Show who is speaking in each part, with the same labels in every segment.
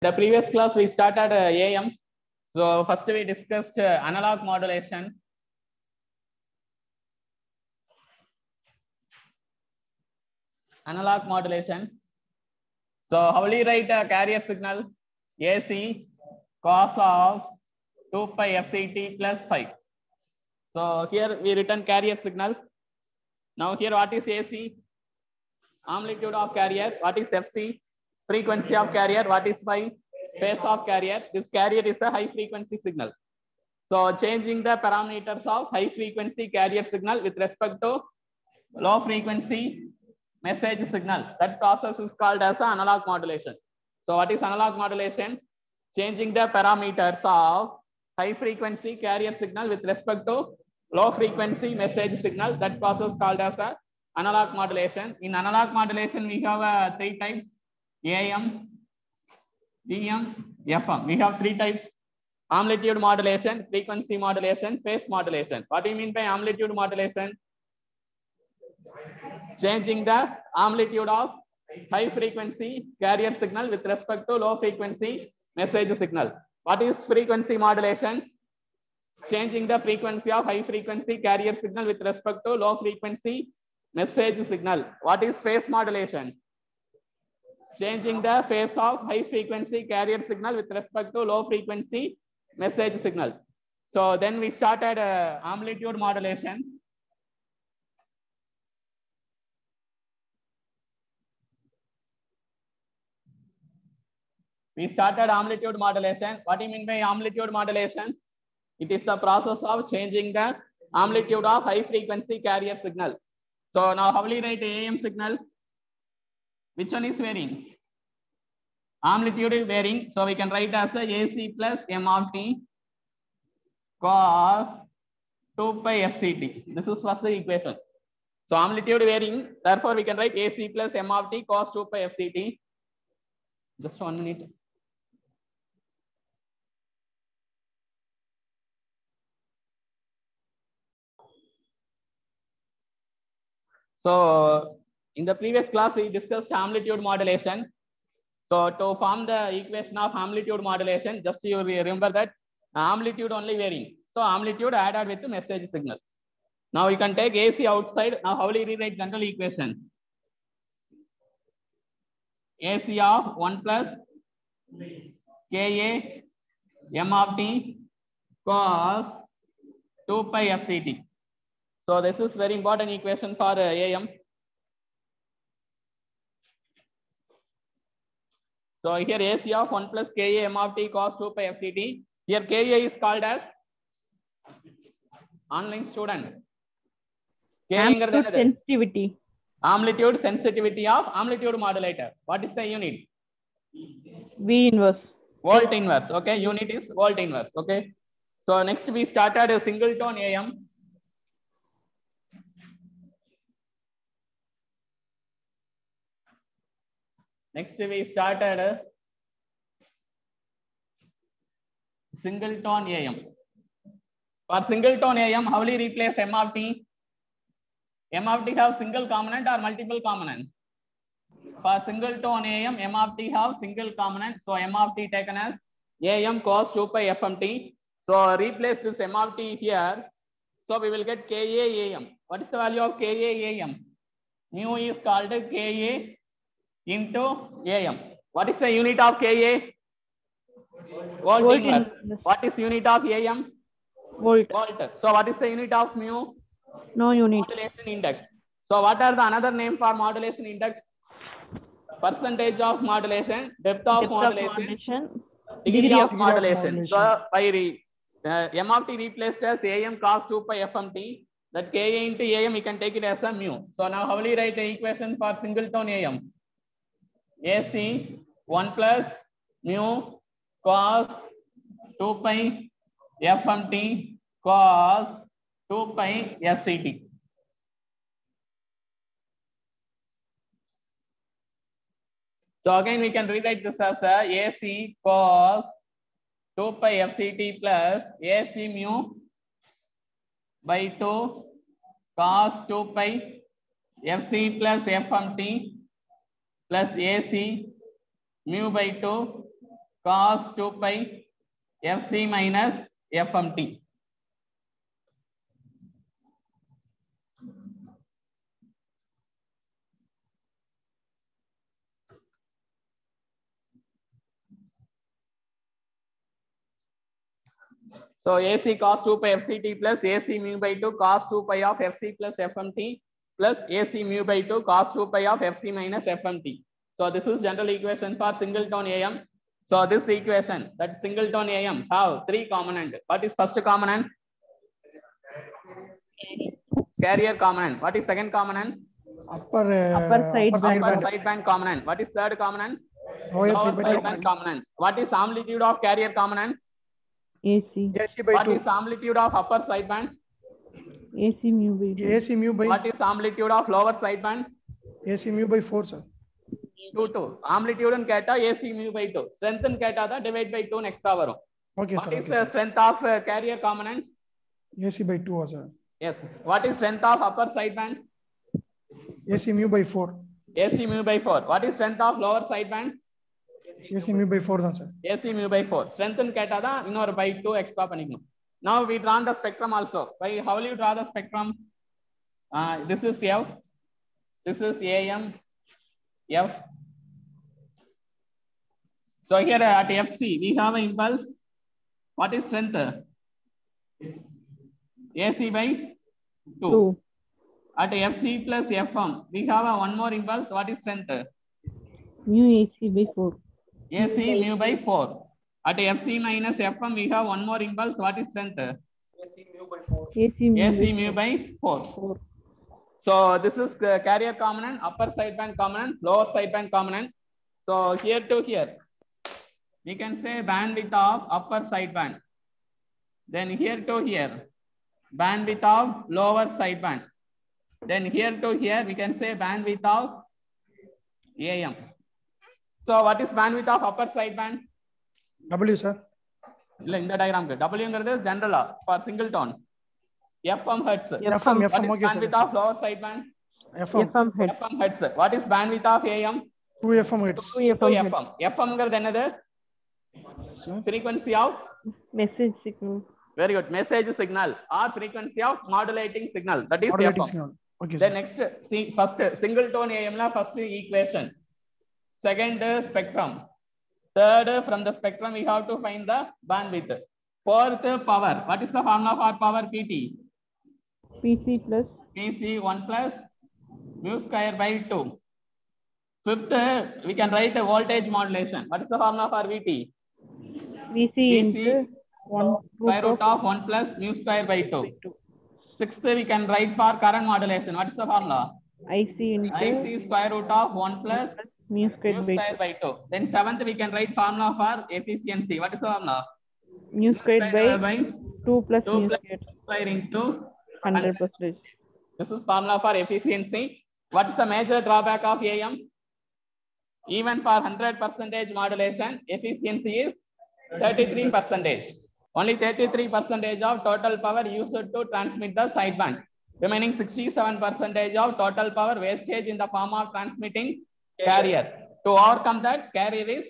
Speaker 1: The previous class we started uh, AM. So first we discussed uh, analog modulation. Analog modulation. So how will you write a carrier signal? AC cos of 2 pi FCT plus 5. So here we written carrier signal. Now here what is AC? Amplitude of carrier. What is FC? Frequency of carrier. What is phi? Phase of carrier. This carrier is a high frequency signal. So changing the parameters of high frequency carrier signal with respect to low frequency message signal. That process is called as analog modulation. So what is analog modulation? Changing the parameters of high frequency carrier signal with respect to low frequency message signal. That process called as a analog modulation. In analog modulation, we have uh, three types: AM, DM, FM. We have three types: amplitude modulation, frequency modulation, phase modulation. What do you mean by amplitude modulation? Changing the amplitude of high frequency carrier signal with respect to low frequency message signal. What is frequency modulation? Changing the frequency of high frequency carrier signal with respect to low frequency message signal. What is phase modulation? Changing the phase of high frequency carrier signal with respect to low frequency message signal. So then we started uh, amplitude modulation. We started amplitude modulation. What do you mean by amplitude modulation? It is the process of changing the amplitude of high frequency carrier signal. So now how will you write AM signal? Which one is varying? Amplitude is varying. So we can write as a AC plus M of T cos 2 pi FCT. This is first equation. So amplitude varying. Therefore we can write AC plus M of T cos 2 pi FCT. Just one minute. So in the previous class, we discussed amplitude modulation. So to form the equation of amplitude modulation, just you remember that amplitude only varying. So amplitude added with the message signal. Now you can take AC outside. Now how will you rewrite general equation? AC of 1 plus KA M of T cos 2 pi FCT. So this is very important equation for uh, AM. So here AC of 1 plus Ka M of T cos 2 pi FCT. Here Ka is called as online student.
Speaker 2: Sensitivity.
Speaker 1: Amplitude sensitivity of amplitude modulator. What is the unit?
Speaker 2: V inverse.
Speaker 1: Volt inverse. Okay, unit is volt inverse. Okay. So next we started a single tone AM. Next we started a single tone AM. For singleton AM, how will you replace M of T? M of T have single component or multiple component? For singleton AM, M of T have single component. So M of T taken as AM cos 2 pi FMT. So replace this M of T here. So we will get Ka AM. What is the value of Ka AM? Mu is called Ka into AM. What is the unit of Ka? Volt,
Speaker 2: Volt
Speaker 1: inverse.
Speaker 2: inverse.
Speaker 1: What is unit of AM?
Speaker 2: Volt.
Speaker 1: Volt. So what is the unit of mu?
Speaker 2: No unit.
Speaker 1: Modulation index. So what are the another name for modulation index? Percentage of modulation, depth of
Speaker 2: Depth of
Speaker 1: modulation,
Speaker 2: modulation.
Speaker 1: degree,
Speaker 2: degree
Speaker 1: of,
Speaker 2: of
Speaker 1: modulation. So by re, uh, M of T replaced as AM cos 2 pi FMT. That Ka into AM, you can take it as a mu. So now how will you write the equation for single tone AM? AC 1 plus mu cos 2 pi FMT cos 2 pi FCT. So again, we can rewrite this as uh, a AC cos 2 pi FCT plus AC mu by 2 cos 2 pi FC plus FMT plus A C mu by two cos two pi F C minus F M T So AC cos 2 pi FC t plus AC mu by 2 cos 2 pi of FC plus FMT plus AC mu by 2 cos 2 pi of FC minus FMT. So this is general equation for singleton AM. So this equation that singleton AM have three component. What is first component? Carrier component. What is second component?
Speaker 3: upper uh,
Speaker 2: Upper side
Speaker 3: upper side
Speaker 1: Upper
Speaker 3: band,
Speaker 1: sideband component. What is third component?
Speaker 3: lower
Speaker 1: Lower
Speaker 3: side band
Speaker 1: sideband component. What is amplitude of carrier component?
Speaker 2: AC.
Speaker 3: AC by
Speaker 1: What
Speaker 3: 2
Speaker 1: is amplitude of upper sideband?
Speaker 2: AC mu by two.
Speaker 3: AC mu by
Speaker 1: What is amplitude of lower sideband?
Speaker 3: AC mu by 4 sir
Speaker 1: two two ஆம்ப்ளிடியூட்னு கேட்டா AC mu by two ஸ்ட்ரென்த்னு கேட்டா தான் divide by two extra வரும்
Speaker 3: okay
Speaker 1: what
Speaker 3: sir
Speaker 1: is
Speaker 3: okay, sir.
Speaker 1: Strength of carrier component
Speaker 3: AC by 2 sir
Speaker 1: yes what is strength of upper side band
Speaker 3: AC mu by 4
Speaker 1: AC mu by four what is strength of lower side band
Speaker 3: AC mu by 4 தான் sir
Speaker 1: AC mu by four ஸ்ட்ரென்த்னு கேட்டா தான் இன்னொரு by two extra பண்ணிக்கணும் Now we draw the spectrum also. By how will you draw the spectrum? Uh, this is F, this is AM, F. So here at FC, we have an impulse. What is strength? AC by 2.
Speaker 2: two.
Speaker 1: At FC plus FM, we have a one more impulse. What is strength?
Speaker 2: New AC by 4.
Speaker 1: AC new by 4 at fc minus fm we have one more impulse what is strength
Speaker 2: AC mu by
Speaker 1: AC
Speaker 2: by
Speaker 1: mu by 4.
Speaker 2: four.
Speaker 1: So this is carrier component, upper sideband component, lower sideband component. So here to here, we can say bandwidth of upper sideband. Then here to here, bandwidth of lower sideband. Then here to here, we can say bandwidth of AM. So what is bandwidth of upper sideband?
Speaker 3: W sir
Speaker 1: இல்ல இந்த டயக்ராம்க்கு டபிள்யூங்கிறது ஜெனரலா for single tone FM
Speaker 3: FM
Speaker 1: What
Speaker 3: FM
Speaker 1: is
Speaker 3: okay sir
Speaker 1: bandwidth of lower sideband?
Speaker 3: FM
Speaker 2: FM head.
Speaker 1: FM hertz. What is bandwidth of AM?
Speaker 3: 2 FM hits
Speaker 2: Two
Speaker 1: To
Speaker 2: FM head.
Speaker 1: FM. FM ங்கிறது என்னது?
Speaker 3: sir
Speaker 1: Frequency of
Speaker 2: Message signal.
Speaker 1: very good message signal or frequency of modulating signal. That is
Speaker 3: modulating
Speaker 1: FM.
Speaker 3: signal okay
Speaker 1: Then
Speaker 3: sir
Speaker 1: next, see first single tone AM la first equation. Second spectrum. Third from the spectrum we have to find the bandwidth. Fourth power. What is the formula for power PT?
Speaker 2: PC plus
Speaker 1: PC 1 plus mu square by 2. Fifth, we can write a voltage modulation. What is the formula for VT?
Speaker 2: VC,
Speaker 1: VC
Speaker 2: one
Speaker 1: Square root of 1 plus mu square by 2. Sixth, we can write for current modulation. What is the formula?
Speaker 2: IC into
Speaker 1: IC square root of 1 plus
Speaker 2: mu
Speaker 1: mu
Speaker 2: squared by
Speaker 1: square by 2. Then seventh, we can write formula for efficiency. What is the formula?
Speaker 2: mu squared by
Speaker 1: by
Speaker 2: two plus
Speaker 1: 2
Speaker 2: mu squared
Speaker 1: square into
Speaker 2: hundred percentage.
Speaker 1: This is formula for efficiency. What is the major drawback of AM? Even for 100 percentage modulation, efficiency is 33 percentage. Only 33 percentage of total power used to transmit the sideband. Remaining 67 percentage of total power wastage in the form of transmitting carrier. To overcome that, carrier is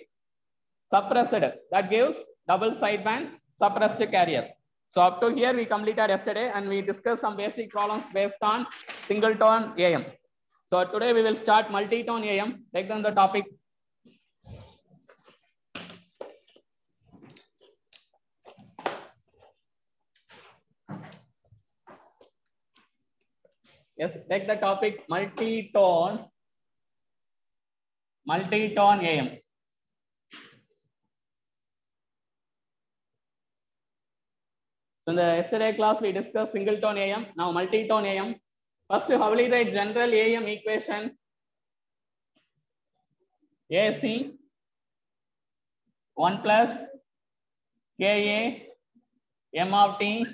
Speaker 1: suppressed. That gives double sideband suppressed carrier. So up to here we completed yesterday and we discussed some basic problems based on single tone AM. So today we will start multi-tone AM. Take down the topic. Yes, take the topic multi-tone. Multi-tone AM. So in the yesterday class, we discussed single tone AM, now multi-tone AM. First, how will write general AM equation? AC 1 plus KA M of T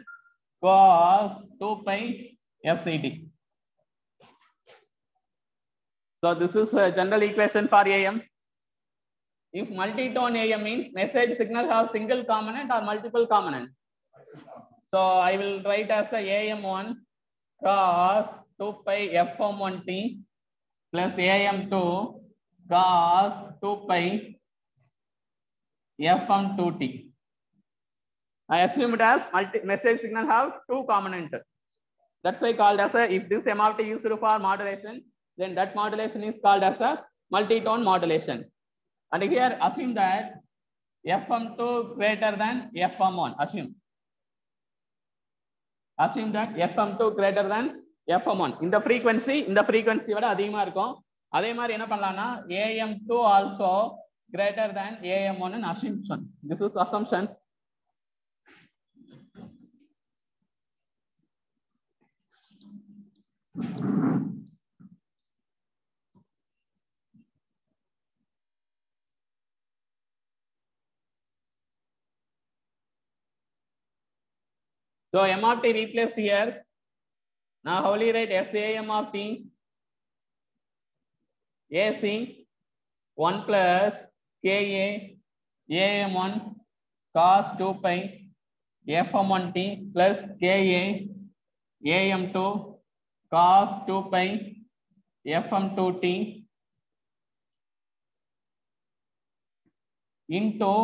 Speaker 1: cos 2 pi FCT. So this is a general equation for AM. If multi-tone AM means message signal have single component or multiple component. So I will write as a AM1 cos 2 pi FM1T plus AM2 cos 2 pi fm2t. I assume it as multi message signal have two component. That's why called as a if this MRT used for modulation, then that modulation is called as a multi-tone modulation. And here assume that fm2 greater than fm1. Assume. Assume that fm2 greater than fm1. இந்த frequency இந்த frequency விட அதிகமா இருக்கும். அதே மாதிரி என்ன பண்ணலாம்னா am2 also greater than am1 in assumption. This is assumption. So M of t replaced here. Now how will you write SAM of t? AC 1 plus KA AM1 cos 2 pi FM1t plus KA AM2 cos 2 pi FM2t into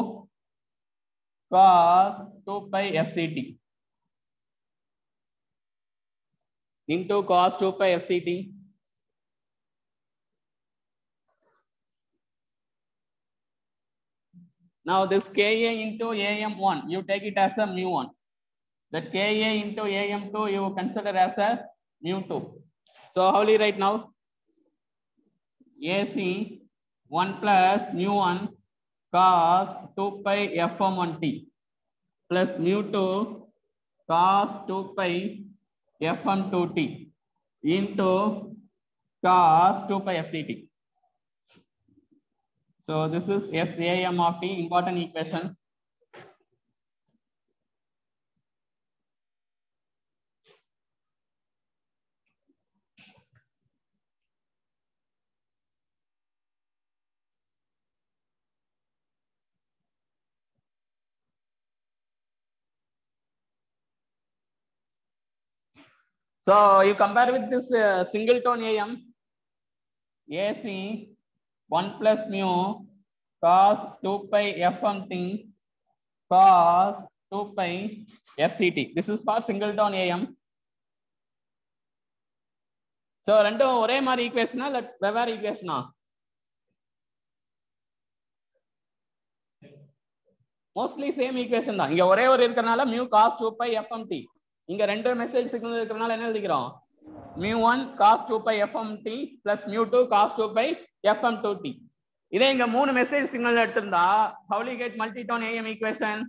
Speaker 1: cos 2 pi FCT into cos 2 pi FCT Now this Ka into AM1, you take it as a mu1. That Ka into AM2, you consider as a mu2. So how will you write now? AC 1 plus mu1 cos 2 pi fm1t plus mu2 cos 2 pi fm2t into cos 2 pi fct. So this is SAM of t, important equation. So you compare with this uh, single tone AM, AC 1 plus mu cos 2 pi fmt cos 2 pi fct. This is for single tone AM. So ரெண்டும் ஒரே மாதிரி ஈக்குவேஷனா இல்ல வெவ்வேறு ஈக்குவேஷனா mostly same equation தான் இங்க ஒரே ஒரு இருக்கறனால மியூ காஸ் 2 பை எஃப்எம்டி இங்க ரெண்டு மெசேஜ் சிக்னல் இருக்கிறனால என்ன எழுதிக்கிறோம்? Mu one cos two pi FM T plus mu two cos two pi FM two T இதே இங்க மூணு மெசேஜ் சிக்னல் எடுத்திருந்தா ஹவுலி gate multitone AM equation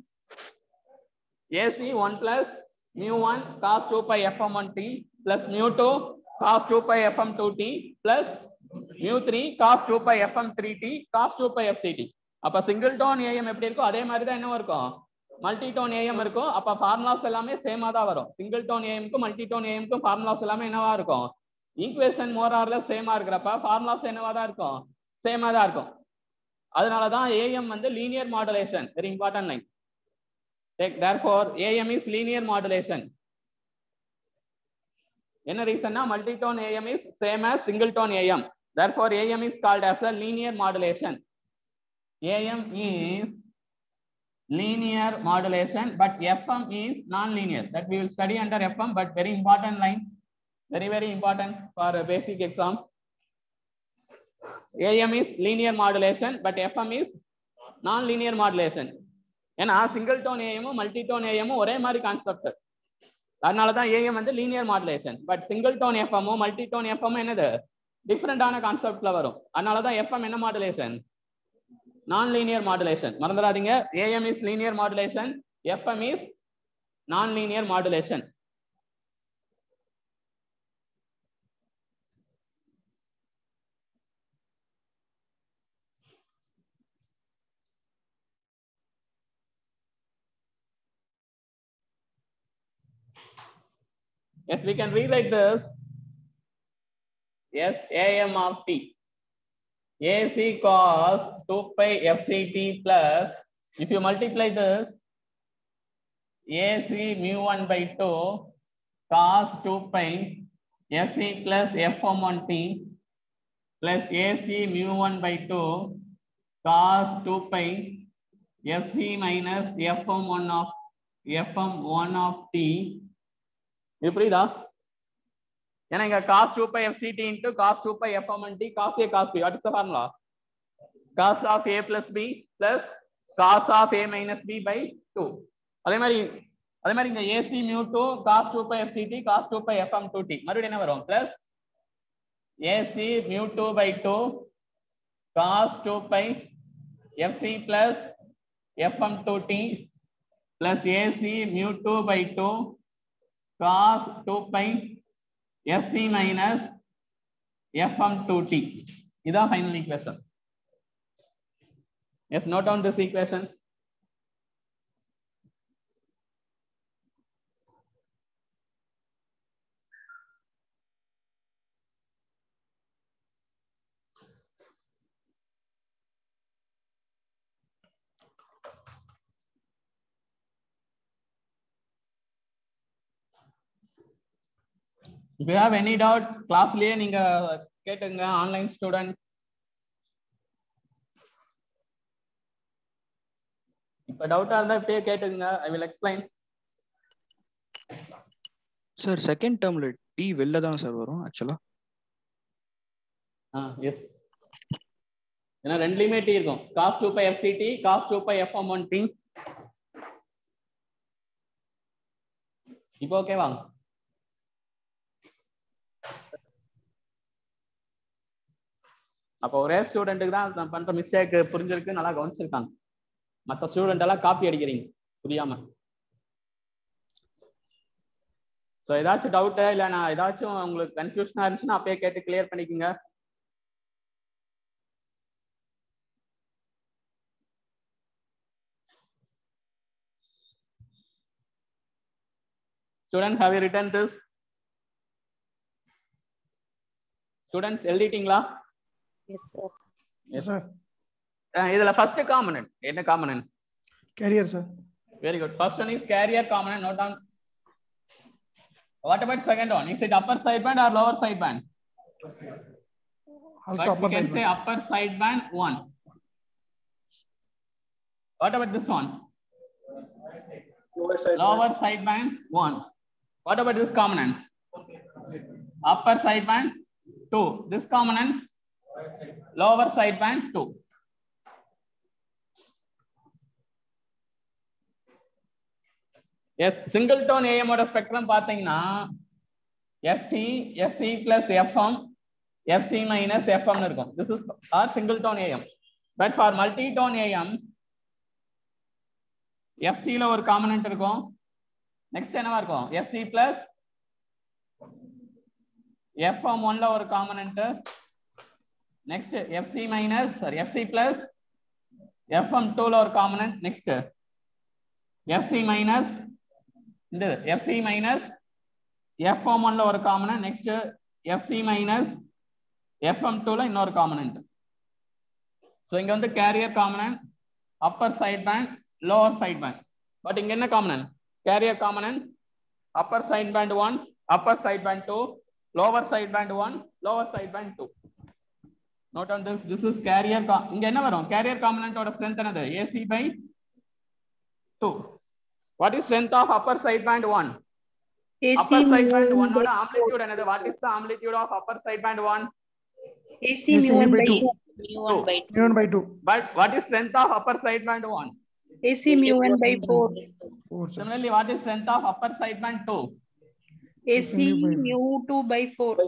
Speaker 1: AC one plus mu one cos two pi FM one T plus mu two cos two pi FM two T plus mu three cos two pi FM three T cos two pi FCT அப்ப single tone AM எப்படி இருக்கும் அதே மாதிரி தான் என்ன இருக்கும். Multi tone AM இருக்கும். அப்ப ஃபார்முலாஸ் எல்லாமே சேமா தான் வரும். சிங்கிள் டோன் ஏஎம்க்கும் மல்டி டோன் ஏஎம்க்கும் ஃபார்முலாஸ் எல்லாமே என்னவா இருக்கும்? ஈக்குவேஷன் மோரார்ல சேமா இருக்கிறப்ப ஃபார்முலாஸ் என்னவா தான் இருக்கும்? சேமா தான் இருக்கும். அதனாலதான் ஏஎம் வந்து linear modulation very important line take therefore AM is linear modulation என்ன ரீசன்னா multi tone AM is same as single tone AM therefore AM is called as a linear modulation AM is linear modulation, but FM is non-linear. That we will study under FM, but very important line, very very important for a basic exam. AM is linear modulation, but FM is non-linear modulation. ஏன்னா single tone ஏஎமும் multi tone ஏஎமும் ஒரே மாதிரி concept அதனால தான் AM வந்து linear modulation but single tone எஃப்எம்மோ multi tone FM என்னது டிஃப்ரெண்டான கான்செப்ட்ல வரும் அதனால தான் எஃப்எம் என்ன modulation non-linear modulation. மறந்துடாதீங்க AM is linear modulation, FM is non-linear modulation. Yes, we can rewrite this. Yes, AM of T. AC cos 2 pi FCT plus, if you multiply this, AC mu 1 by 2 cos 2 pi FC plus FM1T plus AC mu 1 by 2 cos 2 pi fc minus fm1 of fm1 of t You read புரியுதா ஏன்னா இங்க cos two pi F CT into cos two pi எஃப்எம்என் T cos A cos B what is formula cos of A plus B plus cos of A minus B by two அதே மாதிரி அதே மாதிரி இங்க AC mu two cos two pi F CT cos two pi FM two T மறுபடியும் என்ன வரும் plus AC mu two by two cos two pi FC plus FM two T plus AC mu two by two cos two pi fc minus fm 2t இதான் final equation Yes, note down this equation. If you have any doubt, classலயே நீங்க கேட்டுங்க online student இப்ப டவுட்டா இருந்தா இப்பயே கேட்டுங்க I will explain
Speaker 4: sir second டேர்ம்ல T வெளில தான் சார் வரும் ஆக்சுவலா
Speaker 1: ஆ. எஸ் ஏன்னா ரெண்டுலயுமே டி இருக்கும். Cos two pi FCT cos two pi one T இப்போ ஓகேவா அப்போ ஒரே ஸ்டூடெண்ட்டுக்கு தான் பண்ற மிஸ்டேக் புரிஞ்சிருக்கு நல்லா கவனிச்சிருக்காங்க. மற்ற ஸ்டூடெண்ட் எல்லாம் காப்பி அடிக்கிறீங்க புரியாம. ஸோ ஏதாச்சும் டவுட்டு இல்லை நான் ஏதாச்சும் உங்களுக்கு கன்ஃபியூஷனாக இருந்துச்சுன்னா அப்பயே கேட்டு கிளியர் பண்ணிக்கோங்க. Students, have you written this students எழுதிட்டீங்களா?
Speaker 5: Yes, sir.
Speaker 3: Yes, sir.
Speaker 1: அஹ் இதுல ஃபர்ஸ்ட் காமனன்ட் என்ன component
Speaker 3: Carrier, sir.
Speaker 1: Very good first one is carrier component note down what about second one is it upper side band or lower side band
Speaker 3: Also
Speaker 1: but
Speaker 3: upper
Speaker 1: we can
Speaker 3: side.
Speaker 1: say
Speaker 3: band.
Speaker 1: upper side band one. What about this one? Lower side band one. What about this component? Upper side band two. This component Lower side band 2 yes single tone ஏஎமோட spectrum பார்த்தீங்கன்னா FC FC plus FM FC minus எஃப்எம்னு இருக்கும் this is our single tone AM but for multi tone AM எஃப்சியில் ஒரு component இருக்கும் next என்னவா இருக்கும் FC plus FM ஒன்ல ஒரு காமனன்ட்டு next FC minus sorry FC plus FM டூல ஒரு காம்பனன்ட். நெக்ஸ்ட் எஃப்சி மைனஸ் இந்த எஃப்சி மைனஸ் எஃப்எம் ஒன்ல ஒரு காமனன் நெக்ஸ்ட் எஃப்சி மைனஸ் எஃப்எம் டூல இன்னொரு காமனன்ட் ஸோ இங்க வந்து carrier காமனன் Appar side pant lower side pant but இங்க என்ன காமனன் carrier காமனன் Appar side pant one upper side band two lower side pant one lower side band two Note on this this is carrier இங்க என்ன வரும் carrier காம்பனன்ட்டோட strength என்னது AC by two what is strength of upper side band one
Speaker 5: AC
Speaker 1: upper side band
Speaker 5: mu
Speaker 1: ஒன்னோட amplitude என்னது what is the amplitude of upper side band one
Speaker 5: AC
Speaker 3: AC
Speaker 5: mu 1
Speaker 3: by
Speaker 5: by
Speaker 3: two.
Speaker 5: 2. Mu 1 by 2.
Speaker 3: Mu one by two.
Speaker 1: But what is strength of upper side band 1?
Speaker 5: AC mu 1 by 4.
Speaker 3: Four, sir.
Speaker 1: Similarly, what is strength of upper side band 2?
Speaker 5: AC mu 2 by 4.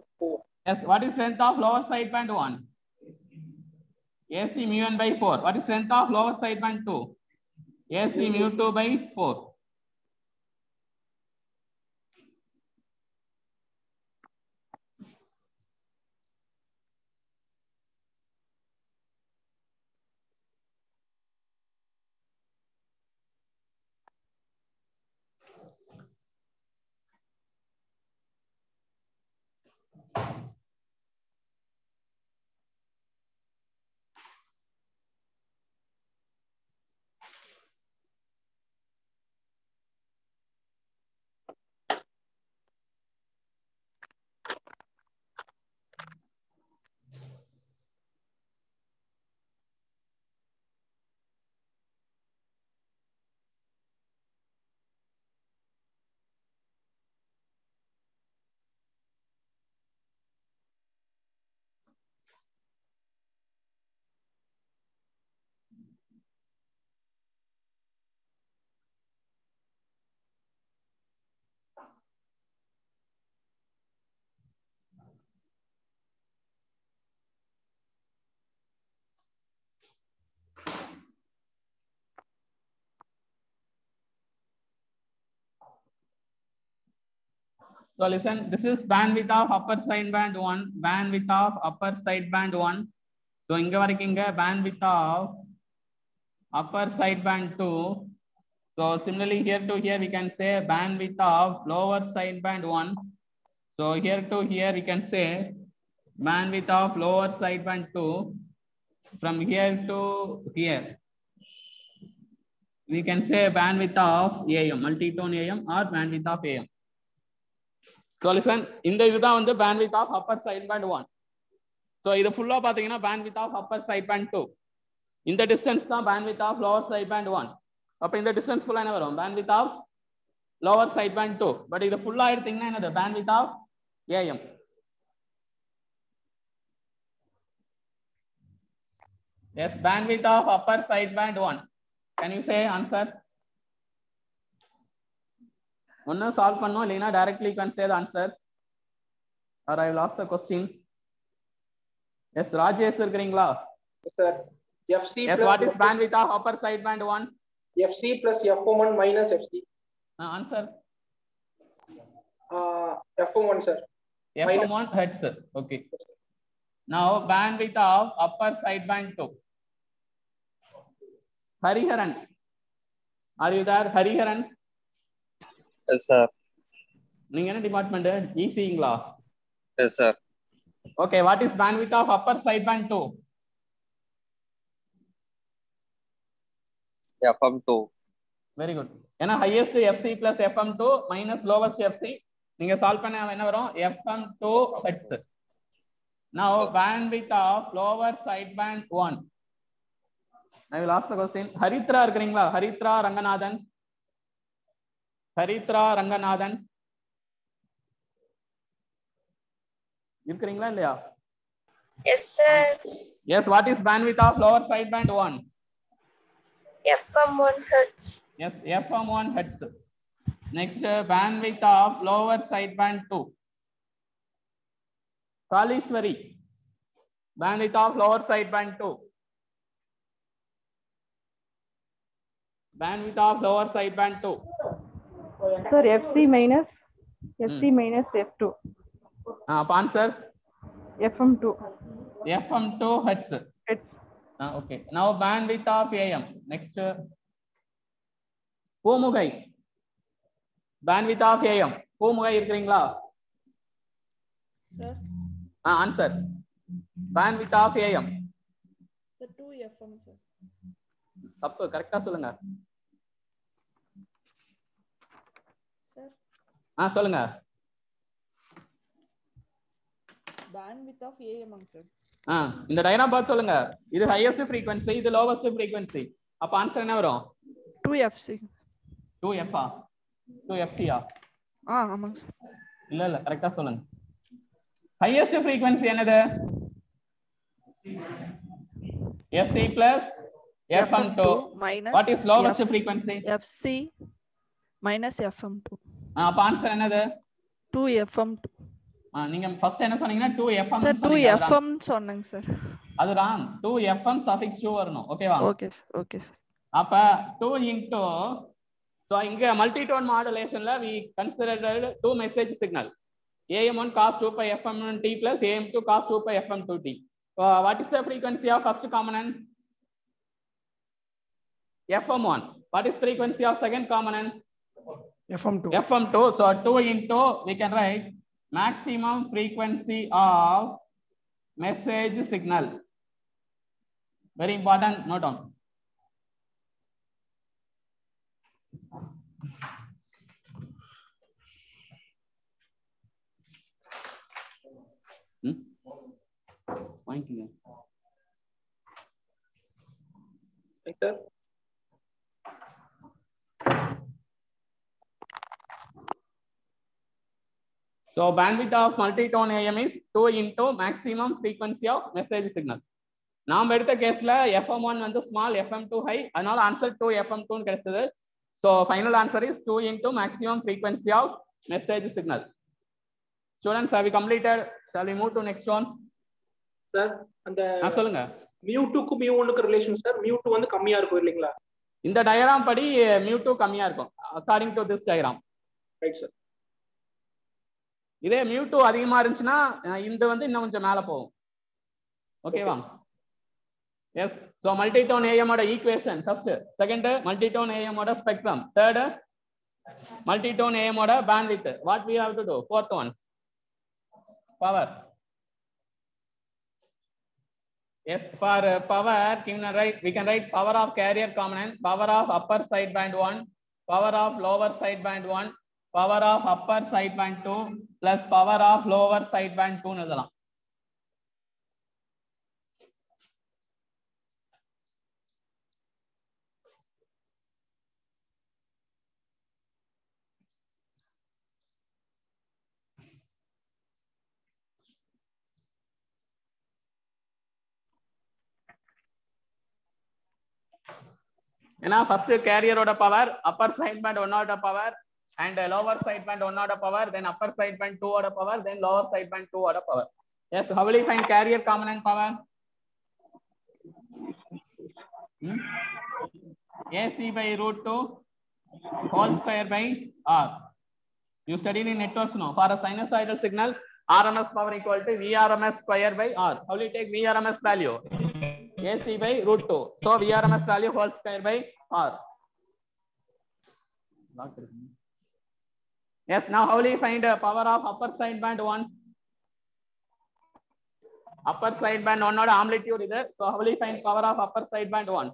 Speaker 1: Yes, what is strength of lower side band 1? AC mu one by 4. What is strength of lower side one 2? AC mu 2 by 4. So listen, this is bandwidth of upper sideband one, bandwidth of upper sideband one. So இங்க வரைக்கும் இங்க bandwidth of upper sideband two. So similarly here to here we can say bandwidth of lower sideband one. So here to here we can say bandwidth of lower sideband two. From here to here. We can say bandwidth of AM, multi-tone AM or bandwidth of AM. So listen இந்த இதுதான் வந்து bandwidth of upper side band one so இது ஃபுல்லாக பார்த்தீங்கன்னா bandwidth of upper side band two இந்த distance தான் bandwidth of lower side band one அப்போ இந்த டிஸ்டன்ஸ் ஃபுல்லாக என்ன வரும் bandwidth of lower side band two but இது ஃபுல்லாக எடுத்தீங்கன்னா என்னது bandwidth of AM yes band Yes, bandwidth of upper sideband 1. Can you say answer? ஒன்னு சால்வ் பண்ணும் இல்லைன்னா directly you can say the answer. Or I lost the question. Yes, Rajesh இருக்கிறீங்களா?
Speaker 6: sir. FC
Speaker 1: Yes,
Speaker 6: plus
Speaker 1: what is bandwidth of upper sideband one?
Speaker 6: FC plus F1 minus FC.
Speaker 1: Uh, answer.
Speaker 6: Uh, F1 sir.
Speaker 1: FM1 hertz. Okay. Now bandwidth of upper sideband two. Hariharan. Are you there? Hariharan?
Speaker 7: Yes, sir.
Speaker 1: நீங்க என்ன department இசிங்களா
Speaker 7: Yes, sir.
Speaker 1: Okay what is bandwidth of upper side band two
Speaker 7: FM2.
Speaker 1: Very good ஏன்னா highest FC plus FM two minus lowest FC நீங்க solve பண்ண என்ன வரும்? FM two hertz now bandwidth of lower side band one I will ask the question Haritra இருக்கிறீங்களா? ஹரித்ரா ரங்கநாதன் ஹரித்ரா ரங்கநாதன் இருக்கிறீங்களா இல்லையா
Speaker 8: Yes, sir.
Speaker 1: Yes what is bandwidth of lower side band one
Speaker 8: FM1 hertz.
Speaker 1: Yes, FM1 hertz. Next, uh, bandwidth of lower sideband 2. Kaliswari. Bandwidth of lower sideband 2. Bandwidth of lower sideband 2.
Speaker 2: Sir, FC minus, FC minus F2,
Speaker 1: Uh, answer
Speaker 2: FM2.
Speaker 1: FM2 hertz.
Speaker 2: It's
Speaker 1: Uh, okay. Now bandwidth of AM. Next. Uh, Poomugai. Bandwidth of AM. Poomugai இருக்கிறீங்களா?
Speaker 9: Sir,
Speaker 1: Ah, answer. Bandwidth of AM.
Speaker 9: the 2 FM, sir.
Speaker 1: தப்பு கரெக்டா சொல்லுங்க
Speaker 9: Sir,
Speaker 1: ஆ சொல்லுங்க
Speaker 9: bandwidth of AM, sir.
Speaker 1: ஆ இந்த diagram பார்த்து சொல்லுங்க இது highest frequency இது லோவஸ்ட் frequency அப்ப ஆன்சர் என்ன வரும்
Speaker 9: 2FC.
Speaker 1: 2f ஆ 2fc ஆ
Speaker 9: ஆ ஆமாங்க சார்
Speaker 1: இல்ல இல்ல கரெக்டா சொல்லுங்க ஹையஸ்ட் frequency என்னது fc plus fm2
Speaker 9: minus
Speaker 1: what is lowest
Speaker 9: F-
Speaker 1: frequency
Speaker 9: FC minus FM2.
Speaker 1: அப்ப ஆன்சர் என்னது
Speaker 9: 2
Speaker 1: fm நீங்க ஃபர்ஸ்ட் என்ன சொன்னீங்கன்னா
Speaker 9: 2
Speaker 1: fm சார் 2
Speaker 9: fm சொன்னங்க சார்
Speaker 1: அது ராங் 2 fm சஃபிக்ஸ் 2 வரணும் ஓகேவா
Speaker 9: ஓகே சார் ஓகே சார்
Speaker 1: அப்ப 2 இன்டு சோ இங்க multi tone மாடுலேஷன்ல we considered two message signal AM1 cos 2 pi FM1 t plus AM2 cos 2 pi FM2 t. Uh, what is the frequency of first component? FM1. What is frequency of second component?
Speaker 3: FM2.
Speaker 1: FM2. So 2 into, we can write maximum frequency of message signal. Very important, note on. Thank you.
Speaker 6: Thank you.
Speaker 1: So bandwidth of multi-tone AM is 2 into maximum frequency of message signal. நாம் எடுத்த கேஸ்ல FM one வந்து small FM two high அதனால answer two FM டூன்னு கிடைச்சது. So final answer is two into maximum frequency of message signal students how completed shall we move to next one
Speaker 6: Sir, அந்த
Speaker 1: சொல்லுங்க.
Speaker 6: Mu டூக்கு mu ஒன்னுக்கு relation sir mu two வந்து கம்மியா இருக்கும் இல்லைங்களா?
Speaker 1: இந்த டயராம் படி மியூ டூ கம்மியா இருக்கும் according to this diagram
Speaker 6: right sir
Speaker 1: இதே மியூ டூ அதிகமா இருந்துச்சுன்னா இந்த வந்து இன்னும் கொஞ்சம் மேல போகும். ஓகேவா எஸ் ஸோ மல்டிடோன் ஏஎமோட ஈக்குவேஷன் ஃபர்ஸ்ட் செகண்ட் மல்டிடோன் ஏஎமோட spectrum third multitone ஏஎமோட bandwidth what we have to do fourth one power yes for power power, uh, we can write, we can write power of carrier component, power of upper side band 1, power of lower side band 1, power of upper side band 2, plus power of lower side band 2 எழுதலாம் ஏன்னா first கேரியரோட power upper side band ஒன்னோட power and uh, lower side band 1 order power, then upper side band 2 order power, then lower side band 2 order power. Yes, how will you find carrier common and power? Hmm? AC by root 2 whole square by R. You studied in networks now. For a sinusoidal signal, RMS power equal to VRMS square by R. How will you take VRMS value? AC by root 2. So VRMS value whole square by R. not Locked. Yes, now how will you find uh, power of upper side band 1? Upper side band 1 not amplitude either. So how will you find power of upper side band 1?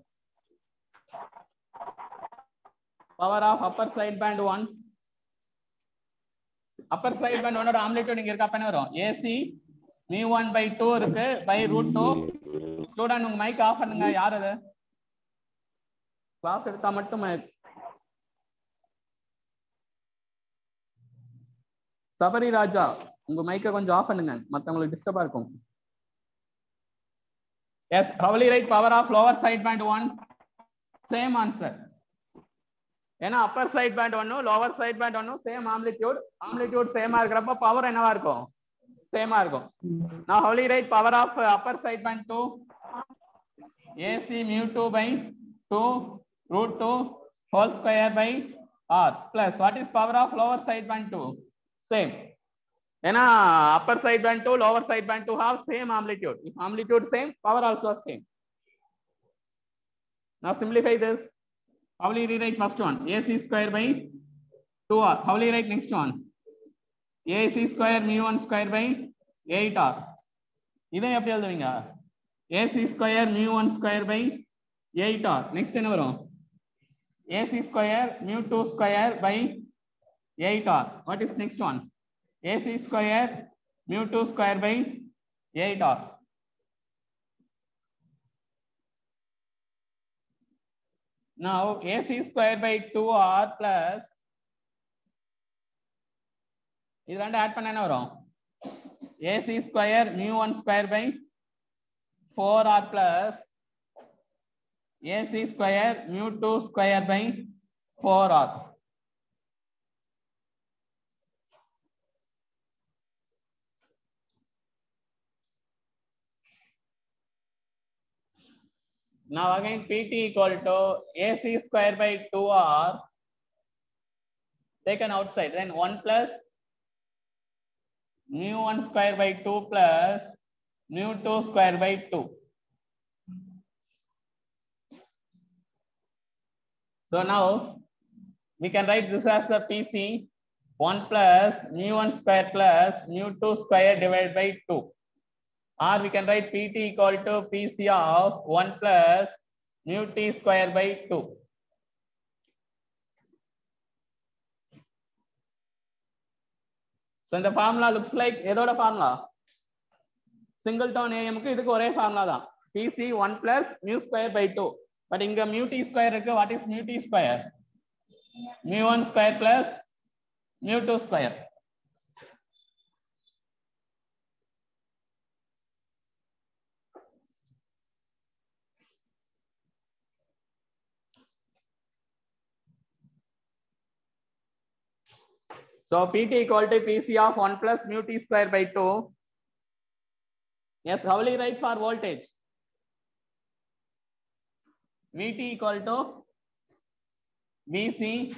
Speaker 1: Power of upper side band 1. Upper side band ஒன்னோட ஆம்லேட் இங்க இருக்கா பண்ண வரும் AC mu one by two இருக்கு by root two student உங்க mic off பண்ணுங்க யார் அது கிளாஸ் எடுத்தா மட்டும் mic. சபரி ராஜா உங்க மைக்கை கொஞ்சம் ஆஃப் பண்ணுங்க. மத்தவங்களுக்கு டிஸ்டர்பா இருக்கும். Yes ஹவலி write power of lower side band one same answer ஏன்னா அப்பர் சைட் பேண்ட் ஒன்னும் லோவர் சைட் பேண்ட் ஒன்னும் சேம் ஆம்லிடியூட் ஆம்லிடியூட் சேமா இருக்கிறப்ப பவர் என்னவா இருக்கும்? சேமா இருக்கும். நான் ஹவுலி write power of upper side band two AC mu two by two root two whole square by R plus what is power of lower side band two same then uh, upper side band to lower side band to have same amplitude if amplitude same power also same now simplify this how will you rewrite first one ac square by 2r how will you write next one ac square mu 1 square by 8r இதை எப்படி எழுதுவீங்க AC square mu one square by eight R next என்ன வரும் AC square mu two square by eight r. What is next one? AC square mu two square by eight r. Now AC square by two r plus இது ரெண்டு add பண்ண என்ன வரும் AC square mu one square by four R plus. AC square mu two square by four R Now again PT equal to AC square by 2R taken outside. Then 1 plus mu 1 square by 2 plus mu 2 square by 2. So now we can write this as the PC 1 plus mu 1 square plus mu 2 square divided by 2. Or we can write PT equal to PC of 1 plus mu t square by 2. So இந்த formula looks like எதோட formula? Singleton AM க்கு இதுக்கு ஒரே formula தான். PC 1 plus mu square by 2. But இங்க mu t square இருக்கு. What is mu t square? mu 1 square plus mu 2 square. So PT equal to PC of 1 plus mu t square by 2. Yes, how will you write for voltage? VT equal to VC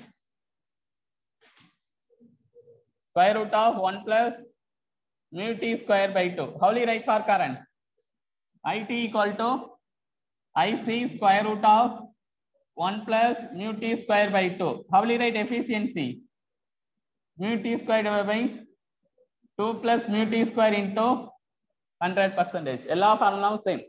Speaker 1: square root of 1 plus mu t square by 2. How will you write for current? IT equal to IC square root of 1 plus mu t square by 2. How will you write efficiency? Mu t square divided by 2 plus mu t square into 100 percentage. எல்லா ஃபார்முலாவும் same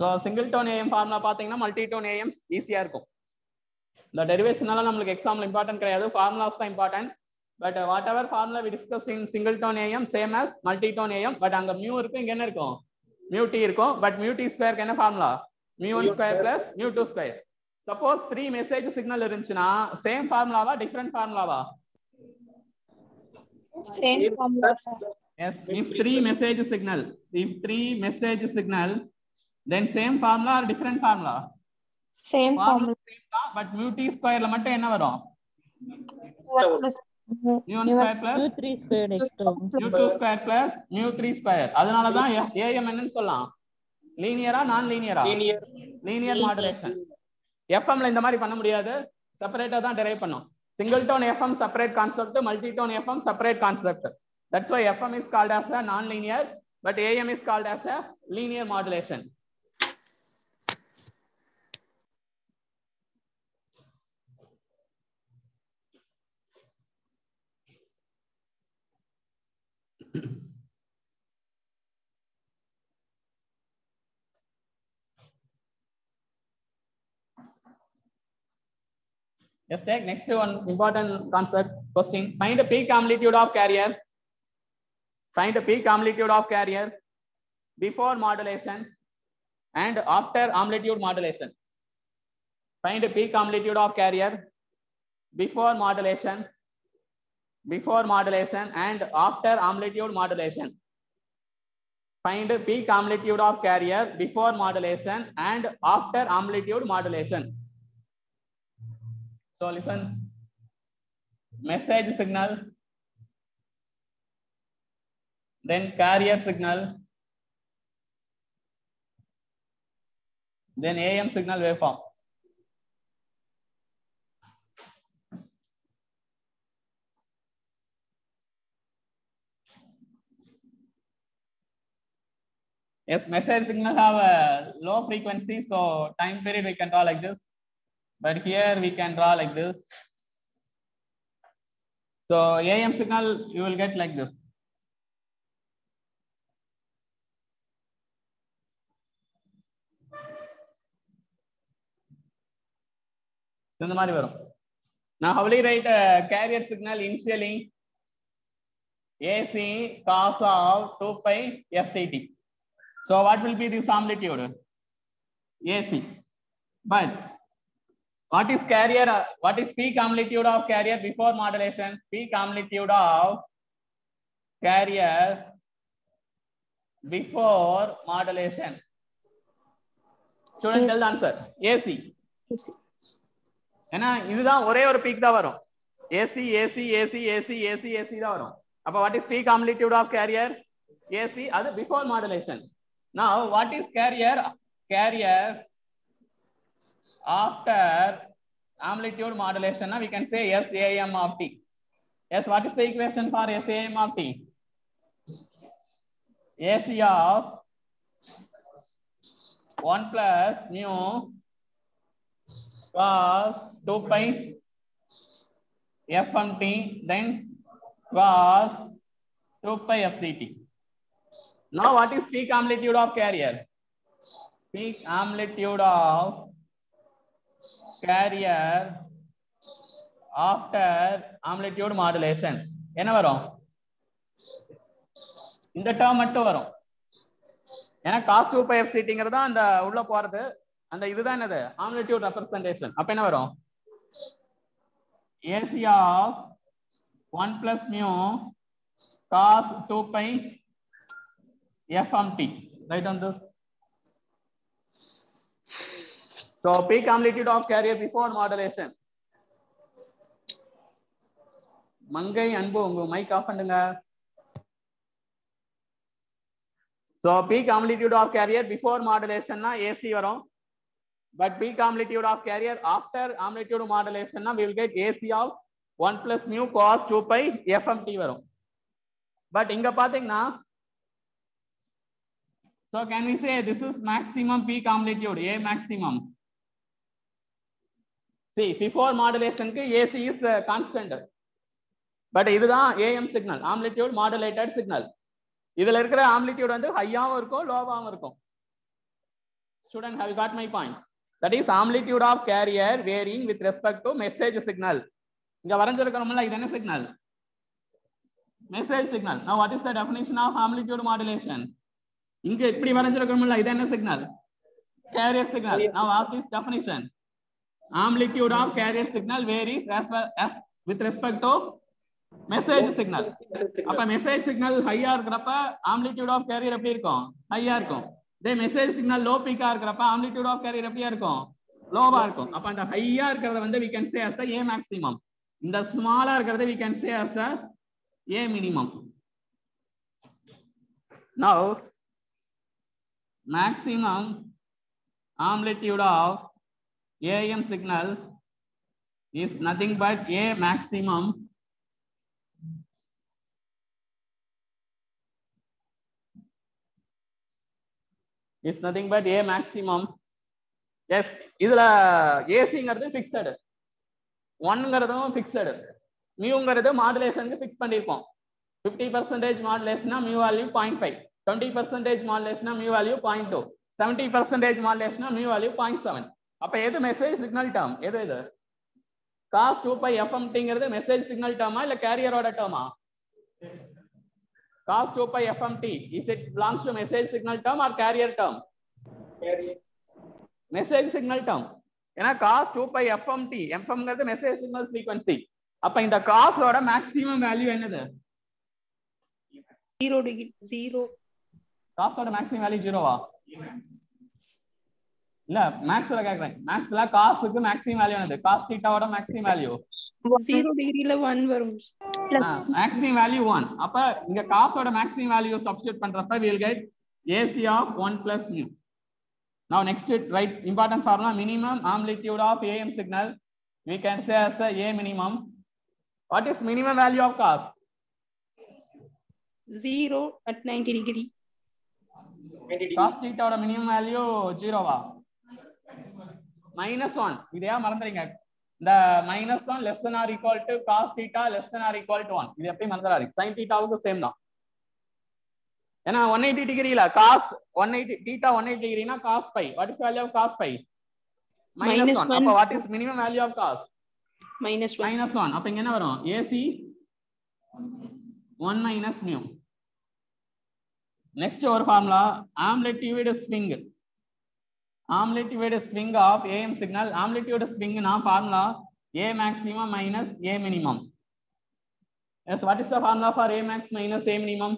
Speaker 1: so single tone AM formula பார்த்தீங்கன்னா multi tone AM ஈஸியாக இருக்கும். இந்த டெரிவேஷனால நம்மளுக்கு example important கிடையாது. Formulas தான் important but whatever formula we discuss in single tone AM same as multi tone AM but அங்கே மியூ இருக்கும் இங்கே என்ன இருக்கும் மியூ டி இருக்கும் பட் மியூ டி ஸ்கொயருக்கு என்ன formula mu one square plus mu two square suppose three message signal இருந்துச்சுன்னா same ஃபார்முலாவா டிஃப்ரெண்ட் ஃபார்முலாவா
Speaker 8: Same formula, sir.
Speaker 1: Yes, if three message signal, if three message signal, then same formula or different formula?
Speaker 8: Same formula.
Speaker 1: same தான், but mu t square ல மட்டும் என்ன வரும்?
Speaker 8: Plus mu-
Speaker 1: mu one
Speaker 8: mu
Speaker 1: square plus
Speaker 2: Two, three square
Speaker 8: plus
Speaker 2: extra.
Speaker 1: mu two square plus mu three square. அதனால தான் AM என்னன்னு சொல்லலாம். லீனியரா நான் லீனியரா?
Speaker 6: Linear
Speaker 1: linear modulation. FM ல இந்த மாதிரி பண்ண முடியாது. செப்பரேட்டா தான் டெரைவ் பண்ணும். Single tone FM separate concept, multi tone FM separate concept. That's why FM is called as a non-linear, but AM is called as a linear modulation. Yes, take next one important concept question. Find the peak amplitude of carrier. Find the peak amplitude of carrier before modulation and after amplitude modulation. Find the peak amplitude of carrier before modulation, before modulation and after amplitude modulation. Find the peak amplitude of carrier before modulation and after amplitude modulation. So listen, message signal, then carrier signal, then AM signal waveform. Yes, message signal have a low frequency, so time period we can draw like this. But here we can draw like this. So AM signal you will get like this. So, இந்த மாதிரி வரும் நான் how will you write a carrier signal initially AC cos of 2 pi FCT. So what will be this amplitude? AC. But what is carrier? uh, What is peak amplitude of carrier before modulation? Peak amplitude of carrier before modulation. Student tell the answer. AC.
Speaker 8: AC.
Speaker 1: ஏன்னா இதுதான் ஒரே ஒரு peak தான் வரும் AC AC AC AC AC AC தான் வரும் அப்ப what is peak amplitude of carrier AC அது before modulation now what is carrier carrier after amplitude modulation, now we can say s a m of t. Yes, what is the equation for s a m of t? AC of 1 plus mu cos 2 pi f on t, then cos 2 pi f t Now, what is peak amplitude of carrier? Peak amplitude of carrier after amplitude modulation என்ன வரும்? இந்த term மட்டும் வரும். ஏன்னா cos two by F சிட்டிங்கிறது அந்த உள்ள போறது. அந்த இதுதான் என்னது? ஆம்லிடியூட் ரெப்ரசன்டேஷன் அப்ப என்ன வரும்? AC of one plus mu cos two pi F M T right on this So P completed of carrier before modulation. Mangai Anbu உங்க மைக் ஆஃப் பண்ணுங்க so peak amplitude of carrier before மாடுலேஷன்னா AC வரும் but peak amplitude of carrier after amplitude மாடுலேஷன்னா will get AC of one plus mu cos two pi F M T வரும் but இங்க பாத்தீங்கன்னா so can we say this is maximum peak amplitude A maximum C before மாடுலேஷனுக்கு AC is constant but இதுதான் AM signal amplitude modulated signal இதுல இருக்கிற amplitude வந்து ஹையாவும் இருக்கும் லோவாவும் இருக்கும் student how got my point that is amplitude of carrier varying with respect to message signal இங்க வரைஞ்சிருக்கணும்ல இது என்ன signal message signal no what is the definition of amplitude modulation இங்க எப்படி வரைஞ்சிருக்கணும்ல இது என்ன signal carrier signal now what is definition amplitude of carrier signal varies as well as with respect to message signal அப்ப message signal ஹையா இருக்கிறப்ப amplitude of carrier எப்படி இருக்கும் ஹையா இருக்கும் இதே மெசேஜ் சிக்னல் லோ பீக்கா இருக்கிறப்ப ஆம்ப்ளிடியூட் ஆஃப் கேரியர் எப்படியா இருக்கும் லோவா இருக்கும் அப்ப அந்த ஹையா இருக்கிறத வந்து we can say as a a maximum இந்த ஸ்மாலா இருக்கிறத we can say as a a minimum now maximum amplitude of am signal is nothing but a maximum. Is nothing but a maximum. Yes இதுல ஏசிங்கிறது fixed ஒன்னுங்கிறதும் fixed மியூங்கிறது மாடுலேஷனுக்கு fix பண்ணியிருப்போம் fifty percentage மாடுலேஷனா mu value point five twenty percentage மாடுலேஷனா mu value point two seventy percentage மாடுலேஷனா mu value point seven அப்ப எது message signal term எது இது? காஸ் டூ பை எஃப்எம்டிங்கிறது மெசேஜ் சிக்னல் டேர்மா இல்ல கேரியரோட டேர்மா cos two pi F M T is it belongs to message signal term or carrier term message signal term ஏன்னா cos two pi F M T எஃப்எம்ங்கிறது message signal frequency அப்ப இந்த காஸோட maximum value என்னது?
Speaker 5: Zero degree zero
Speaker 1: காஸோட maximum value ஜீரோவா இல்ல மேக்ஸ்ல கேக்குறேன். மேக்ஸ்ல காசுக்கு மேக்ஸிமம் வேல்யூ என்னது? காஸ் தீட்டாவோட மேக்ஸிமம் வேல்யூ
Speaker 5: ஜீரோ டிகிரில ஒன் வரும்.
Speaker 1: மேக்ஸிமம் வேல்யூ ஒன் அப்ப இங்க காசோட மேக்ஸிமம் வேல்யூ சப்ஸ்டியூட் பண்றப்ப will get AC of one plus mu Now next it right important formula minimum amplitude of AM signal. We can say as a A minimum. What is minimum value of cos?
Speaker 5: Zero at ninety degree
Speaker 1: Cos theta ஓட minimum value ஜீரோவா minus one இதையா மறந்துறீங்க? இந்த minus one less or equal to cos theta less than or equal to one இது எப்படி மறந்துடாது sine தீட்டாவுக்கு same தான். ஏன்னா one eighty டிகிரில cos one eighty theta one eighty டிகிரினா cos pi what is value of cos pi
Speaker 5: minus one.
Speaker 1: அப்ப what is minimum value of
Speaker 5: cos minus
Speaker 1: minus one அப்ப இங்க என்ன வரும்? AC one minus mu next ஒரு formula amplitude swing amplitude swing of AM signal amplitude ஸ்விங்னா formula A maximum minus A minimum yes what is the formula for A max minus A minimum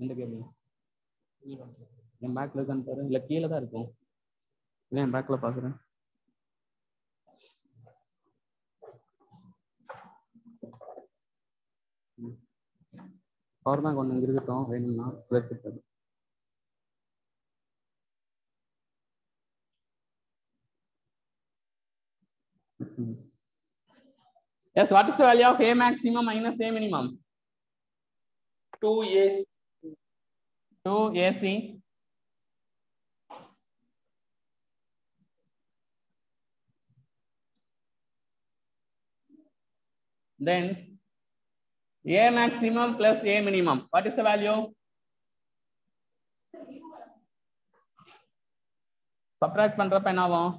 Speaker 1: இந்த கேள்வி. என் பேக்ல இருக்கான்னு பாரு. இல்ல கீழே தான் இருக்கும். இல்லை என் பேக்ல பாக்குறேன். பவர் பேங்க் ஒன்று இருக்கட்டும் வேணும்னா எடுத்துட்டு Yes, what is the value of A maximum minus A minimum?
Speaker 6: Two years.
Speaker 1: 2 AC Then A maximum plus A minimum. What is the value? Subtract பண்றப்ப என்ன ஆகும்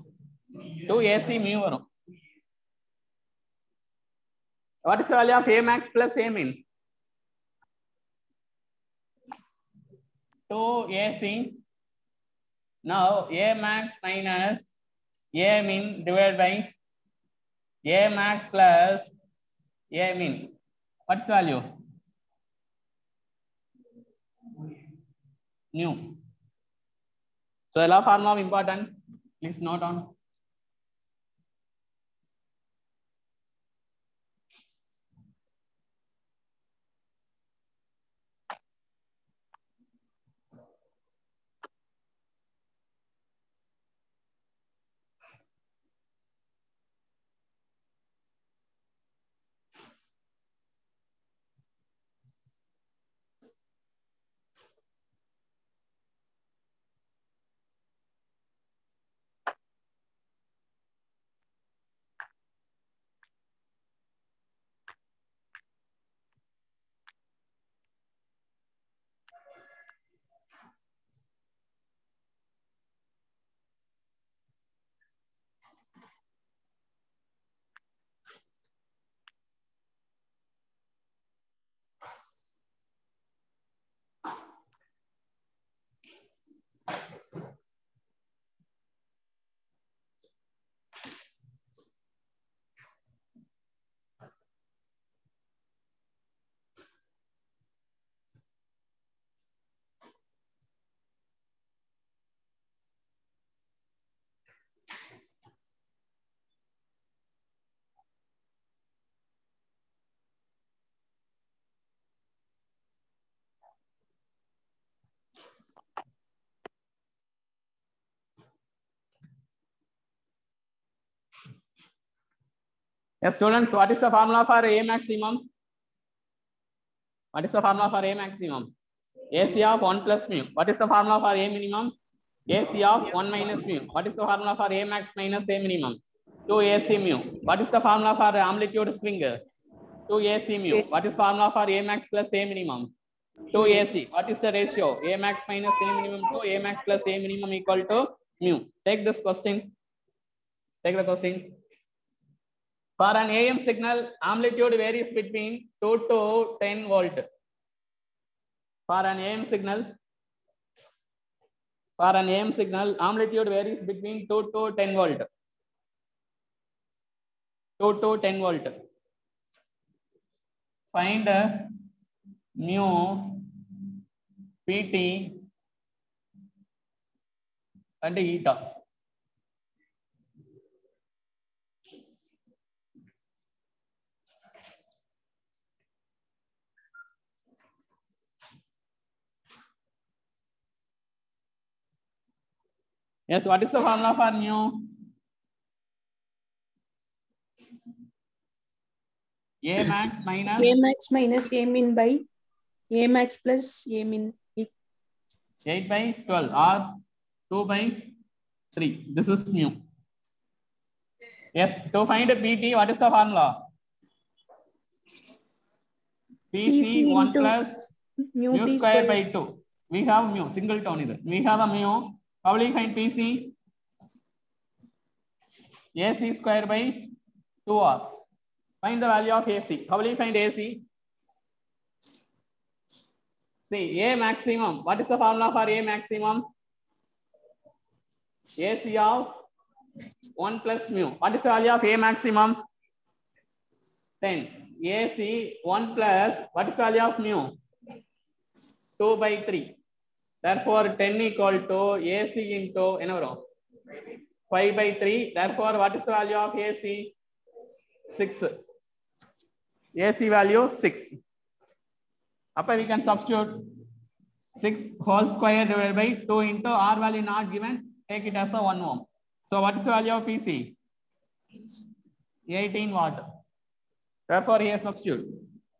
Speaker 1: 2 AC mu வரும். What is the value of A max plus A min? 2 AC. Now A max minus A min divided by A max plus A min. What's the value? New. So the law form of important, please note on. Yes, students, what is the formula for A maximum? What is the formula for A maximum? AC of 1 plus mu. What is the formula for A minimum? AC of 1 minus mu. What is the formula for A max minus A minimum? 2 AC mu. What is the formula for amplitude swing? 2 AC mu. What is formula for A max plus A minimum? 2 AC. What is the ratio? A max minus A minimum to A max plus A minimum equal to mu. Take this question. Take the question. For an AM signal, amplitude varies between 2 to 10 volt. For an AM signal, for an AM signal, amplitude varies between 2 to 10 volt. 2 to 10 volt. Find uh, mu PT and eta. Yes, what is the formula for mu? A max minus
Speaker 5: A max minus A min by A max plus A min.
Speaker 1: 8 by 12 or 2 by 3. This is mu. Yes, to find a PT, what is the formula? PC,
Speaker 5: PC
Speaker 1: 1 plus
Speaker 5: Mu
Speaker 1: mu square
Speaker 5: square.
Speaker 1: by 2. We have mu, single tone either. We have a mu. How will you find PC? AC square by 2R. Find the value of AC. How will you find AC? See, A maximum. What is the formula for A maximum? AC of 1 plus mu. What is the value of A maximum? 10. AC 1 plus, what is the value of mu? 2 by 3 Therefore, 10 equal to AC into, என்ன வரும்? 5 by 3. Therefore, what is the value of AC? 6. AC value 6. Upper we can substitute 6 whole square divided by 2 into R value not given. Take it as a 1 ohm. So, what is the value of PC? 18 watt. Therefore, here substitute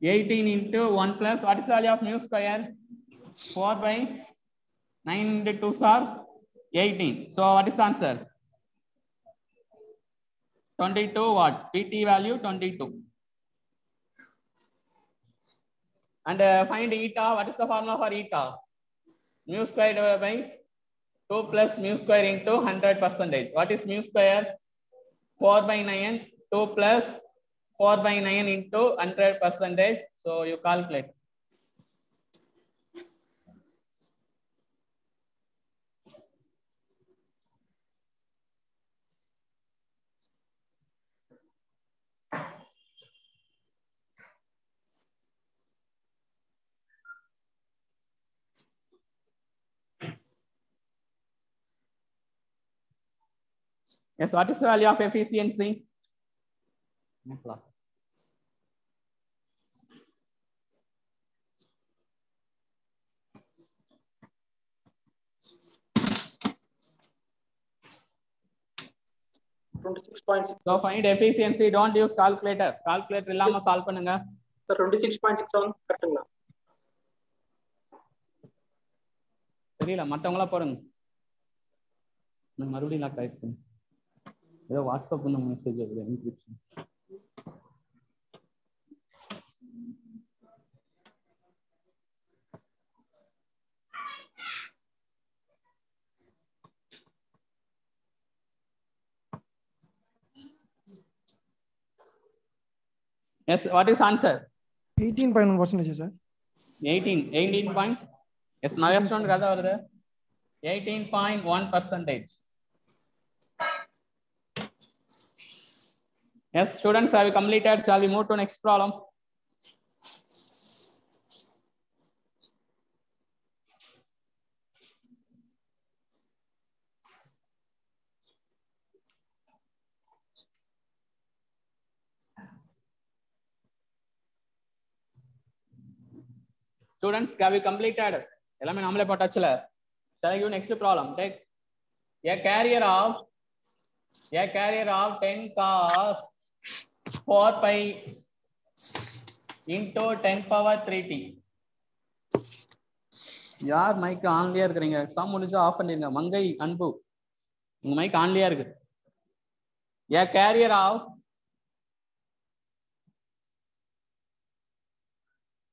Speaker 1: 18 into 1 plus what is the value of mu square? 4 by 9 into 2 are 18. So, what is the answer? 22 what? PT value 22. And uh, find eta. What is the formula for eta? Mu square divided by 2 plus mu square into 100 percentage. What is mu square? 4 by 9. 2 plus 4 by 9 into 100 percentage. So you calculate. Yes, what is the value of efficiency? So find efficiency. Don't use calculator. Calculator இல்லாம solve பண்ணுங்க.
Speaker 6: Point six seven கரெக்டுங்களா
Speaker 1: தெரியல மத்தவங்களா போடுங்க. நான் மறுபடியும் lock ஆயிடுச்சு. ஏதோ WhatsApp பண்ண மெசேஜ் வருது encryption. Yes, what is answer?
Speaker 3: 18.1 percentage, sir.
Speaker 1: 18, 18 point. Yes, நிறைய ஸ்டூடெண்ட் கதை வருது 18.1 percentage. Yes, students have completed. Shall we move to next problem? Students, have you completed? எல்லாமே நாமளே போட்டாச்சுல Shall I give next problem? Take a carrier of a carrier of 10 cos 4 pi into 10 power 3t யார் mic ஆன்லயே இருக்கிறீங்க some முடிஞ்சு of பண்ணிருங்க மங்கை அன்பு உங்க mic ஆன்லயா இருக்கு A carrier of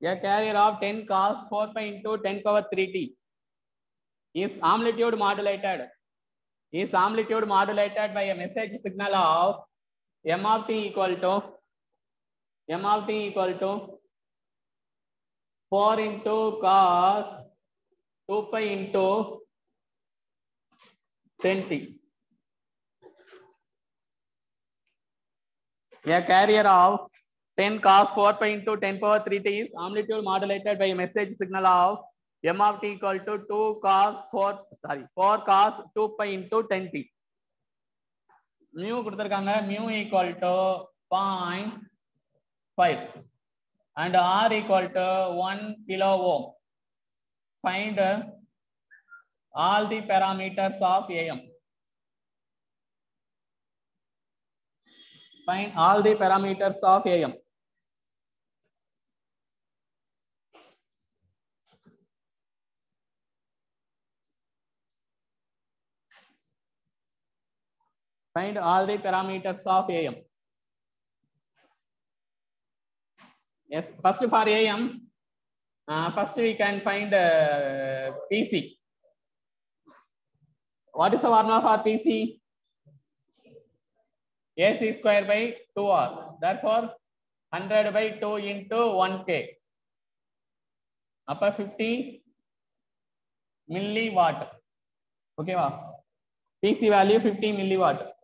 Speaker 1: a carrier of 10 cos 4 pi into 10 power 3t is amplitude modulated is amplitude modulated by a message signal of m of t equal to m of t equal to 4 into cos 2 pi into 10t a carrier of 10 cos 4 pi into 10 power 3t is amplitude modulated by message signal of m of t equal to 2 cos 4 sorry 4 cos 2 pi into 10t mu கொடுத்துருக்காங்க mu equal to point five and R equal to one kilo ohm find all the parameters of AM find all the parameters of AM Find all the parameters of AM. Yes, first for AM, uh, first we can find uh, PC. What is the formula for PC? AC square by 2R. Therefore, 100 by 2 into 1K. Upper 50 milliwatt. Okay, wow. PC value 50 milliwatt.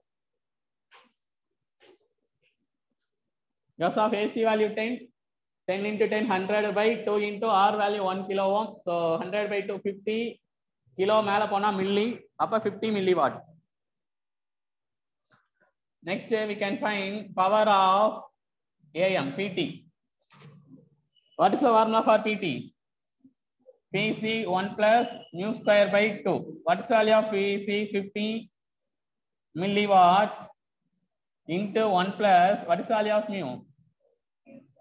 Speaker 1: Gas of AC value 10 10 into 10 100 by 2 into R value 1 kilo ohm so 100 by 2 50 kilo மேல போனா milli அப்ப 50 milliwatt next we can find power of AM PT what is the formula for PT PC 1 plus mu square by 2 what is the value of PC 50 milliwatt into 1 plus what is the value of mu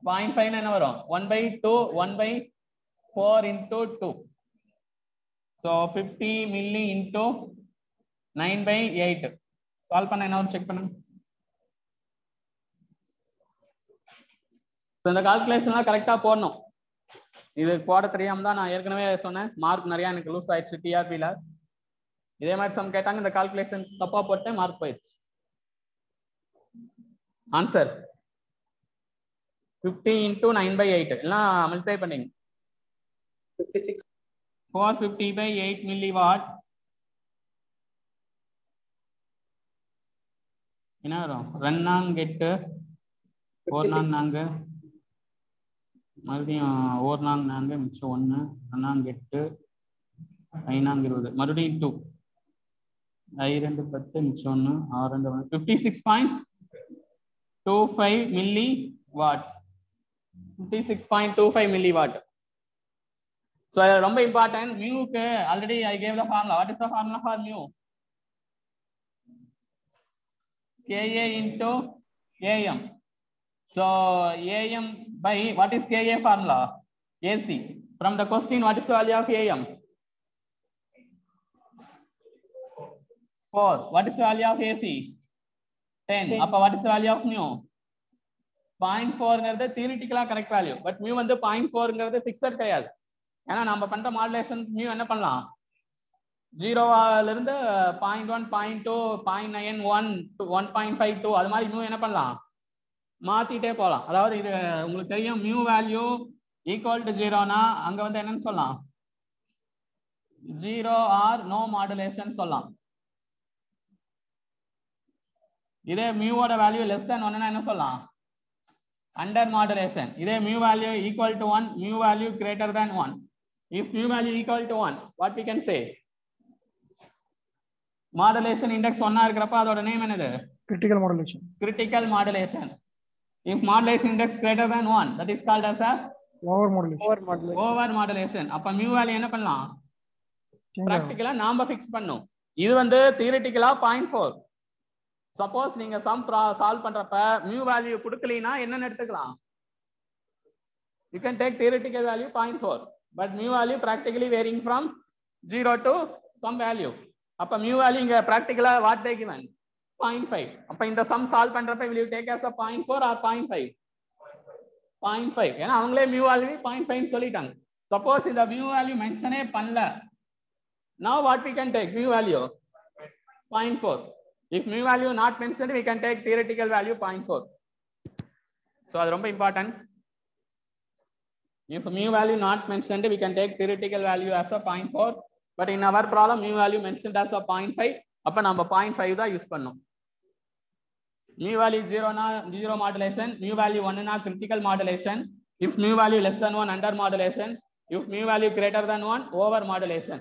Speaker 1: 0.5 என்ன வரும்? One by two one by four into two so fifty milli into nine by eight solve பண்ண என்ன வரும்? Check பண்ணுங்க so இந்த கால்குலேஷன்லாம் கரெக்டாக போடணும். இது போட தெரியாம தான் நான் ஏற்கனவே சொன்னேன். மார்க் நிறையா எனக்கு லூஸ் ஆயிடுச்சு டிஆர்பியில் இதே மாதிரி சம் கேட்டாங்க இந்த கால்குலேஷன் தப்பாக போட்டு மார்க் போயிடுச்சு. Answer fifty into nine by eight எல்லாம் மல்டிப்ளை பண்ணீங்க. Four fifty by eight milli watt என்ன வரும்? ரெண்டாங் எட்டு. ஒரு நாள் நான்கு. மறுபடியும் ஒரு நாள் நான்கு மிச்சம் ஒன்று ரெண்டாங் எட்டு. ஐநாங்க இருபது. மறுபடியும் டூ ஐ ரெண்டு பத்து மிச்சம் ஒன்று ஆறு ரெண்டு fifty six point two five milli watt Fifty six point two five milli watt so ரொம்ப important மியூக்கு already I gave the formula what is the formula for mu KA into AM. So AM by what is KA formula? AC. From the question, what is the value of AM? 4. What is the value of AC? 10. Appa, what is the value of mu? point ஃபோர்ங்கிறது தியரிட்டிக்கலாக correct value but mu வந்து point ஃபோர்ங்கிறது fixed கிடையாது. ஏன்னா நம்ம பண்ணுற modulation mu என்ன பண்ணலாம்? ஜீரோவால இருந்து point one point two point nine one one point five two அது மாதிரி மியூ என்ன பண்ணலாம்? மாத்திட்டே போகலாம். அதாவது இது உங்களுக்கு தெரியும் மியூ வேல்யூ ஈக்குவல் டு ஜீரோனா அங்க வந்து என்னன்னு சொல்லலாம்? ஜீரோ ஆர் நோ மாடுலேஷன் சொல்லலாம். இதே மியூவோட வேல்யூ லெஸ் தேன் ஒன்னா என்ன சொல்லலாம்? அண்டர் மாடுலேஷன் இதே mu value equal to one mu value greater than one if mu value equal to one what we can say modulation index ஒன்னா இருக்கிறப்ப அதோட name என்னது?
Speaker 3: Critical modulation.
Speaker 1: Critical modulation. If modulation index greater than 1 that is called as a
Speaker 3: over modulation.
Speaker 2: Over model
Speaker 1: over modulation. அப்ப mu value என்ன பண்ணலாம். பிராக்டிக்கலா நாம fix பண்ணோம். இது வந்து தியரிட்டிக்கலா பாயிண்ட் ஃபோர் சப்போஸ் நீங்க சம் சால்வ் பண்றப்ப மியூ வேல்யூ கொடுக்கலனா என்னன்னு எடுத்துக்கலாம் you can take theoretical value point four but mu value practically varying from zero to some value அப்ப மியூ வேல்யூ இங்க ப்ராக்டிகலா what take given point five அப்ப இந்த sum solve பண்றப்ப will you take as a point four or point five point five ஏன்னா அவங்களே mu value point five சொல்லிட்டாங்க suppose இந்த mu value மென்ஷனே பண்ணல now what we can take mu value point four if mu value not mentioned we can take theoretical value 0.4 so அது ரொம்ப important If mu value not mentioned, we can take theoretical value as a 0.4. But in our problem, mu value mentioned as a 0.5. அப்ப நம்ம 0.5 தான் use பண்ணோம் mu value 0 னா 0 modulation, mu value 1 னா critical modulation, if mu value less than 1 under modulation, if mu value greater than 1 over modulation.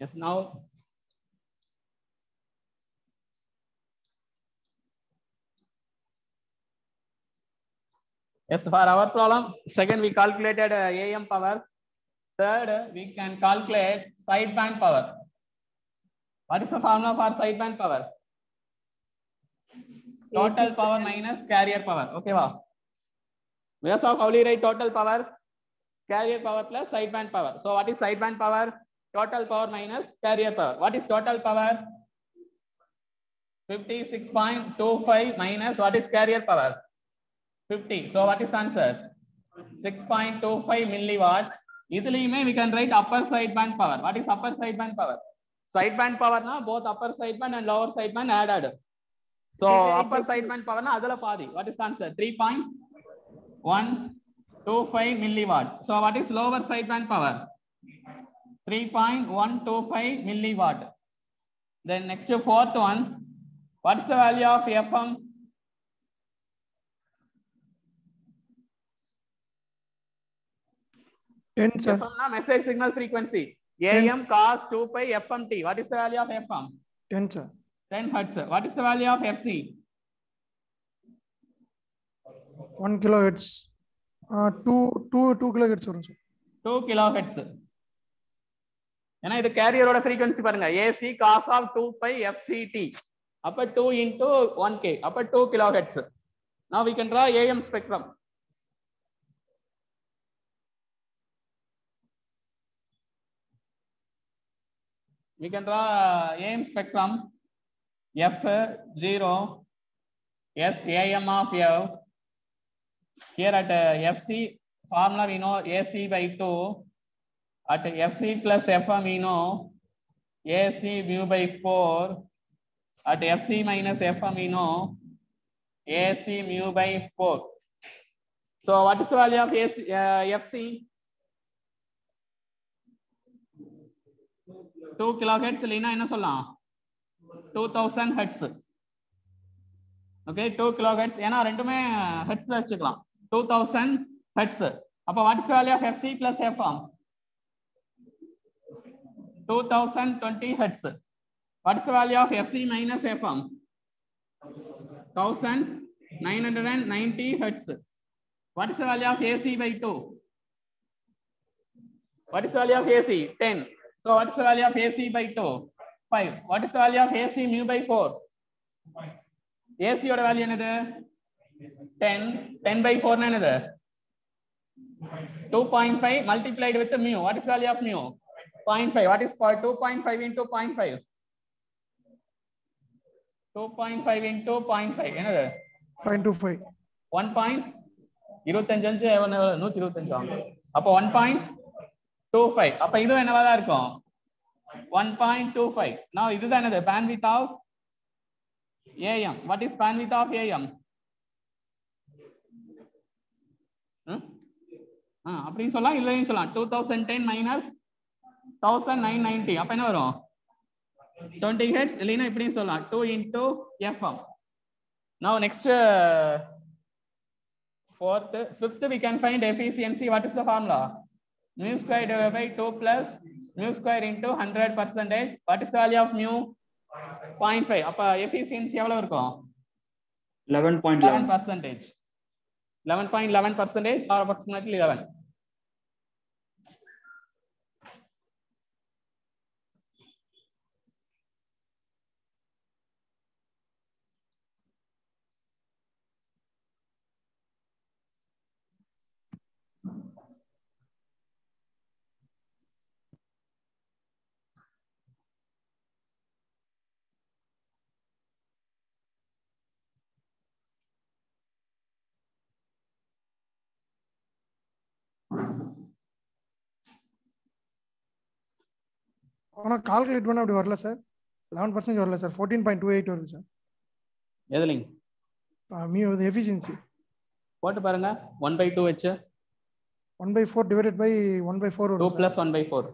Speaker 1: Yes, now. Yes, for our problem, second we calculated uh, AM power. Third, we can calculate sideband power. What is the formula for sideband power? Total power minus carrier power. Okay, wow. Because of Pauli write total power, carrier power plus sideband power. So what is sideband power? Total power minus carrier power. What is total power? 56.25 minus what is carrier power? 50. So what is answer? 6.25 milliwatt. Italy, we can write upper sideband power. What is upper sideband power? Sideband power na both upper sideband and lower sideband added. So upper sideband power na adala பாதி. What is the answer? 3.125 milliwatt. So what is lower sideband power? 3.125 milliwatt. Then next fourth one, what's the value of FM?
Speaker 3: Ten, sir.
Speaker 1: FM na message signal frequency. AM cos 2 pi FMT. What is the value of FM?
Speaker 3: Ten, sir.
Speaker 1: 10 hertz. What is the value of FC?
Speaker 3: One kilohertz. Uh, two, two, two kilohertz வரும் sir.
Speaker 1: 2 kilohertz. ஏன்னா இது கேரியரோட frequency பாருங்க AC cos of 2 pi FCT. அப்ப 2 into 1K. அப்ப 2 kilohertz. Now we can draw AM spectrum. We can draw AM spectrum F 0 S AM of F. Here at uh, FC formula we know AC by 2. At FC plus FM we know AC mu by 4. At FC minus FM we know AC mu by 4. So what is the value of AC, uh, FC? 2 kilohertz இல்லைன்னா என்ன சொல்லலாம் 2000 hertz. Okay, 2 kilohertz ஏன்னா ரெண்டுமே ஹெர்ட்ஸ்ல வச்சுக்கலாம் 2000 hertz. அப்ப what is the value of FC plus FM? 2020 hertz. What is the value of FC minus FM? 1990 hertz. What is the value of AC by 2? What is the value of AC? 10. So what is the value of AC by 2? 5. What is the value of AC mu by 4? AC ஓட value என்னது? 10. 10 by 4 என்னது? 2.5 multiplied with mu. What is the value of mu? 0.5. What is 2.5 into 0.5? 2.5 into 0.5. என்னது?
Speaker 3: Point two five.
Speaker 1: 1 point இருபத்தஞ்சு? நூத்தி இருபத்தஞ்சு ஆகும் அப்போ one point two five அப்ப இதுவும் என்னவா தான் இருக்கும்? ஒன் பாயிண்ட் டூ ஃபைவ் நான் இதுதான் என்னது? Width of AM what is bandwidth of AM அப்படின்னு சொல்லலாம் இல்லைன்னு சொல்லலாம். Two thousand ten minus thousand nine ninety அப்ப என்ன வரும்? டுவெண்ட்டி ஹெட்ஸ் இல்லைன்னா இப்படியும் சொல்லலாம். டூ இன்டூ எஃப்எம் நான் next fourth fifth we can find efficiency what is the formula mu square divided by 2 plus mu square into 100 percentage what is the value of mu 0.5 அப்ப efficiency எவ்வளவு இருக்கும்
Speaker 4: eleven point
Speaker 1: 11
Speaker 4: eleven
Speaker 1: percentage 11.11 percentage or approximately 11
Speaker 3: ஆனால் calculate பண்ண அப்படி வரல sir eleven percentage வரல sir fourteen point two eight வருது sir
Speaker 1: எதுலைங்க
Speaker 3: மீ வந்து எஃபிஷியன்சி
Speaker 1: போட்டு பாருங்க. 1 by 2 வச்சு
Speaker 3: one by four divided by one by four
Speaker 1: 2
Speaker 3: வரும்
Speaker 1: plus 1 by 4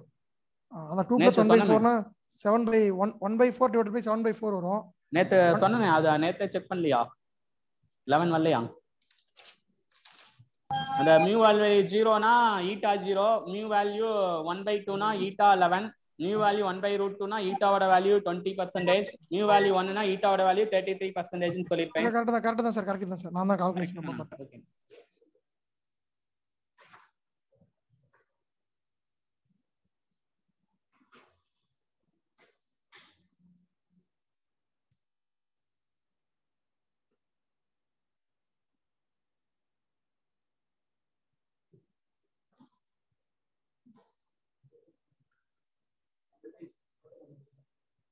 Speaker 3: அதான் two plus one by. ஃபோர்னா seven by one one by four divide by seven by four வரும்.
Speaker 1: நேத்து சொன்னேனே அது நேத்தே செக் பண்ணலையா? 11 வரலையா? அந்த mu value ஜீரோனா eta zero mu value one by டூனா eta eleven mu value one by root டூனா ஈட்டாவோட value twenty percentage mu value ஒன்னுனா ஈட்டாவோட வேல்யூ தேர்ட்டி த்ரீ பர்சன்டேஜ்னு சொல்லியிருப்பேன்
Speaker 3: கரெக்டாக தான் கரெக்டாக தான் சார் கரெக்ட் தான் சார் நான் தான் கால்குலேஷன் பண்ணேன்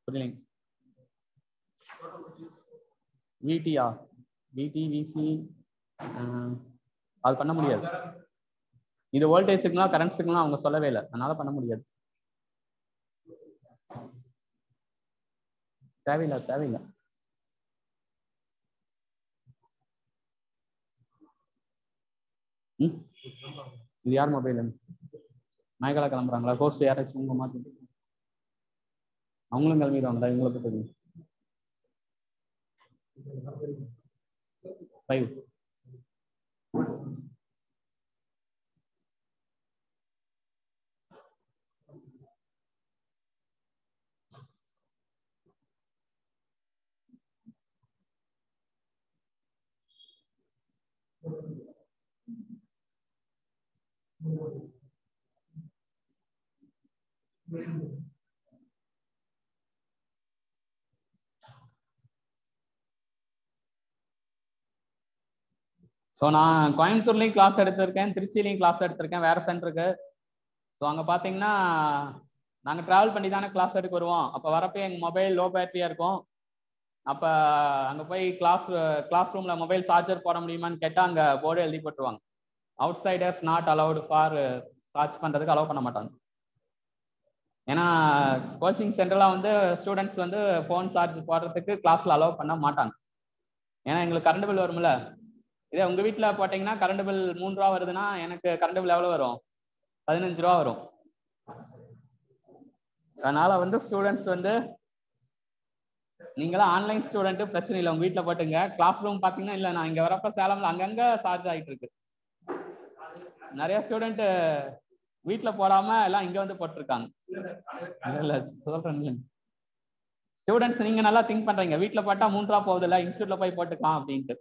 Speaker 1: புரியலைங்க விடியா விடி விசி அது பண்ண முடியாது. இது வோல்டேஜ் சிக்னலா கரண்ட் சிக்னலா அவங்க சொல்லவே இல்லை. அதனால பண்ண முடியாது. தேவையில்லை தேவையில்லை. இது யார் மொபைல் நாய்களா கிளம்புறாங்களா? ஹோஸ்ட் யாராச்சும் உங்க மாத்தி அவங்களும் கிளம்பிடுவாங்களா? இவங்களை பத்தி ஃபைவ் ஸோ நான் கோயம்புத்தூர்லேயும் கிளாஸ் எடுத்திருக்கேன் திருச்சியிலையும் கிளாஸ் எடுத்திருக்கேன் வேறு சென்டருக்கு ஸோ அங்கே பார்த்தீங்கன்னா நாங்கள் ட்ராவல் பண்ணி தானே கிளாஸ் எடுக்க வருவோம். அப்போ வரப்போ எங்கள் மொபைல் லோ பேட்டரியாக இருக்கும். அப்போ அங்கே போய் கிளாஸ் கிளாஸ் ரூமில் மொபைல் சார்ஜர் போட முடியுமான்னு கேட்டால் அங்கே போர்டு எழுதி போட்டுருவாங்க. Outsiders not allowed for charge பண்ணுறதுக்கு அலோவ் பண்ண மாட்டாங்க. ஏன்னா கோச்சிங் சென்டர்லாம் வந்து ஸ்டூடெண்ட்ஸ் வந்து ஃபோன் சார்ஜ் போடுறதுக்கு கிளாஸில் அலோவ் பண்ண மாட்டாங்க. ஏன்னா எங்களுக்கு கரண்ட் பில் வரும்ல. இதே உங்க வீட்ல போட்டீங்கன்னா கரண்ட் பில் மூணு ரூபா வருதுன்னா எனக்கு கரண்ட் பில் எவ்வளவு வரும்? பதினஞ்சு ரூபா வரும். அதனால வந்து ஸ்டூடெண்ட்ஸ் வந்து நீங்களாம் ஆன்லைன் ஸ்டூடெண்ட் பிரச்சனை இல்லை. உங்க வீட்ல போட்டுங்க. கிளாஸ் ரூம் பாத்தீங்கன்னா இல்ல நான் இங்க வரப்ப சேலம்ல அங்கங்க சார்ஜ் ஆயிட்டு இருக்கு. நிறைய ஸ்டூடெண்ட் வீட்ல போடாம எல்லாம் இங்க வந்து போட்டிருக்காங்க. இல்ல, சொல்றேன் ஸ்டூடெண்ட்ஸ் நீங்க நல்லா திங்க் பண்றீங்க. வீட்டுல போட்டா மூணு ரூபா போகுது இன்ஸ்டியூட்ல போய் போட்டுக்கலாம் அப்படின்ட்டு.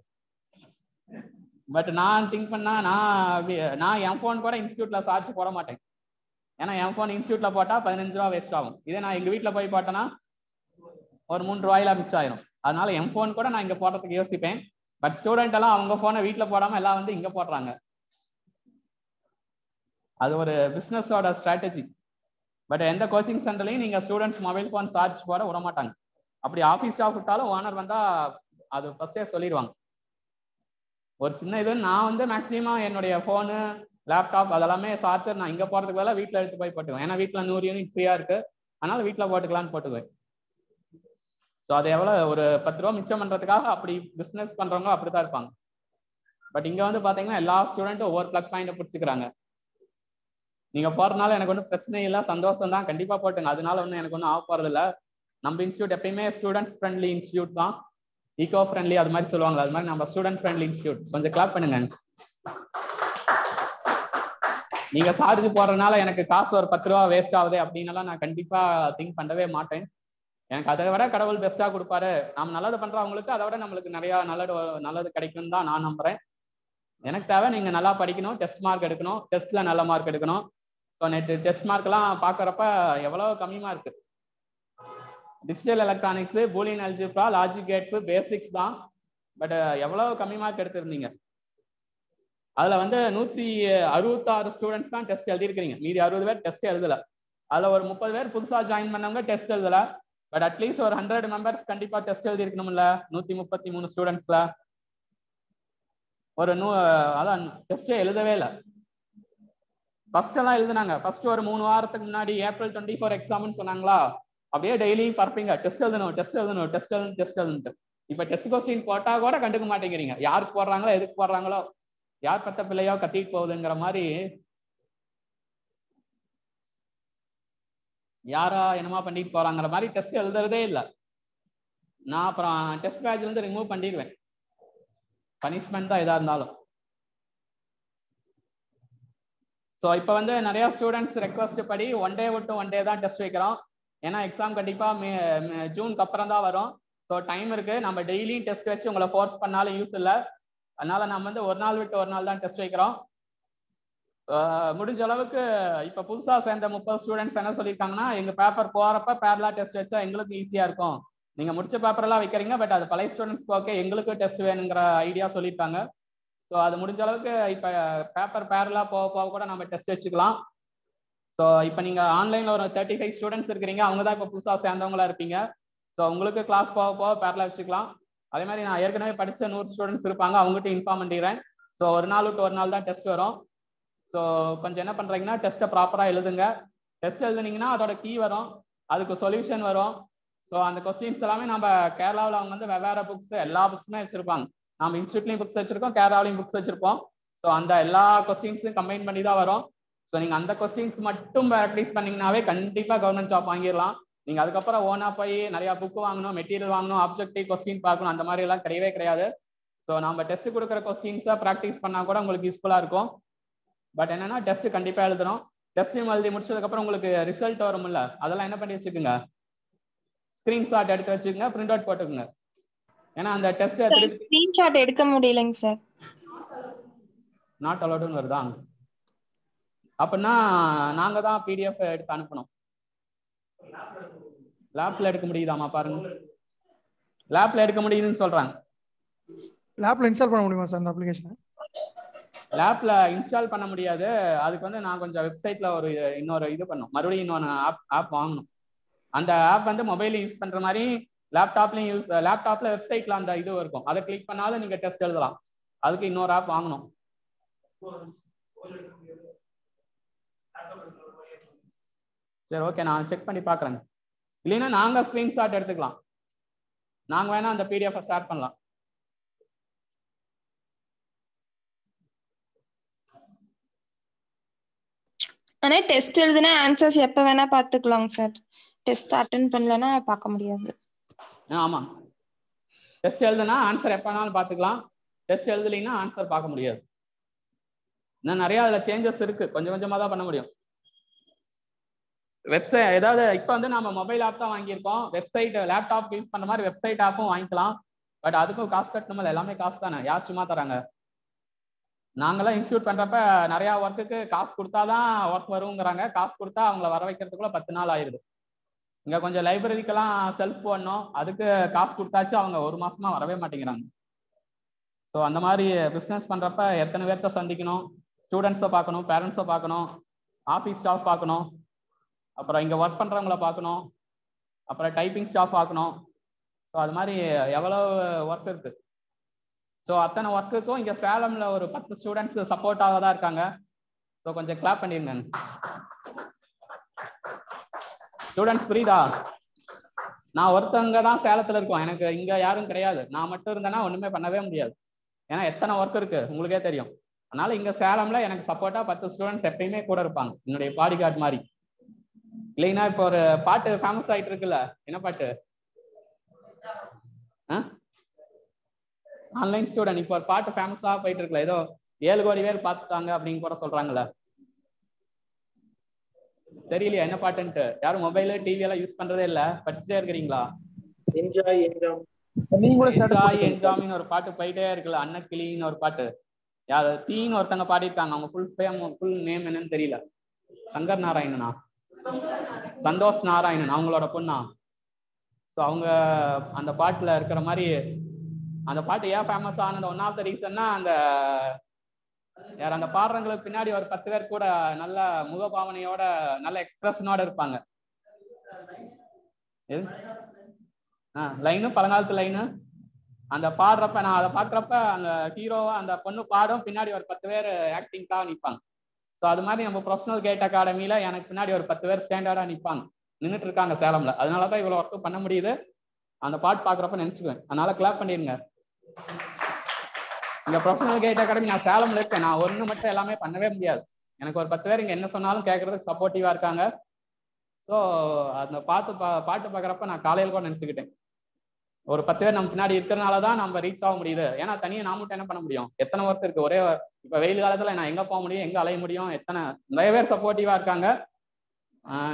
Speaker 1: பட் நான் திங்க் பண்ணா நான் வி- நான் என் ஃபோன் கூட இன்ஸ்டியூட்ல சார்ஜ் போட மாட்டேன். ஏன்னா என் ஃபோன் இன்ஸ்டியூட்ல போட்டா பதினஞ்சு ரூபா வேஸ்ட் ஆகும். இதே நான் எங்க வீட்டில் போய் போட்டேன்னா ஒரு மூணு ரூபாயில மிக்ஸ் ஆயிரும். அதனால என் ஃபோன் கூட நான் இங்க போடுறதுக்கு யோசிப்பேன். பட் ஸ்டூடெண்ட் எல்லாம் அவங்க போனை வீட்டில் போடாம எல்லாம் வந்து இங்க போடுறாங்க. அது ஒரு பிசினஸோட ஸ்ட்ராட்டஜி பட் எந்த கோச்சிங் சென்டர்லையும் நீங்க ஸ்டூடெண்ட்ஸ் மொபைல் ஃபோன் சார்ஜ் போட விட மாட்டாங்க. அப்படி ஆஃபீஸ் ஸ்டாஃப் விட்டாலும் ஓனர் வந்தா அது ஃபர்ஸ்டே சொல்லிடுவாங்க. ஒரு சின்ன இது. நான் வந்து மேக்ஸிமம் என்னுடைய ஃபோனு லேப்டாப் அதெல்லாமே சார்ஜர் நான் இங்கே போகிறதுக்கு பதிலாக வீட்டில் எடுத்து போய் போட்டுக்குவேன். ஏன்னா வீட்டில் நூறு யூனிட் ஃப்ரீயாக இருக்குது அதனால் வீட்டில் போட்டுக்கலாம்னு போட்டுக்குவேன். ஸோ அது எவ்வளோ ஒரு பத்து ரூபா மிச்சம் பண்ணுறதுக்காக அப்படி பிஸ்னஸ் பண்ணுறவங்க அப்படி தான் இருப்பாங்க. பட் இங்கே வந்து பார்த்தீங்கன்னா எல்லா ஸ்டூடெண்ட்டும் ஒவ்வொரு ப்ளக் பாயிண்ட்டை பிடிச்சிக்கிறாங்க. நீங்கள் போறதுனால எனக்கு ஒன்றும் பிரச்சனை இல்லை சந்தோஷம் தான். கண்டிப்பாக போட்டுங்க. அதனால ஒன்றும் எனக்கு ஒன்றும் ஆக போகிறதில்ல நம்ம இன்ஸ்டியூட் எப்பயுமே ஸ்டூடெண்ட்ஸ் ஃப்ரெண்ட்லி இன்ஸ்டியூட் தான். ஈகோ ஃப்ரெண்ட்லி அது மாதிரி சொல்லுவாங்க அது மாதிரி நம்ம ஸ்டூடெண்ட் ஃப்ரெண்ட்லி இன்ஸ்டியூட் கொஞ்சம் கிளாப் பண்ணுங்க. நீங்க சார்ஜ் போடுறதுனால எனக்கு காசு ஒரு பத்து ரூபா வேஸ்ட் ஆகுது அப்படின்னலாம் நான் கண்டிப்பா திங்க் பண்ணவே மாட்டேன். எனக்கு அதை விட கடவுள் பெஸ்டா கொடுப்பாரு. நாம் நல்லது பண்றவங்களுக்கு அதை விட நம்மளுக்கு நிறைய நல்லது நல்லது கிடைக்கும் தான் நான் நம்புறேன். எனக்கு தேவை நீங்க நல்லா படிக்கணும் டெஸ்ட் மார்க் எடுக்கணும் டெஸ்ட்ல நல்ல மார்க் எடுக்கணும். ஸோ நேற்று டெஸ்ட் மார்க்லாம் பார்க்குறப்ப எவ்வளோ கம்மி mark digital electronics Boolean algebra logic gates basics தான். பட் uh, எவ்வளோ கம்மி மார்க் எடுத்திருந்தீங்க? அதுல வந்து நூத்தி அறுபத்தாறு ஸ்டூடெண்ட்ஸ் தான் டெஸ்ட் எழுதிருக்கிறீங்க மீதி அறுபது பேர் டெஸ்ட் எழுதல. அதுல ஒரு முப்பது பேர் புதுசா ஜாயின் பண்ணவங்க டெஸ்ட் எழுதல. பட் அட்லீஸ்ட் ஒரு ஹண்ட்ரட் மெம்பர்ஸ் கண்டிப்பா டெஸ்ட் எழுதிருக்கணும்ல நூத்தி முப்பத்தி மூணு ஸ்டூடெண்ட்ஸ்ல ஒரு நூ அதான் டெஸ்டே எழுதவே இல்லை. ஃபர்ஸ்ட் எல்லாம் எழுதுனாங்க. ஃபர்ஸ்ட் ஒரு மூணு வாரத்துக்கு முன்னாடி ஏப்ரல் டுவெண்ட்டி ஃபோர் எக்ஸாம்னு சொன்னாங்களா? அப்படியே டெய்லி பறப்பீங்க டெஸ்ட் எழுதணும் டெஸ்ட் எழுதணும் டெஸ்ட் எழுதணும் டெஸ்ட் எழுதணும் இப்ப டெஸ்ட் கொஸ்டின் போட்டா கூட கண்டுக்க மாட்டேங்கிறீங்க. யாருக்கு போடுறாங்களோ எதுக்கு போடுறாங்களோ யார் பத்த பிள்ளையோ கத்திட்டு போகுதுங்கிற மாதிரி யாரா என்னமா பண்ணிட்டு போறாங்கிற மாதிரி டெஸ்ட் எழுதுறதே இல்லை. நான் அப்புறம் டெஸ்ட் பேட்ச்ல இருந்து ரிமூவ் பண்ணிடுவேன். பனிஷ்மெண்ட் தான் எதா இருந்தாலும். ஸோ இப்போ வந்து நிறைய ஸ்டூடெண்ட்ஸ் ரெக்வஸ்ட் படி ஒன் டே விட்டு ஒன் டே தான் டெஸ்ட் வைக்கிறோம். ஏன்னா எக்ஸாம் கண்டிப்பாக மே ஜூனுக்கு அப்புறம் தான் வரும். ஸோ டைம் இருக்கு. நம்ம டெய்லியும் டெஸ்ட் வச்சு உங்களை ஃபோர்ஸ் பண்ணாலும் யூஸ் இல்லை. அதனால நம்ம வந்து ஒரு நாள் விட்டு ஒரு நாள் தான் டெஸ்ட் வைக்கிறோம். முடிஞ்ச அளவுக்கு இப்போ புதுசாக சேர்ந்த முப்பது ஸ்டூடெண்ட்ஸ் என்ன சொல்லியிருக்காங்கன்னா எங்கள் பேப்பர் போகிறப்ப பேரலாக டெஸ்ட் வச்சா எங்களுக்கு ஈஸியாக இருக்கும். நீங்கள் முடிச்ச பேப்பர்லாம் வைக்கிறீங்க பட் அது பழைய ஸ்டூடெண்ட்ஸ்க்கு ஓகே எங்களுக்கு டெஸ்ட் வேணுங்கிற ஐடியா சொல்லியிருக்காங்க. ஸோ அது முடிஞ்ச அளவுக்கு இப்போ பேப்பர் பேரலாக போக போக கூட நம்ம டெஸ்ட் வச்சுக்கலாம். ஸோ இப்போ நீங்கள் ஆன்லைனில் ஒரு தேர்ட்டி ஃபைவ் ஸ்டூடெண்ட்ஸ் இருக்கிறீங்க அவங்க தான் இப்போ புதுசாக சேர்ந்தவங்களா இருப்பீங்க. ஸோ உங்களுக்கு கிளாஸ் போக போக பேரலாக வச்சுக்கலாம். அதே மாதிரி நான் ஏற்கனவே படித்த நூறு ஸ்டூடெண்ட்ஸ் இருப்பாங்க அவங்ககிட்ட இன்ஃபார்ம் பண்ணிடுறேன். ஸோ ஒரு நாள் விட்டு ஒரு நாள் தான் டெஸ்ட் வரும். ஸோ கொஞ்சம் என்ன பண்ணுறீங்கன்னா டெஸ்ட்டை ப்ராப்பராக எழுதுங்க. டெஸ்ட் எழுதுனீங்கன்னா அதோட கீ வரும். அதுக்கு சொல்யூஷன் வரும். ஸோ அந்த கொஸ்டின்ஸ் எல்லாமே நம்ம கேரளாவில் அவங்க வந்து வெவ்வேறு புக்ஸ் எல்லா புக்ஸுமே வச்சுருப்பாங்க. நம்ம இன்ஸ்டியூட்லேயும் புக்ஸ் வச்சுருக்கோம் கேரளாவிலையும் புக்ஸ் வச்சுருப்போம். ஸோ அந்த எல்லா கொஸ்டின்ஸும் கம்பைன் பண்ணி தான் வரும். ஸோ நீங்க அந்த கொஸ்டின்ஸ் மட்டும் ப்ராக்டிஸ் பண்ணீங்கன்னாவே கண்டிப்பா கவர்மெண்ட் ஜாப் வாங்கிடலாம். நீங்க அதுக்கப்புறம் ஓனா போய் நிறைய புக் வாங்கணும் மெட்டீரியல் வாங்கணும் ஆப்ஜெக்டிவ் கொஸ்டின் பார்க்கணும் அந்த மாதிரி எல்லாம் கிடையவே கிடையாது. ஸோ நம்ம டெஸ்ட் கொடுக்குற கொஸ்டின்ஸை ப்ராக்டிஸ் பண்ணா கூட உங்களுக்கு யூஸ்ஃபுல்லா இருக்கும். பட் என்னன்னா டெஸ்ட் கண்டிப்பா எழுதணும். டெஸ்ட்டையும் எழுதி முடிச்சதுக்கு அப்புறம் உங்களுக்கு ரிசல்ட் வரும்ல அதெல்லாம் என்ன பண்ணி வச்சுக்கோங்க? ஸ்கிரீன்ஷாட் எடுத்து வச்சுக்கோங்க பிரிண்ட் அவுட் போட்டுக்கோங்க. ஏன்னா அந்த டெஸ்ட்
Speaker 8: ஸ்கிரீன்ஷாட் எடுக்க முடியலைங்க சார்
Speaker 1: நாட் அலௌடுன்னு வருதா அப்படின்னா நாங்க தான் பிடிஎஃப் எடுத்து அனுப்பணும். லேப்ல எடுக்க முடியுதாமா பாருங்க. லேப்ல எடுக்க முடியுதுன்னு சொல்றாங்க.
Speaker 3: லேப்ல இன்ஸ்டால் பண்ண முடியுமா சார் அந்த அப்ளிகேஷன்
Speaker 1: லேப்ல இன்ஸ்டால் பண்ண முடியாது. அதுக்கு வந்து நான் கொஞ்சம் வெப்சைட்ல ஒரு இன்னொரு இது பண்ணும். மறுபடியும் இன்னொன்று ஆப் ஆப் வாங்கணும். அந்த ஆப் வந்து மொபைல் யூஸ் பண்ற மாதிரி லேப்டாப்லயும் யூஸ் லேப்டாப்ல வெப்சைட்ல அந்த இது இருக்கும். அதை கிளிக் பண்ணாலும் நீங்க டெஸ்ட் எழுதலாம். அதுக்கு இன்னொரு ஆப் வாங்கணும். சரி ஓகே நான் செக் பண்ணி பார்க்குறேங்க இல்லைன்னா நாங்க ஸ்கிரீன்ஷாட் எடுத்துக்கலாம். நாங்க வேணா அந்த பிடிஎஃப் ஸ்டார்ட் பண்ணலாம்.
Speaker 8: ஆனா டெஸ்ட் எழுதுனா ஆன்சர்ஸ் எப்ப வேணா பாத்துக்கலாங்க சார் டெஸ்ட் அட்டன் பண்ணலன்னா பார்க்க முடியாது.
Speaker 1: ஆ, ஆமா. டெஸ்ட் எழுதுனா ஆன்சர் எப்ப வேணாலும் பார்த்துக்கலாம். டெஸ்ட் எழுதலைன்னா ஆன்சர் பார்க்க முடியாது. இன்னும் நிறைய அதுல சேஞ்சஸ் இருக்கு. கொஞ்சம் கொஞ்சமா தான் பண்ண முடியும். வெப்சைட் ஏதாவது இப்போ வந்து நம்ம மொபைல் ஆப் தான் வாங்கியிருக்கோம். வெப்சைட் லேப்டாப் யூஸ் பண்ண மாதிரி வெப்சைட் ஆப்பும் வாங்கிக்கலாம். பட் அதுக்கும் காசு கட்டணும் எல்லாமே காசு தானே. யார் சும்மா தராங்க? நாங்களாம் இன்ஸ்டியூட் பண்றப்ப நிறைய ஒர்க்குக்கு காசு கொடுத்தாதான் ஒர்க் வருங்கிறாங்க. காசு கொடுத்தா அவங்கள வர வைக்கிறதுக்குள்ள பத்து நாள் ஆயிடுது இங்க கொஞ்சம் லைப்ரரிக்கெல்லாம் செல்ஃப் பண்ணோம் அதுக்கு காசு கொடுத்தாச்சு அவங்க ஒரு மாசமா வரவே மாட்டேங்கிறாங்க. ஸோ அந்த மாதிரி பிஸ்னஸ் பண்றப்ப எத்தனை பேர்த்த சந்திக்கணும்? ஸ்டூடெண்ட்ஸை பார்க்கணும் பேரண்ட்ஸை பார்க்கணும் ஆஃபீஸ் ஸ்டாஃப் பார்க்கணும் அப்புறம் இங்கே ஒர்க் பண்ணுறவங்கள பார்க்கணும் அப்புறம் டைப்பிங் ஸ்டாஃப் பார்க்கணும். ஸோ அது மாதிரி எவ்வளவு ஒர்க் இருக்குது ஸோ அத்தனை ஒர்க்குக்கும் இங்கே சேலமில் ஒரு பத்து ஸ்டூடெண்ட்ஸ் சப்போர்ட்டாக தான் இருக்காங்க. ஸோ கொஞ்சம் கிளாப் பண்ணிருங்க. ஸ்டூடெண்ட்ஸ் புரியுதா? நான் ஒருத்தவங்க தான் சேலத்தில் இருக்கோம். எனக்கு இங்கே யாரும் கிடையாது. நான் மட்டும் இருந்தேன்னா ஒன்றுமே பண்ணவே முடியாது. ஏன்னா எத்தனை ஒர்க் இருக்குது உங்களுக்கே தெரியும். அதனால இங்க சேலம்ல எனக்கு சப்போர்ட்டா பத்து ஸ்டூடெண்ட்ஸ் எப்பயுமே கூட இருப்பாங்க. என்னுடைய பாடி கார்டு மாதிரி. இல்லைன்னா இப்போ ஒரு பாட்டு ஃபேமஸ் ஆயிட்டு இருக்குல்ல என்ன பாட்டு? ஆன்லைன் ஸ்டூடெண்ட் இப்போ ஒரு பாட்டு ஃபேமஸா போயிட்டு இருக்குல்ல ஏதோ ஏழு கோடி பேர் பார்த்துட்டாங்க அப்படின்னு கூட சொல்றாங்கல்ல. தெரியலையா என்ன பாட்டுன்ட்டு. யாரும் மொபைல் டிவி எல்லாம் யூஸ் பண்றதே இல்ல. படிச்சுட்டே இருக்கிறீங்களா?
Speaker 6: என்ஜாய்
Speaker 1: என்ஜாமின்னு ஒரு பாட்டு போயிட்டே இருக்குல்ல அன்னக்கிளின்னு ஒரு பாட்டு. யார்? தீன்னு ஒருத்தங்க பாடியிருக்காங்க. அவங்க ஃபுல் ஃபேம் ஃபுல் நேம் என்னன்னு தெரியல. சங்கர் நாராயணனா? சந்தோஷ் நாராயணன் அவங்களோட பொண்ணா? ஸோ அவங்க அந்த பாட்டுல இருக்கிற மாதிரி அந்த பாட்டு ஏன் ஃபேமஸ் ஆனது? ஒன் ஆஃப் த ரீசன்னா அந்த யார் அந்த பாடுறவங்களுக்கு பின்னாடி ஒரு பத்து பேர் கூட நல்ல முகபாவனையோட நல்ல எக்ஸ்பிரஷனோட இருப்பாங்க. எது? லைனு பழங்காலத்து லைனு அந்த பாடுறப்ப நான் அதை பார்க்குறப்ப அந்த ஹீரோவா அந்த பொண்ணு பாடும் பின்னாடி ஒரு பத்து பேர் ஆக்டிங்காக நிற்பாங்க ஸோ அது மாதிரி நம்ம ப்ரொஃபஷனல் கேட் அகாடமியில் எனக்கு பின்னாடி ஒரு பத்து பேர் ஸ்டாண்டர்டாக நிற்பாங்க நின்றுட்டு இருக்காங்க சேலம்ல. அதனால தான் இவ்வளோ ஒர்க்கும் பண்ண முடியுது. அந்த பாட்டு பார்க்குறப்ப நினச்சிக்குவேன். அதனால கிளாப் பண்ணிடுங்க. இந்த ப்ரொஃபஷனல் கேட் அகாடமி நான் சேலம்ல இருக்கேன். நான் ஒன்று மட்டும் எல்லாமே பண்ணவே முடியாது. எனக்கு ஒரு பத்து பேர் இங்கே என்ன சொன்னாலும் கேட்கறதுக்கு சப்போர்ட்டிவாக இருக்காங்க. ஸோ அந்த பாட்டு பா பாட்டு பார்க்குறப்ப நான் காலையில் கூட நினச்சிக்கிட்டேன். ஒரு பத்து பேர் நம்ம பின்னாடி இருக்கிறனால தான் நம்ம ரீச் ஆக முடியுது. ஏன்னா தனியாக நாம மட்டும் என்ன பண்ண முடியும்? எத்தனை ஒர்க் இருக்கு? ஒரே இப்போ வெயில் காலத்தில் நான் எங்கே போக முடியும்? எங்கே அலைய முடியும்? எத்தனை நிறைய பேர் சப்போர்ட்டிவாக இருக்காங்க.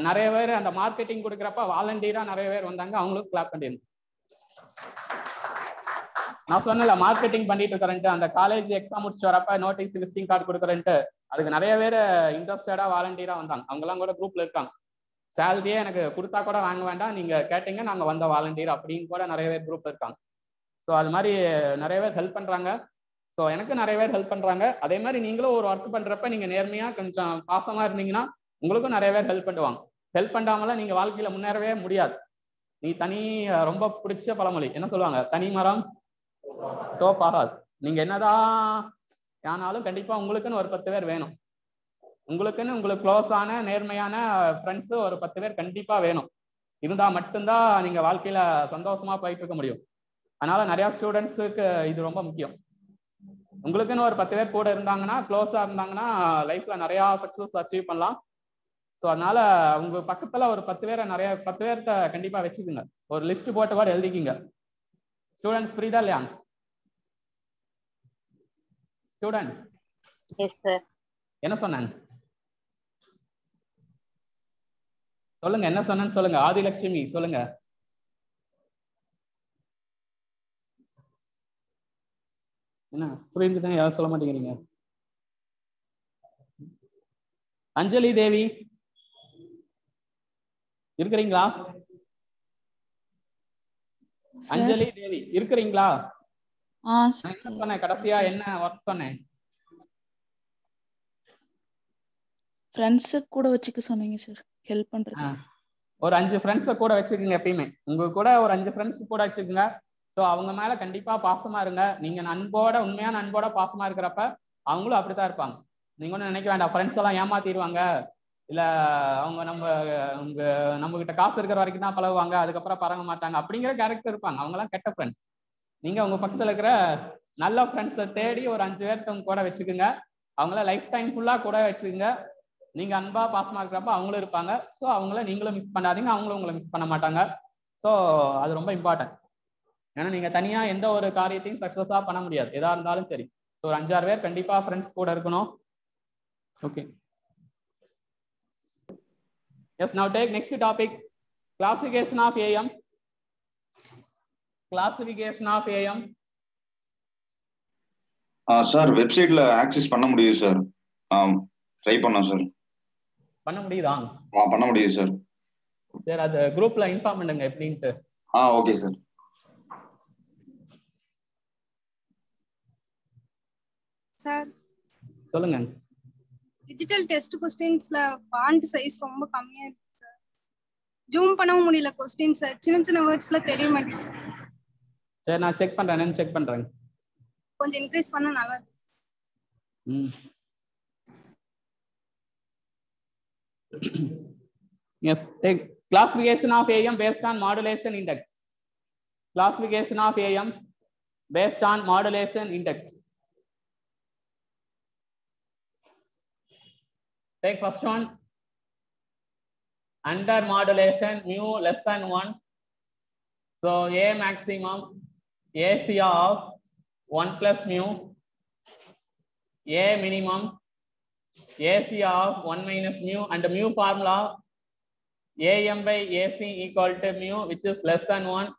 Speaker 1: நிறைய பேர் அந்த மார்க்கெட்டிங் கொடுக்குறப்ப வாலண்டியராக நிறைய பேர் வந்தாங்க. அவங்களுக்கு கிளாப் பண்ணிருந்தேன் நான் சொன்னல மார்க்கெட்டிங் பண்ணிட்டு இருக்கிறேன்ட்டு அந்த காலேஜ் எக்ஸாம் முடிச்சு வரப்ப நோட்டீஸ் விசிட்டிங் கார்டு கொடுக்குறேன்ட்டு அதுக்கு நிறைய பேர் இன்ட்ரெஸ்டடா வாலண்டியரா வந்தாங்க. அவங்கெல்லாம் கூட குரூப்ல இருக்காங்க. சேலரியே எனக்கு கொடுத்தா கூட வாங்க வேண்டாம். நீங்கள் கேட்டீங்க நாங்கள் வந்த வாலண்டியர் அப்படின்னு கூட நிறைய பேர் குரூப் இருக்காங்க. ஸோ அது மாதிரி நிறைய பேர் ஹெல்ப் பண்ணுறாங்க ஸோ எனக்கு நிறைய பேர் ஹெல்ப் பண்ணுறாங்க அதே மாதிரி நீங்களும் ஒரு ஒர்க் பண்ணுறப்ப நீங்கள் நேர்மையாக கொஞ்சம் பாசமாக இருந்தீங்கன்னா உங்களுக்கும் நிறைய பேர் ஹெல்ப் பண்ணுவாங்க. ஹெல்ப் பண்ணாமலாம் நீங்கள் வாழ்க்கையில் முன்னேறவே முடியாது. நீ தனி ரொம்ப பிடிச்ச பழமொழி. என்ன சொல்லுவாங்க? தனி மரம் தோப்பாகாது. நீங்கள் என்னதான் ஆனாலும் கண்டிப்பாக உங்களுக்குன்னு ஒரு பத்து பேர் வேணும். உங்களுக்குன்னு உங்களுக்கு க்ளோஸான நேர்மையான ஃப்ரெண்ட்ஸ் ஒரு பத்து பேர் கண்டிப்பா வேணும். இருந்தா மட்டும்தான் நீங்க வாழ்க்கையில சந்தோஷமா போயிட்டு இருக்க முடியும். அதனால நிறைய ஸ்டூடெண்ட்ஸுக்கு இது ரொம்ப முக்கியம். உங்களுக்குன்னு ஒரு பத்து பேர் கூட இருந்தாங்கன்னா க்ளோஸா இருந்தாங்கன்னா லைஃப்ல நிறைய சக்சஸ் அச்சீவ் பண்ணலாம். ஸோ அதனால உங்க பக்கத்துல ஒரு பத்து பேரை நிறைய பத்து பேர்த்த கண்டிப்பா வச்சுக்கோங்க. ஒரு லிஸ்ட் போட்டு கூட எழுதிக்கிங்க. ஸ்டூடெண்ட்ஸ் புரியுதா இல்லையா? ஸ்டூடெண்ட் என்ன சொன்னாங்க சொல்லுங்க என்ன சொன்னேன்னு சொல்லுங்க. ஆதிலட்சுமி சொல்லுங்க. என்ன புரிஞ்சுதான் யாரும் சொல்ல மாட்டேங்கிறீங்க. அஞ்சலி தேவி. இருக்கிறீங்களா? அஞ்சலி தேவி இருக்கிறீங்களா? என்ன சொன்னேன்? கடைசியா என்ன ஒர்க் சொன்னேன்?
Speaker 10: ஃப்ரெண்ட்ஸு கூட வச்சுக்க சொன்னீங்க சார். ஹெல்ப் பண்றது
Speaker 1: ஒரு அஞ்சு ஃப்ரெண்ட்ஸை கூட வச்சுக்கோங்க எப்பயுமே. உங்க கூட ஒரு அஞ்சு ஃப்ரெண்ட்ஸ் கூட வச்சுக்கோங்க ஸோ அவங்க மேல கண்டிப்பா பாசமா இருங்க. நீங்க அன்போட உண்மையான அன்போட பாசமா இருக்கிறப்ப அவங்களும் அப்படித்தான் இருப்பாங்க. நீங்க ஒன்றும் நினைக்க வேண்டாம். ஃப்ரெண்ட்ஸ் எல்லாம் ஏமாத்திடுவாங்க. இல்ல அவங்க நம்ம உங்க நம்ம கிட்ட காசு இருக்கிற வரைக்கும் தான் பழகுவாங்க. அதுக்கப்புறம் பழக மாட்டாங்க. அப்படிங்கிற கேரக்டர் இருப்பாங்க. அவங்க எல்லாம் கெட்ட ஃப்ரெண்ட்ஸ் நீங்க உங்க பக்கத்துல இருக்கிற நல்ல ஃப்ரெண்ட்ஸை தேடி ஒரு அஞ்சு பேர்த்த உங்க கூட வச்சுக்கோங்க. அவங்கள லைஃப் டைம் ஃபுல்லா கூட வச்சுக்கோங்க. நீங்க அன்பா பாசமா இருக்கிறப்ப அவங்களும் இருப்பாங்க. ஸோ அவங்கள நீங்களும் மிஸ் பண்ணாதீங்க. அவங்களும் உங்களை மிஸ் பண்ண மாட்டாங்க. ஸோ அது ரொம்ப இம்பார்ட்டன்ட் ஏன்னா நீங்க தனியா எந்த ஒரு காரியத்தையும் சக்சஸா பண்ண முடியாது. எதா இருந்தாலும் சரி. ஸோ ஒரு அஞ்சாறு பேர் கண்டிப்பா ஃப்ரெண்ட்ஸ் கூட இருக்கணும். Okay yes now take next topic classification of AM classification of AM
Speaker 11: sir வெப்சைட்ல ஆக்சஸ் பண்ண முடியும் சார் ட்ரை பண்ணோம் சார்
Speaker 1: பண்ண முடியுதா?
Speaker 11: ஆ பண்ண முடியுது சார்
Speaker 1: சரி அது குரூப்ல இன்ஃபார்ம் பண்ணுங்க எப்படின்ட்டு.
Speaker 11: ஆ ஓகே சார்
Speaker 12: சார்
Speaker 1: சொல்லுங்க.
Speaker 12: டிஜிட்டல் டெஸ்ட் கொஸ்டின்ஸ்ல பாண்ட் சைஸ் ரொம்ப கம்மியா இருக்கு சார் ஜூம் பண்ணவும் முடியல கொஸ்டின்ஸ் சின்ன சின்ன வேர்ட்ஸ்ல தெரிய மாட்டேங்குது சார்
Speaker 1: சரி நான் செக் பண்றேன் என்னன்னு செக் பண்றேன்.
Speaker 12: கொஞ்சம் இன்க்ரீஸ் பண்ணா நல்லா இருக்கும்.
Speaker 1: ம். Yes take classification of am based on modulation index classification of am based on modulation index take first one. Under modulation, mu less than 1. So A maximum, AC of 1 plus mu, A minimum, AC of 1 minus mu, and the mu formula, AM by AC equal to mu, which is less than 1.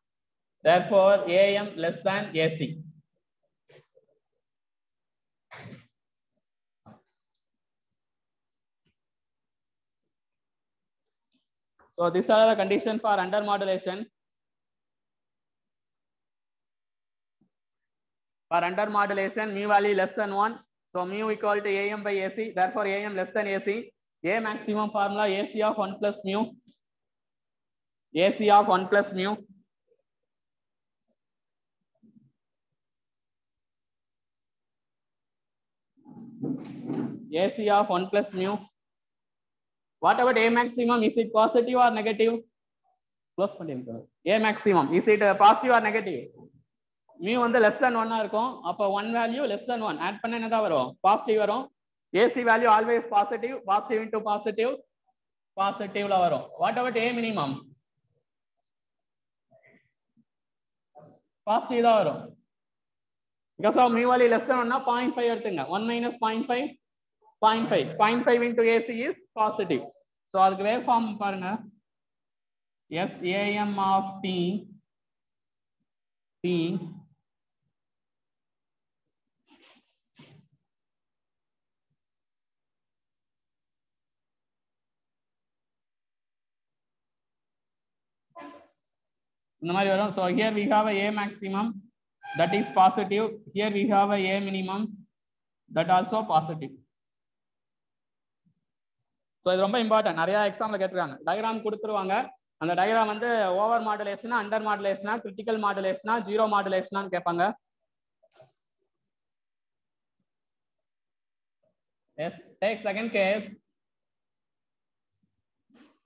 Speaker 1: Therefore, AM less than AC. So these are the conditions for under modulation. For under modulation, mu value less than 1. So mu equal to AM by AC. Therefore, AM less than AC. A maximum formula AC of 1 plus mu. AC of 1 plus mu. AC of 1 plus mu. What about A maximum? Is it positive or negative? Close A maximum. Is it uh, positive or negative? Mu வந்து less than ஒன்னா இருக்கும் அப்போ one value less than one add பண்ண என்னதான் வரும் positive வரும் AC value always positive positive into positive பாசிட்டிவ்ல வரும் what about a minimum positive தான் வரும் because of mu value less than ஒன்னா பாயிண்ட் ஃபைவ் எடுத்துங்க one minus point five point five point five into AC is positive so அதுக்கு waveform பாருங்க yes AM of P D இந்த மாதிரி வரும். So here we have a maximum that is positive here we have a minimum that also positive so இது ரொம்ப important நிறைய எக்ஸாம்ல கேட்டிருக்காங்க டயக்ராம் கொடுத்துருவாங்க அந்த டயக்ராம் வந்து ஓவர் மாடுலேஷனா அண்டர் மாடுலேஷனா கிரிட்டிக்கல் மாடுலேஷனா ஜீரோ மாடுலேஷனான்னு கேட்பாங்க Yes, take second case.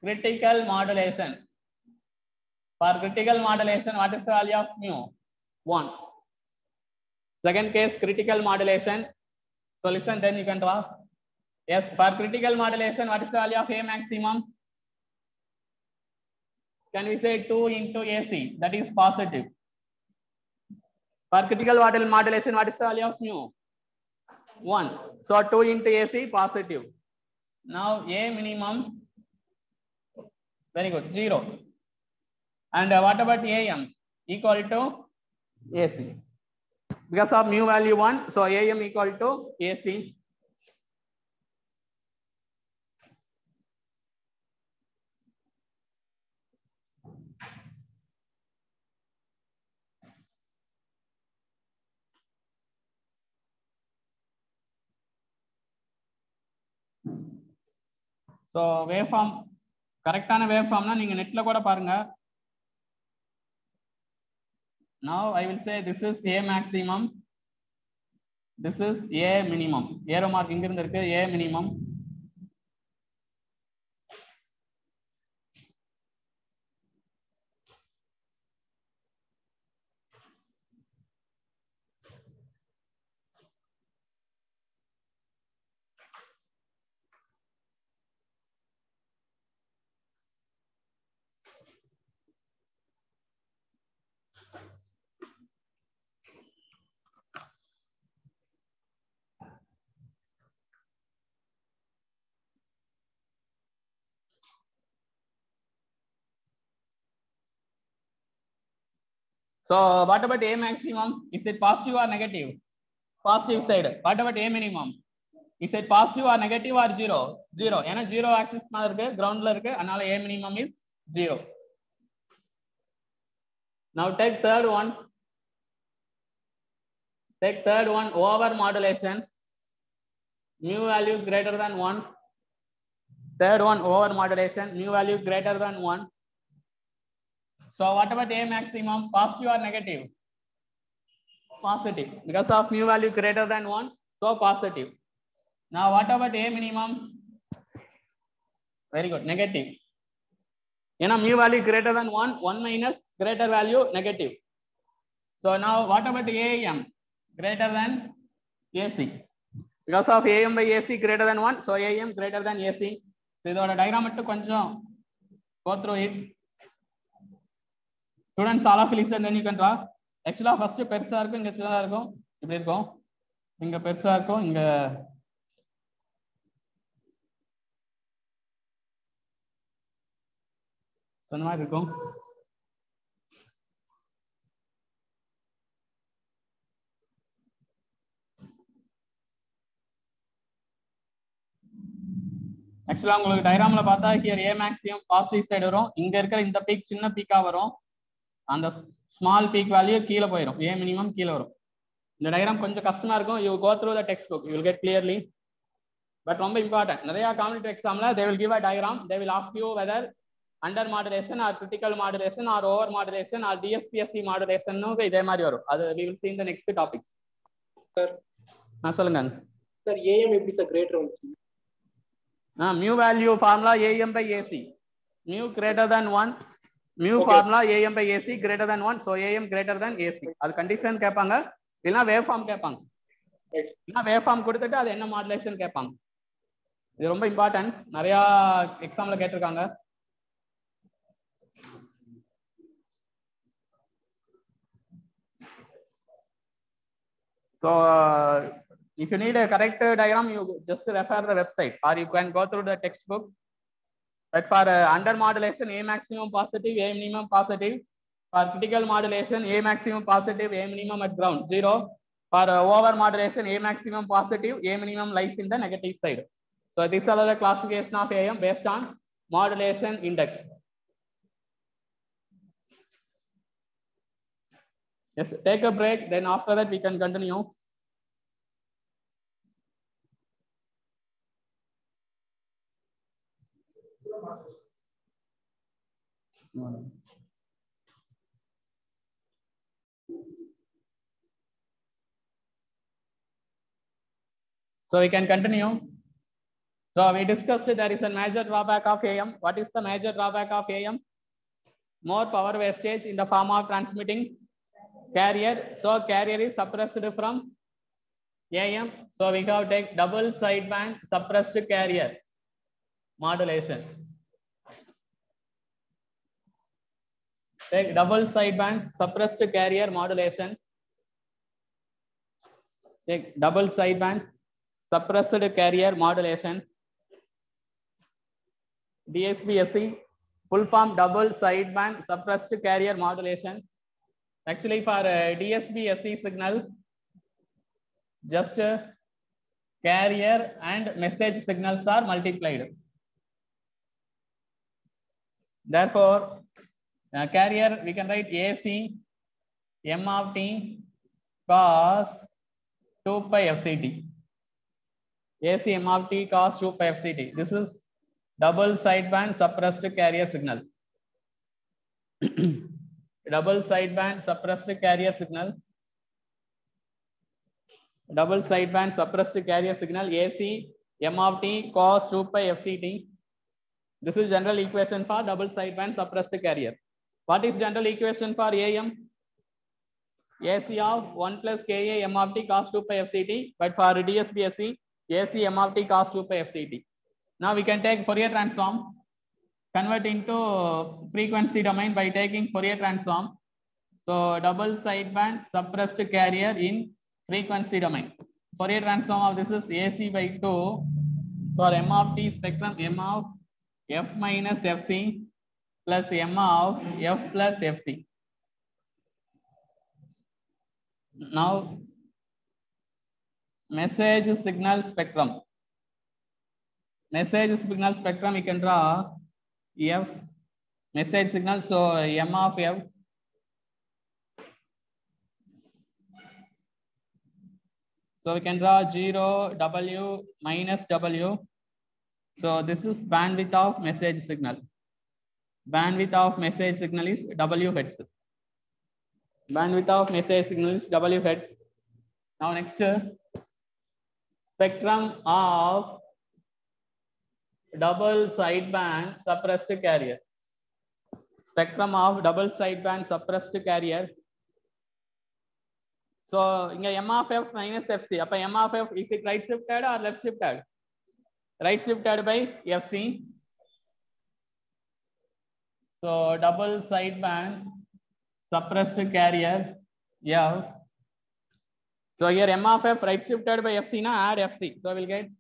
Speaker 1: Critical modulation. For critical modulation, what is the value of mu? 1. Second case, critical modulation. So listen, then you can draw. Yes, for critical modulation, what is the value of A maximum? Can we say 2 into AC? That is positive. For critical modulation, what is the value of mu? 1. So 2 into AC positive. Now A minimum, very good, 0. And uh, what about AM? Equal to AC. Because of mu value 1, so AM equal to AC. So wave form கரெக்டான wave ஃபார்ம்னா நீங்க நெட்ல கூட பாருங்க now i will say this is a maximum this is a minimum arrow mark இங்க இருந்து இருக்கு a minimum So what about A maximum? Is it positive or negative? Positive side. What about A minimum? Is it positive or negative or zero? Zero. ஏன்னா zero axis மேல இருக்கு groundல இருக்கு அதனால A minimum is zero. Now take third one. Take third one over modulation. Mu value greater than one. Third one over modulation. Mu value greater than one. So what about A maximum? Positive or negative? Positive. Because of mu value greater than 1, so positive. Now what about A minimum? Very good, negative. You know, mu value greater than 1, 1 minus greater value negative. So now what about AM? Greater than AC. Because of AM by AC greater than one so AM greater than AC இதோட diagram மட்டும் கொஞ்சம் go through it Students all of listen then you can draw ஆக்சுவலாக first பெருசா இருக்கும் இங்க சின்னதா இருக்கும். இப்படி இருக்கும். இங்க பெருசா இருக்கும் இங்க. சொன்ன மாதிரி இருக்கும். ஆக்சுவலா உங்களுக்கு டைராமில் பார்த்தா here a maximum positive side வரும். இங்க இருக்கிற இந்த பீக் சின்ன பீக்கா வரும். அந்த ஸ்மால் பீக் வேல்யூ கீழே போயிடும் ஏ மினிமம் கீழே வரும். இந்த டயராம் கொஞ்சம் கஷ்டமா இருக்கும். You go through the textbook you get clearly but ரொம்ப இம்பார்ட்டன்ட் நிறைய காம்படிட்டிவ் எக்ஸாம்ல they will give a diagram they will ask you whether under modulation or critical modulation or over modulation or DSBSC modulation இதே மாதிரி வரும். அது we will see in the next topic
Speaker 6: sir
Speaker 1: ஆ சொல்லுங்க.
Speaker 6: Sir AM எப்படி sir greater வந்துச்சு
Speaker 1: Ah, mu value formula AM by AC. Mu greater than 1.
Speaker 6: Okay.
Speaker 1: formula AM by AC greater than 1. So AM greater than AC. அது condition கேட்பாங்க இல்லைன்னா wave form கேட்பாங்க. இல்லைன்னா wave form கொடுத்துட்டு அது என்ன மாடுலேஷன் கேட்பாங்க இது ரொம்ப இம்பார்ட்டன்ட் நிறைய எக்ஸாம்ல கேட்டிருக்காங்க So uh, if you need a correct uh, diagram, you just refer the website or you can go through the textbook. But for uh, under modulation, A maximum positive, A minimum positive. For critical modulation, A maximum positive, A minimum at ground, zero. For uh, over modulation, A maximum positive, A minimum lies in the negative side. So these are the classification of AM based on modulation index. Yes, take a break. Then after that, we can continue. So we can continue. So we discussed there is a major drawback of AM. What is the major drawback of AM? More power wastage in the form of transmitting carrier. So carrier is suppressed from AM. So we have take double sideband suppressed carrier modulation. Take double sideband suppressed carrier modulation. Take double sideband suppressed carrier modulation. DSBSC full form double sideband suppressed carrier modulation. Actually, for uh, DSB-SE signal, just uh, carrier and message signals are multiplied. Therefore, uh, carrier we can write AC M of t cos 2 pi FCT. AC M of t cos 2 pi FCT. This is double sideband suppressed carrier signal. double sideband suppressed carrier signal. Double sideband suppressed carrier signal AC m of t cos 2 pi FCT. This is general equation for double sideband suppressed carrier. What is general equation for AM? AC of 1 plus Ka m of t cos 2 pi FCT. But for DSBSC, AC m of t cos 2 pi FCT. Now we can take Fourier transform convert into frequency domain by taking Fourier transform. So double sideband suppressed carrier in frequency domain. Fourier transform of this is AC by 2 for M of T spectrum M of F minus FC plus M of F plus FC. Now message signal spectrum. Message signal spectrum you can draw F message signal. So M of F So we can draw 0 W minus W. So this is bandwidth of message signal. bandwidth of message signal is w hertz bandwidth of message signal is w hertz now next spectrum of double sideband suppressed carrier spectrum of double sideband suppressed carrier so inga m of f minus fc appa m of f is it right shifted or left shifted right shifted by fc So double side band suppressed carrier yeah So here M of F right shifted by FC na add FC. So we'll get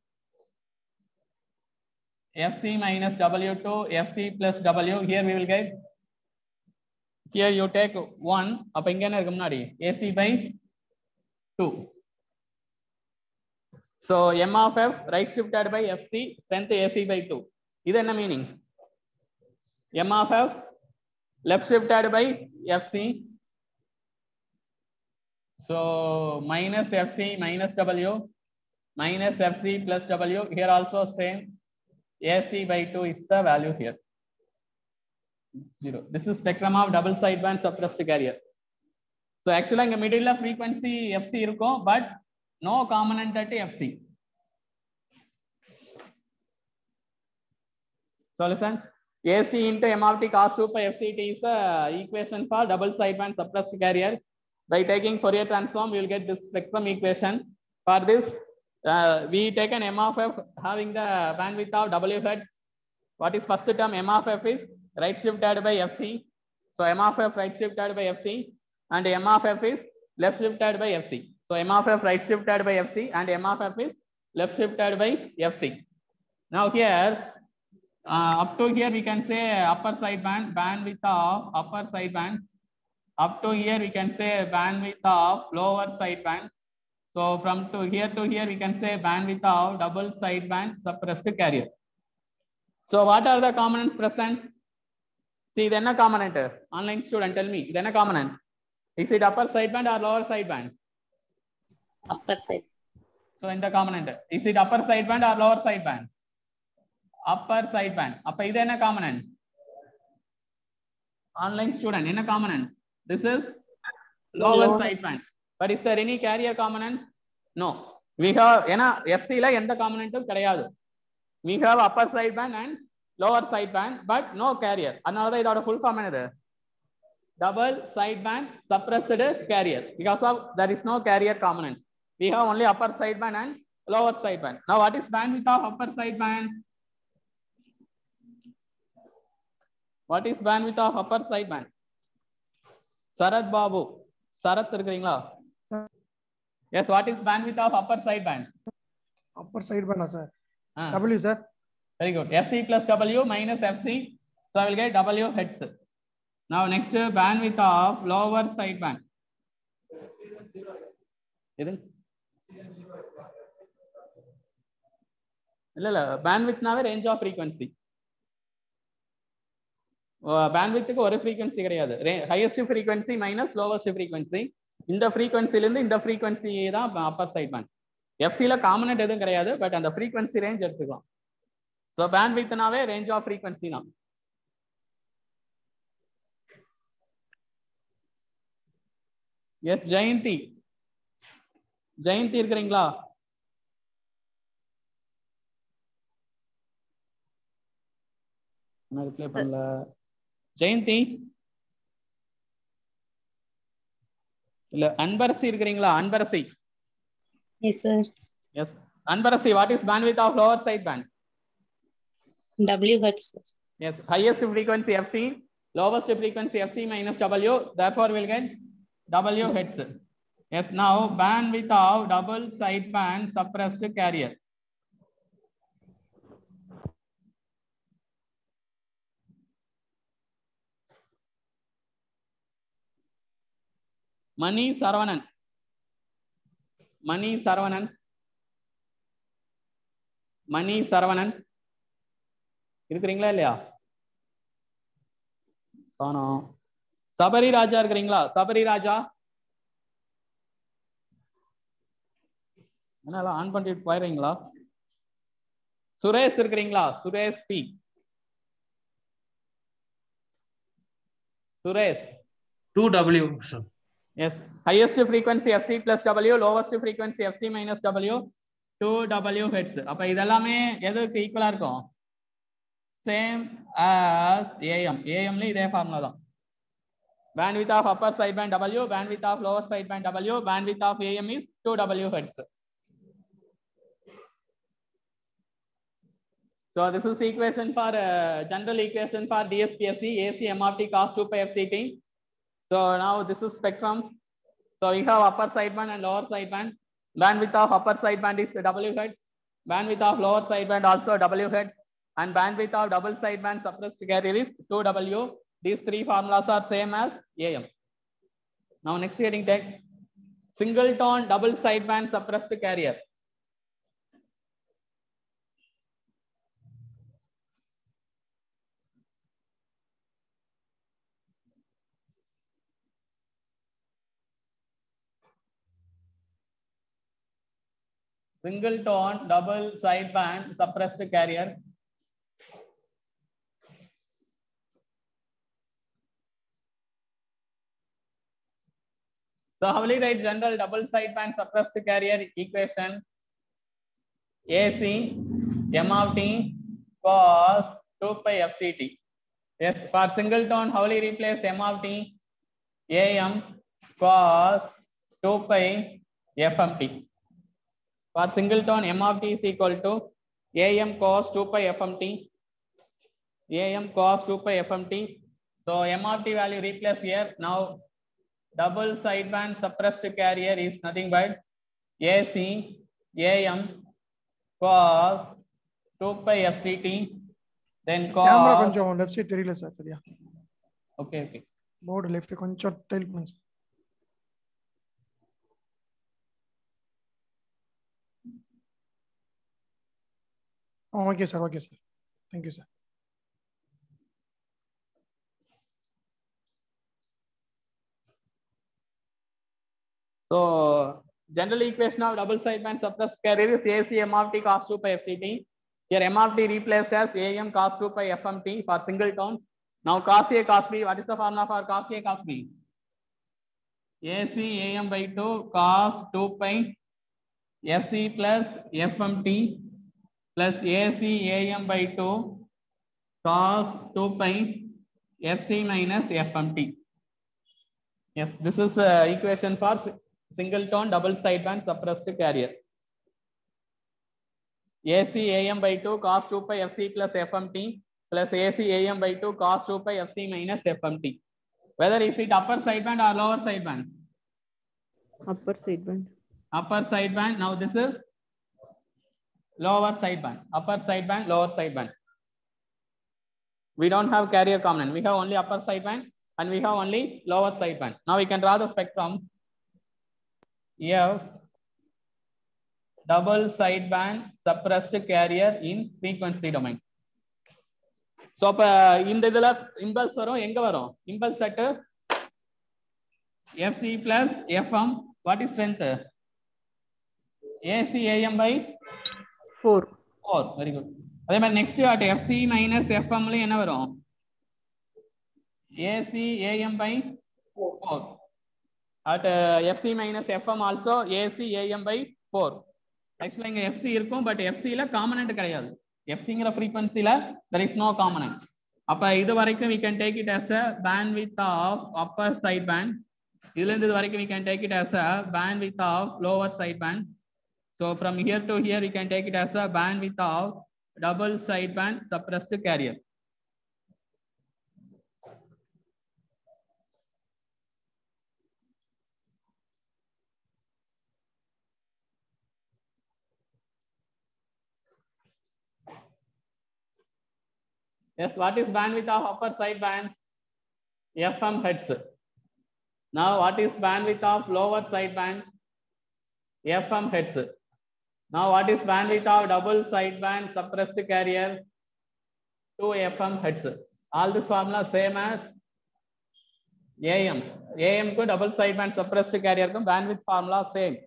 Speaker 1: FC minus w2 FC plus W. Here we will get here you take one. inga na are gumnadi AC by 2 So M of F right shifted by FC strength AC by two. This is the meaning. M of F left shifted by FC. So minus FC minus W minus FC plus W. Here also same. AC by 2 is the value here. Zero. This is spectrum of double sideband suppressed carrier. So actually in middle of frequency FC இருக்கும் but no component at FC. So listen. AC into M of t cos 2 pi FCT is the equation for double sideband suppressed carrier. By taking Fourier transform, we will get this spectrum equation. For this, uh, we take an M of F having the bandwidth of W hertz. What is first term? M of F is right shifted by FC. So M of F right shifted by FC and M of F is left shifted by FC. So M of F right shifted by FC and M of F is left shifted by FC. Now here, uh, up to here we can say upper sideband bandwidth of upper sideband up to here we can say bandwidth of lower sideband so from to here to here we can say bandwidth of double sideband suppressed carrier. So what are the components present? See then a component. Online student tell me then a component. Is it upper sideband or lower sideband
Speaker 13: upper side.
Speaker 1: So in the component is it upper sideband or lower sideband upper sideband. அப்ப இது என்ன காமனன் online student என்ன come on this is lower sideband. But is there any carrier component? No. We have ஏன்னா FC ல எந்த காமனன்ட்டும் கிடையாது. We have upper sideband and lower sideband but no carrier. அதனால தான் இதோட full form என்னது? Double sideband suppressed carrier because of there is no carrier component. We have only upper sideband and lower sideband. Now what is bandwidth of upper sideband? What is bandwidth of upper sideband? Sarath Babu. Sarath இருக்கிறீங்களா? Yes, what is bandwidth of upper sideband?
Speaker 3: upper sideband sir
Speaker 1: Ah.
Speaker 3: w sir
Speaker 1: Very good. FC plus W minus FC. So I will get W hertz. Now next bandwidth of lower sideband. இது இல்ல இல்ல பேண்ட்வித்னாவே range of frequency பேண்ட்வித்துக்கு ஒரு frequency கிடையாது. Highest frequency minus lowest frequency இந்த ஃப்ரீக்வன்சிலேருந்து இந்த frequency தான் அப்பர் சைட் பேண்ட் எஃப்சியில் காமனட் எதுவும் கிடையாது பட் அந்த ஃப்ரீக்வன்சி ரேஞ்ச் எடுத்துக்கலாம். ஸோ பேண்ட்வித்னாவே ரேஞ்ச் ஆஃப் ஃப்ரீக்வன்சி தான். எஸ் ஜெயந்தி ஜெயந்தி இருக்கிறீங்களா? என்ன ரிப்ளை பண்ணல. ஜெயந்தி இல்ல அன்பரசி இருக்கிறீங்களா Anbarasi
Speaker 13: Yes, sir.
Speaker 1: Yes Anbarasi what is bandwidth of lower side band
Speaker 13: W hertz. sir.
Speaker 1: Yes, highest frequency FC, lowest frequency FC minus W. Therefore, we'll get W hertz. Yes, now bandwidth of double sideband suppressed carrier. Mani Saravanan Mani Saravanan Mani Saravanan இருக்கிறீங்களா இல்லையா? காணோம். சபரி ராஜா இருக்கிறீங்களா? சபரி ராஜா என்னலாம் on பண்ணிட்டு போயிடுறீங்களா? சுரேஷ் இருக்கிறீங்களா? Suresh P. Suresh.
Speaker 14: Two W sir
Speaker 1: Yes highest frequency FC plus W lowest frequency FC minus W two W hertz அப்ப இதெல்லாமே எதுக்கு ஈக்குவலா இருக்கும் சேம் ஆஸ் ஏஎம் ஏஎம்ல இதே ஃபார்முலா தான் Bandwidth of upper sideband W, bandwidth of lower sideband W, bandwidth of AM is 2 W hertz. So this is equation for uh, general equation for DSPSC AC M of t cos 2 pi FCT. So now this is spectrum. So you have upper sideband and lower sideband. Bandwidth of upper sideband is W hertz. Bandwidth of lower sideband also W hertz. And bandwidth of double sideband suppressed carrier is 2W. These three formulas are same as AM. Now next heading take single tone double sideband suppressed carrier. Single tone double sideband suppressed carrier. So how will you write general double sideband suppressed carrier equation? AC M of T cos 2 pi FCT. Yes, for single tone, how will you replace M of T? AM cos 2 pi FMT. For single tone, M of T is equal to AM cos 2 pi FMT. AM cos 2 pi FMT. So M of T value replace here. Now double sideband suppressed carrier is nothing but AC AM cos 2 pi FCT. Then cos.
Speaker 3: கொஞ்சம் left side தெரியல sir சரியா
Speaker 1: Okay, okay.
Speaker 3: Board left கொஞ்சம் டைல் பண்ணுங்க Okay sir okay sir thank you sir
Speaker 1: So general equation of double sideband suppressed carrier is AC M of T cos 2 pi FCT. Here M of T replaced as AM cos 2 pi FMT for single tone. Now cos A cos B, what is the formula for cos A cos B? AC AM by 2 cos 2 pi FC plus FMT plus AC AM by 2 cos 2 pi FC minus FMT. Yes, this is uh, equation for si- single tone double sideband suppressed carrier. AC AM by 2 cos 2 pi FC plus FMT plus AC AM by 2 cos 2 pi FC minus FMT. Whether is it upper sideband or lower sideband?
Speaker 2: upper sideband.
Speaker 1: Upper sideband. Now this is lower sideband. Upper sideband, lower sideband. We don't have carrier component. We have only upper sideband and we have only lower sideband. Now we can draw the spectrum. F double sideband suppressed carrier in frequency domain. So அப்ப இந்த இதுல impulse வரும் எங்க வரும் impulse at FC plus FM what is strength AC AM
Speaker 2: 4
Speaker 1: 4 very good அதே மாதிரி next at FC minus FM ல என்ன வரும் AC AM by 4 at uh, FC minus FM also AC AM by 4 ஆக்சுவலா இங்க FC இருக்கும் பட் FC ல component கிடையாது FCங்கிற frequency ல there is no component அப்ப இது வரைக்கும் we can take it as a bandwidth of upper sideband இதுல இருந்து இது வரைக்கும் we can take it as a bandwidth of lower sideband so from here to here you can take it as a bandwidth of double sideband suppressed carrier Yes, what is bandwidth of upper sideband? FM hertz. Now, what is bandwidth of lower sideband? FM hertz. Now, what is bandwidth of double sideband suppressed carrier? 2 FM hertz. All this formula same as AM. AM को double sideband suppressed carrier को bandwidth formula same.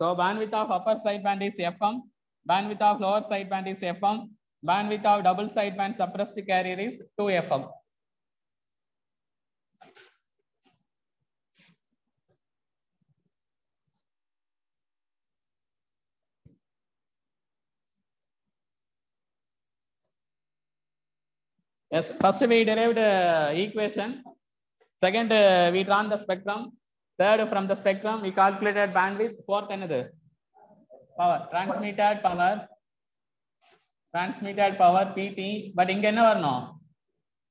Speaker 1: So bandwidth of upper sideband is FM, bandwidth of lower sideband is FM, bandwidth of double sideband suppressed carrier is 2 FM. Yes, first we derived uh, equation. Second, uh, we drawn the spectrum. Third, from the spectrum, we calculated bandwidth. Fourth, another power. Transmitted power. Transmitted power PT. But in never know.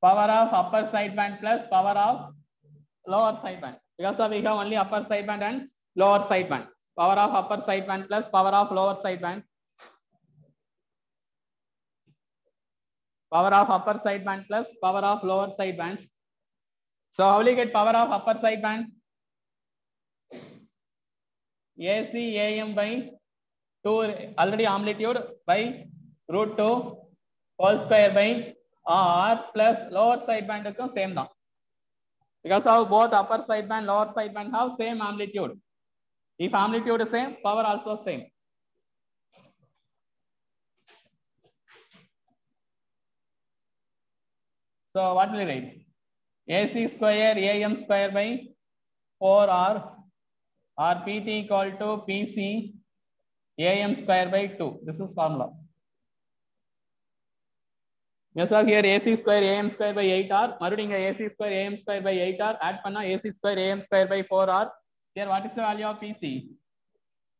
Speaker 1: Power of upper sideband plus power of lower sideband. Because we have only upper sideband and lower sideband. Power of upper sideband plus power of lower sideband. power of upper sideband plus power of lower sideband. So how will you get power of upper sideband? AC AM by 2 already amplitude by root 2 whole square by R plus lower sideband same now. Because of both upper sideband, lower sideband have same amplitude. If amplitude is same, power also same. So what will I write? AC square AM square by 4R or PT equal to PC AM square by 2. This is formula. Yes, sir. Here AC square AM square by 8R. Marudinga AC square AM square by 8R. Add panna AC square AM square by 4R. Here what is the value of PC?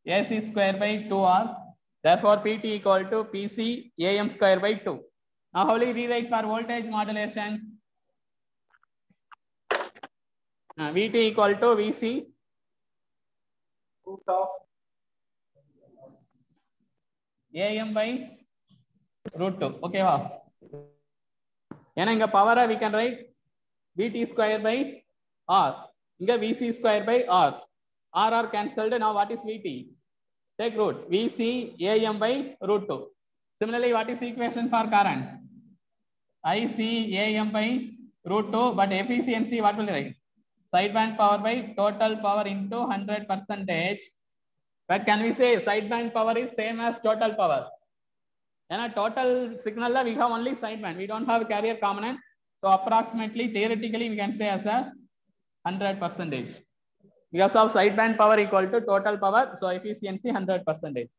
Speaker 1: AC square by 2R. Therefore PT equal to PC AM square by 2. Now how will you rewrite for voltage modulation? Uh, VT equal to VC
Speaker 6: root of
Speaker 1: AM by root 2. Okay, wow. ஏன்னா இங்க பவரை we can write VT square by R. இங்க VC square by R. RR cancelled. Now what is VT? Take root. VC AM by root 2. Similarly, what is equation for current? I C A M by root two, but efficiency, what will be write? Sideband power by total power into 100 percentage. But can we say sideband power is same as total power? And a total signal, we have only sideband. We don't have carrier component. So approximately, theoretically, we can say as a 100 percentage. Because of sideband power equal to total power, so efficiency 100 percentage.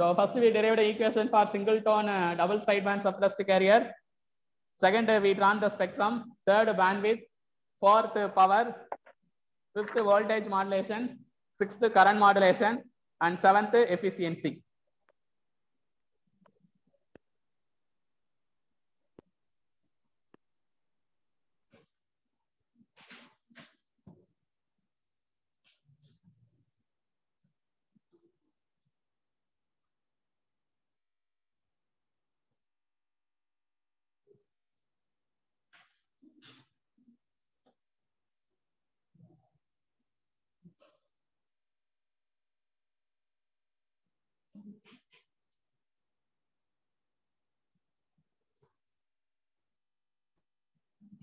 Speaker 1: So first we derived equation for single tone uh, double sideband suppressed carrier. Second, we drawn the spectrum. Third, bandwidth. Fourth, power. Fifth, voltage modulation. Sixth, current modulation. And seventh, efficiency.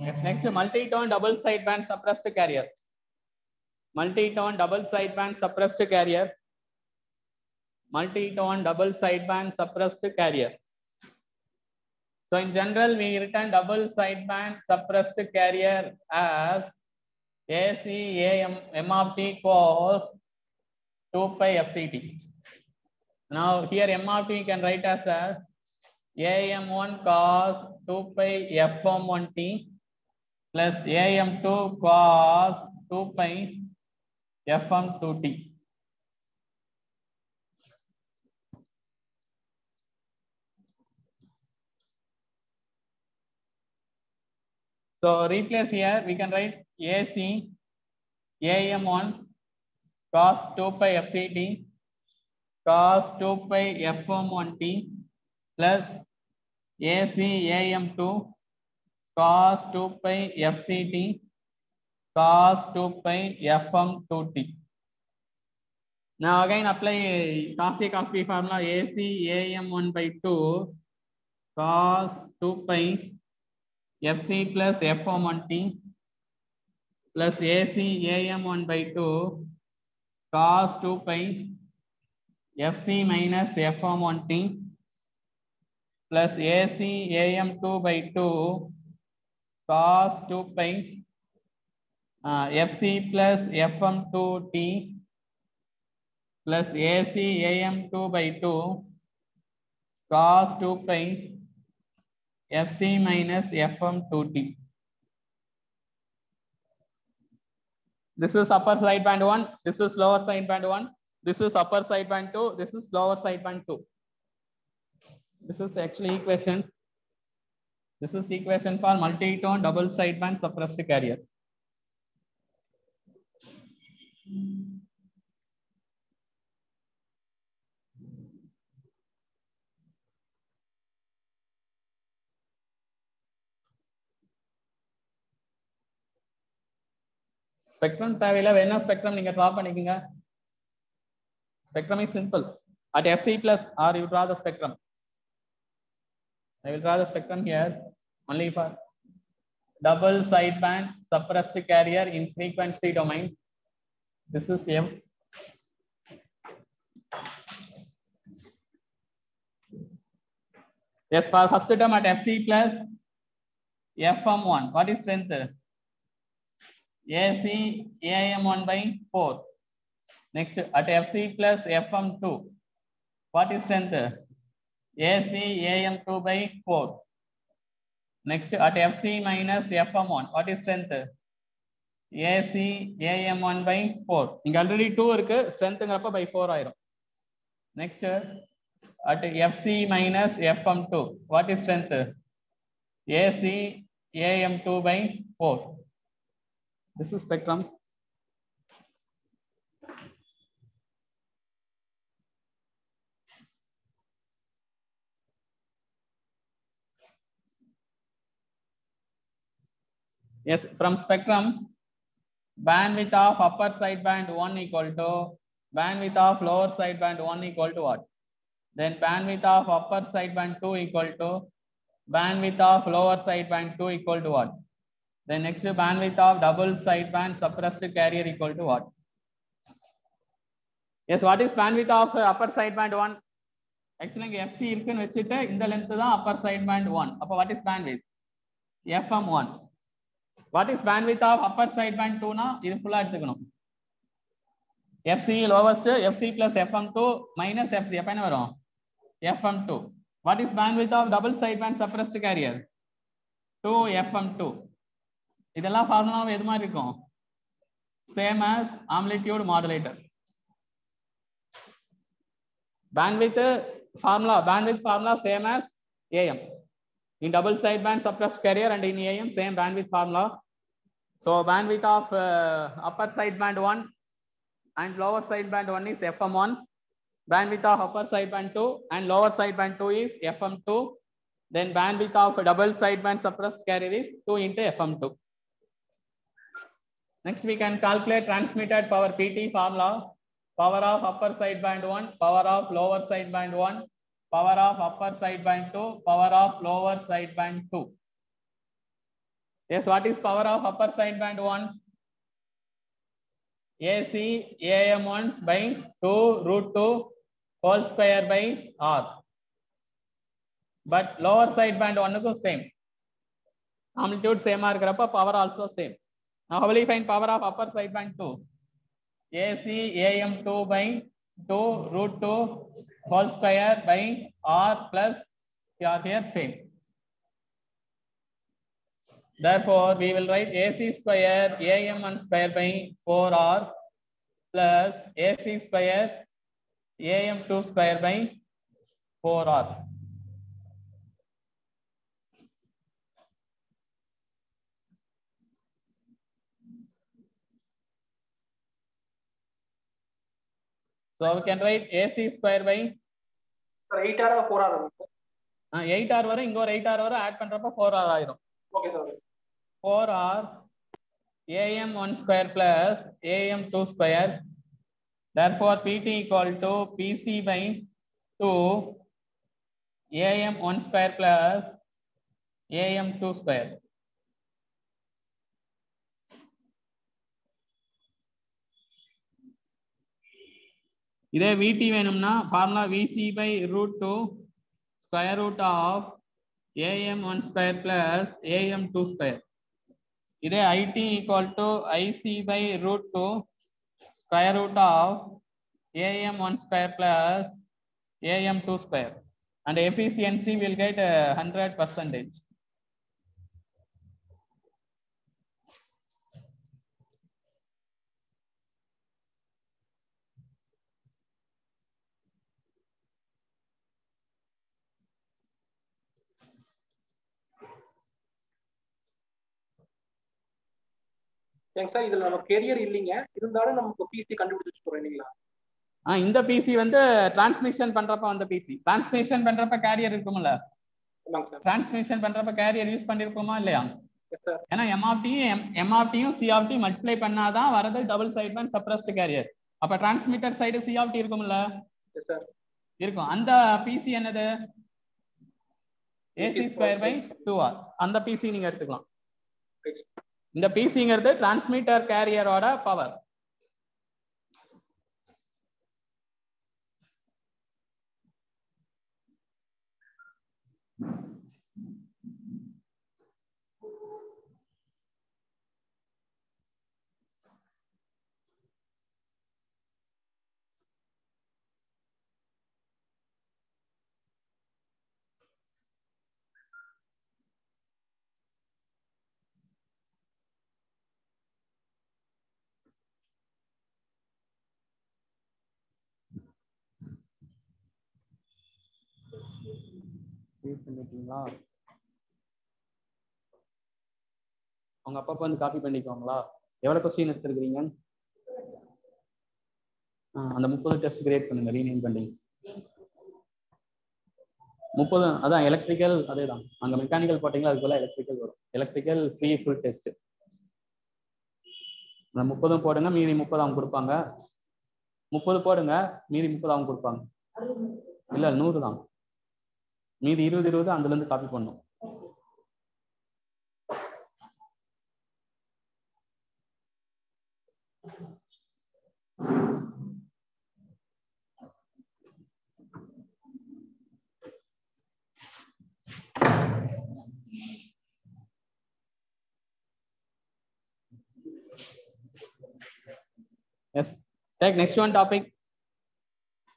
Speaker 1: Yes, next multi-tone double sideband suppressed carrier. Multi-tone double sideband suppressed carrier. Multi-tone double sideband suppressed carrier. So in general, we written double sideband suppressed carrier as AC AM M of T cos 2 pi FCT. Now here M of T can write as a AM1 cos 2 pi FM1T plus AM2 cos 2 pi FM2T. So replace here, we can write AC AM1 cos 2 pi FCT cos 2 pi FM1T plus AC AM2 cos 2 pi FCT cos 2 pi fm 2t Now again apply cos A cos B formula AC am 1 by 2 cos 2 pi FC plus fm 1t plus AC am 1 by 2 cos 2 pi FC minus fm 1t plus AC am 2 by 2 cos 2 pi uh, FC plus FM2T plus AC AM2 by 2 cos 2 pi FC minus FM2T. This is upper sideband 1, this is lower sideband 1, this is upper sideband 2, this is lower sideband 2. This is actually equation. This is equation for multi-tone double sideband suppressed carrier. Spectrum தேவையில்ல வேணா spectrum நீங்க draw பண்ணிக்கங்க spectrum is simple at fc plus or you draw the spectrum i will draw the spectrum here only for double sideband suppressed carrier in frequency domain this is m yes for first term at fc plus fm1 what is strength AC AM1 by 4. Next at FC plus FM2. What is strength? AC AM2 by 4. Next at FC minus FM1. What is strength? AC AM1 by 4. இங்க already 2 இருக்கு ஸ்ட்ரென்த்ங்கிறப்ப by 4 ஆயிரும். Next at FC minus FM2. What is strength? AC AM2 by 4. This is spectrum. Yes, from spectrum, bandwidth of upper sideband 1 equal to bandwidth of lower sideband 1 equal to what? Then bandwidth of upper sideband 2 equal to bandwidth of lower sideband 2 equal to what? The next bandwidth of double sideband suppressed carrier equal to what? Yes, what is bandwidth of uh, upper sideband 1? Actually, இங்க FC இருக்குன்னு வச்சுட்டு இந்த length தான் upper sideband 1. அப்போ what is bandwidth? FM1. What is bandwidth of upper sideband டூனா இது ஃபுல்லா எடுத்துக்கணும் FC lowest FC plus FM two minus FC எப்ப என்ன வரும் FM two what is bandwidth of double sideband suppressed carrier two FM two இதெல்லாம் ஃபார்முலாவும் எது மாதிரி இருக்கும் same as amplitude modulator bandwidth formula bandwidth formula same as AM In double sideband suppressed carrier and in AM, same bandwidth formula. So bandwidth of uh, upper sideband 1 and lower sideband 1 is FM1. Bandwidth of upper sideband 2 and lower sideband 2 is FM2. Then bandwidth of double sideband suppressed carrier is 2 into FM2. Next, we can calculate transmitted power PT formula. Power of upper sideband 1, power of lower sideband 1 power of upper sideband 2, power of lower sideband 2. Yes, what is power of upper sideband 1? AC AM1 by 2 root 2 whole square by R. But lower sideband 1 க்கும் same. Amplitude same ஆ இருக்கிறப்ப power also same. Now, how will you find power of upper sideband 2? AC AM2 by 2 root 2 whole square by R plus here, here same. Therefore, we will write AC square AM1 square by 4R plus AC square AM2 square by 4R. So we can write? AC square by?
Speaker 6: Eight R four R
Speaker 1: eight R வரும். இங்க ஒரு eight R வரும். Add பண்றப்ப four R ஆயிரும்.
Speaker 6: Okay sir
Speaker 1: four R am one square plus am two square therefore pt equal to pc by 2 am one square plus am two square இதே VT வேணும்னா formula VC by root 2 square root of AM 1 square plus AM 2 square. இதே IT equal to IC by root 2 square root of AM 1 square plus AM 2 square. and efficiency will get uh, 100 percentage.
Speaker 6: ஏங்க sir இதுல நம்ம career இல்லைங்க. இருந்தாலும் நமக்கு PC கண்டுபிடிச்சு போறோம் இல்லைங்களா?
Speaker 1: ஆ இந்த பிசி வந்து டிரான்ஸ்மிஷன் பண்றப்ப வந்த பிசி டிரான்ஸ்மிஷன் பண்றப்ப கேரியர் இருக்கும்ல? டிரான்ஸ்மிஷன் பண்றப்ப கேரியர் யூஸ் பண்ணிருப்போமா இல்லையா? ஏன்னா எம்ஆர்டியும் எம்ஆர்டியும் சிஆர்டி மல்டிப்ளை பண்ணாதான் வரது double side pant suppressed carrier அப்ப டிரான்ஸ்மிட்டர் சைடு சிஆர்டி இருக்கும்ல? இருக்கும். அந்த பிசி என்னது? AC square by two R அந்த பிசி நீங்க எடுத்துக்கலாம். இந்த பிசிங்கிறது டிரான்ஸ்மிட்டர் கேரியரோட பவர் பண்ணிட்டீங்களா அவங்க அப்பா வந்து காப்பி பண்ணிக்குவாங்களா எவ்வளவு கொஸ்டின் எடுத்துருக்கீங்க அந்த முப்பது டெஸ்ட் கிரியேட் பண்ணுங்க ரீநேம் பண்ணி. முப்பது அதான் எலக்ட்ரிக்கல் அதே தான் அங்க மெக்கானிக்கல் போட்டீங்களா அதுக்குள்ள எலக்ட்ரிக்கல் வரும். எலக்ட்ரிக்கல் ஃப்ரீ ஃபுல் டெஸ்ட் அந்த முப்பதும் போடுங்க மீதி முப்பது அவங்க கொடுப்பாங்க. முப்பது போடுங்க மீதி முப்பது அவங்க கொடுப்பாங்க. இல்ல நூறு தான் மீதி இருபது இருபது அதுல இருந்து காப்பி பண்ணும் Yes. Take next one topic.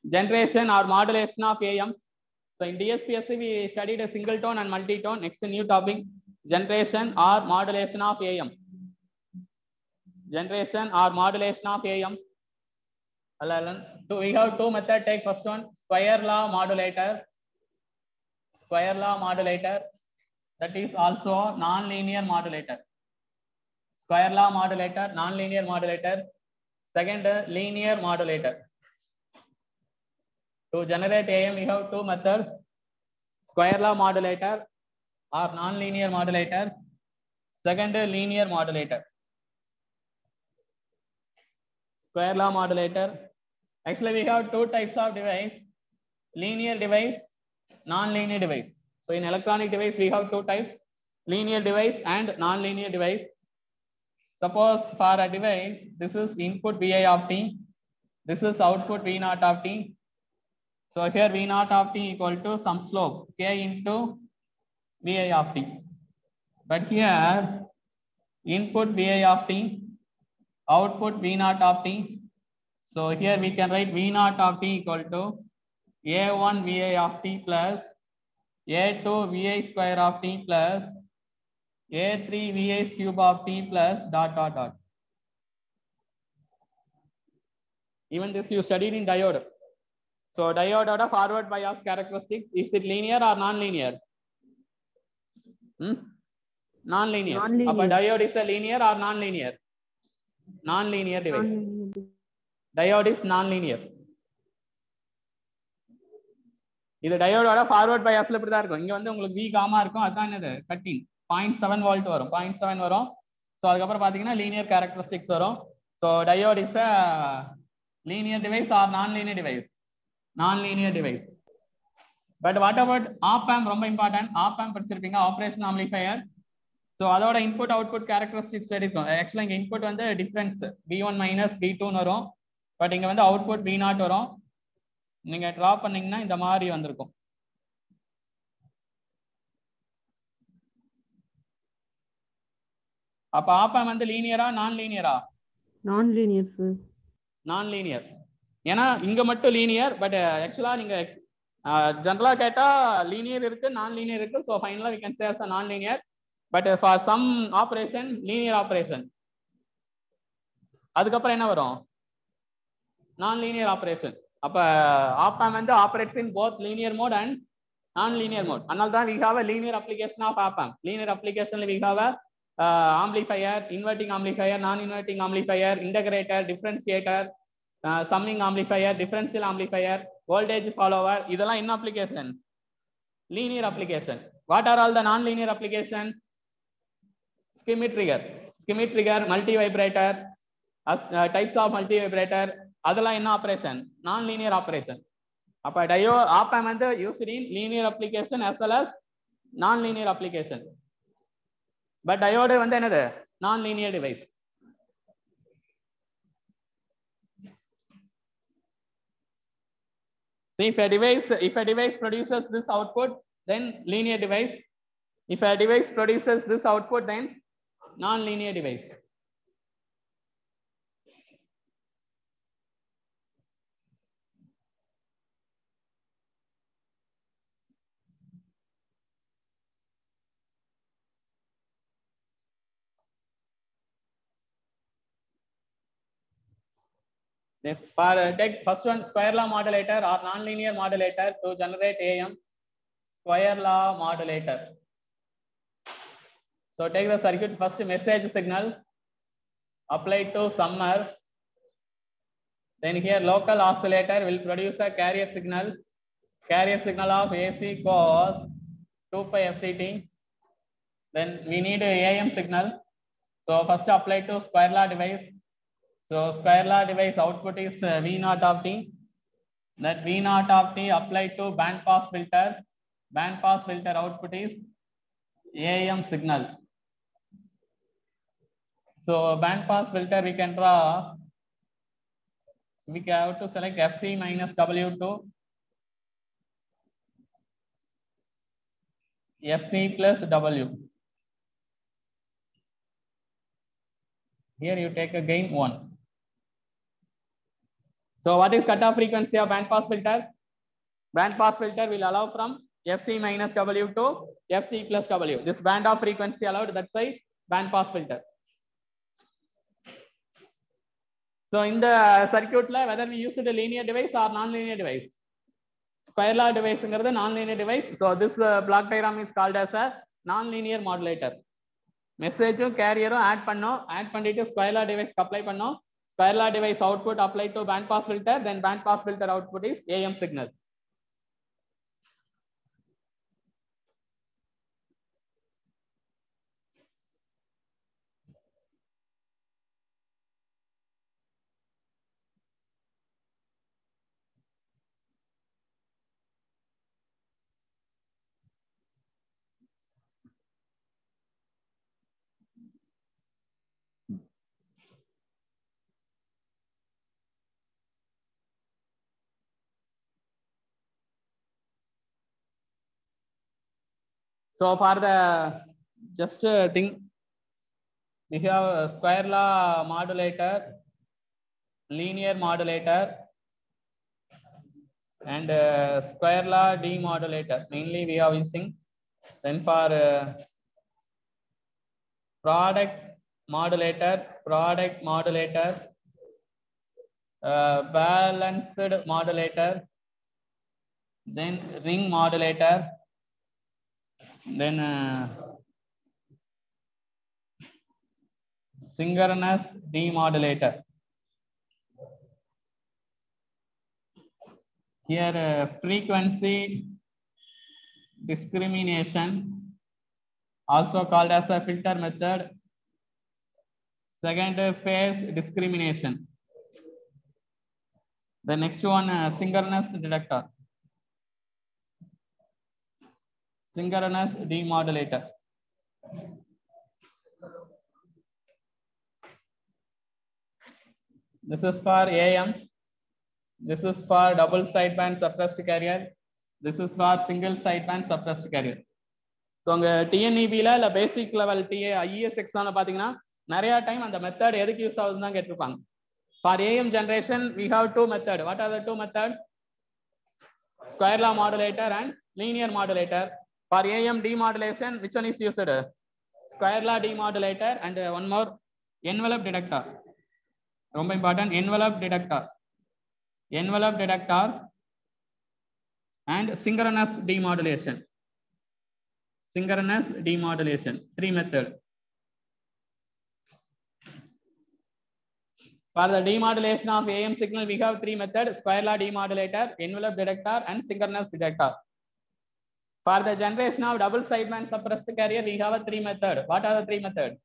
Speaker 1: Generation or modulation of AM. So in DSPSC we studied a single tone and multi-tone. Next new topic. Generation or modulation of AM. Generation or modulation of AM. So we have two method. Take first one. Square law modulator. Square law modulator. That is also non-linear modulator. Square law modulator, non-linear modulator. Second, linear modulator. To generate AM, we have two methods. Square law modulator or non-linear modulator. Second, linear modulator. Square law modulator. Actually, we have two types of device. Linear device, non-linear device. So in electronic device, we have two types. Linear device and non-linear device. Suppose for a device, this is input Vi of t, this is output V naught of t. So here V naught of t equal to some slope k into Vi of t. But here input Vi of t, output V naught of t. So here we can write V naught of t equal to A1 Vi of t plus A2 Vi square of t plus a3 Vs cube of t plus dot dot dot. Even this you studied in diode. So diode order forward bias characteristics, is it linear or non-linear? Hmm? Non-linear.
Speaker 2: Non-linear.
Speaker 1: Upper diode is a linear or non-linear? Non-linear device. Diode is non-linear. இது டயோடோட forward பயாஸ்ல இப்படி தான் இருக்கும் இங்க வந்து உங்களுக்கு we gamma இருக்கும் அதுதான் என்னது கட்டிங் பாயிண்ட் செவன் வோல்ட் வரும் பாயிண்ட் செவன் வரும் ஸோ அதுக்கப்புறம் பார்த்தீங்கன்னா லீனியர் கேரக்டரிஸ்டிக்ஸ் வரும் so diode is a linear device or non linear device non linear device but what about op amp ரொம்ப இம்பார்ட்டன்ட் ஆப் ஆம் படிச்சிருப்பீங்க. ஆப்ரேஷன் ஆம்ப்ளிஃபையர் ஸோ அதோட input output characteristics இருக்கும். ஆக்சுவலாக இங்கே இன்புட் வந்து difference P one minus P டூன்னு வரும். But இங்கே வந்து அவுட்புட் பி நாட் வரும். நீங்க ட்ரா பண்ணீங்கன்னா இந்த மாதிரி வந்திருக்கும். அப்ப ஆப்பம் வந்து லீனியரா நான் லீனியரா
Speaker 2: நான் லீனியர்
Speaker 1: நான் லீனியர் ஏன்னா இங்க மட்டும் லீனியர் பட் ஆக்சுவலா நீங்க ஜென்ரலா கேட்டா லீனியர் இருக்கு நான் லீனியர் இருக்கு ஸோ ஃபைனலா we can say as non linear but for some operation linear operation அதுக்கப்புறம் என்ன வரும்? நான் லீனியர் ஆப்ரேஷன் அப்ப ஆப்ஆம் வந்து operates in both linear mode and non linear mode அதனால தான் we have a linear application of op amp linear அப்ளிகேஷன்ல we have a amplifier inverting amplifier non inverting amplifier integrator differentiator summing amplifier differential amplifier voltage follower இதெல்லாம் என்ன application linear application what are all the non linear application Schmitt trigger trigger Schmitt trigger multivibrator types of multivibrator அதெல்லாம் என்ன operation நான் linear operation அப்போ டயோ op amp வந்து used in linear application as well as non linear application but diode வந்து என்னது? Non linear device If a device if a device produces this output, then linear device. If a device produces this output, then non-linear device. For uh, take first one square law modulator or nonlinear modulator to generate AM square law modulator. So take the circuit first message signal applied to summer. Then here local oscillator will produce a carrier signal, carrier signal of AC cos 2 pi FCT. Then we need a AM signal. So first apply to square law device. So square law device output is uh, V naught of t. That V naught of t applied to band pass filter. Band pass filter output is AM signal. So band pass filter we can draw. We have to select FC minus W2. FC plus W. Here you take a gain 1. So what is cutoff frequency of band pass filter? Band pass filter will allow from FC minus W to FC plus W. This band of frequency allowed, that's why band pass filter. So in the circuit, whether we use it a linear device or non-linear device. Square law device non-linear device. So this uh, block diagram is called as a non-linear modulator. மெசேஜும் கேரியரும் add பண்ணோம் add பண்ணிட்டு square லா device apply பண்ணோம் Parallel device output applied to bandpass filter, then bandpass filter output is AM signal. So for the just uh, thing, we have a square law modulator, linear modulator, and uh, square law demodulator. Mainly we are using. Then for uh, product modulator, product modulator, uh, balanced modulator, then ring modulator, then uh, synchronous demodulator. Here uh, frequency discrimination, also called as a filter method. Second uh, phase discrimination. The next one uh, synchronous detector. Synchronous demodulator. This is for AM. This is for double sideband suppressed carrier. This is for single sideband suppressed carrier. So உங்கள் டிஎன்இபியில் இல்ல basic level DA IS எக்ஸாமில் பாத்தீங்கன்னா நிறையா time அந்த method எதுக்கு use ஆகுதுன்னு தான் கேட்டிருப்பாங்க for AM generation we have two method what are the two method ஸ்கொயர்லா modulator and linear modulator For AM demodulation, which one is used? Square law demodulator and uh, one more envelope detector. ரொம்ப important envelope detector. Envelope detector and synchronous demodulation. Synchronous demodulation. Three method. For the demodulation of AM signal, we have three methods, square law demodulator, envelope detector, and synchronous detector. For the generation of double sideband suppressed carrier, we have a three method. What are the three methods?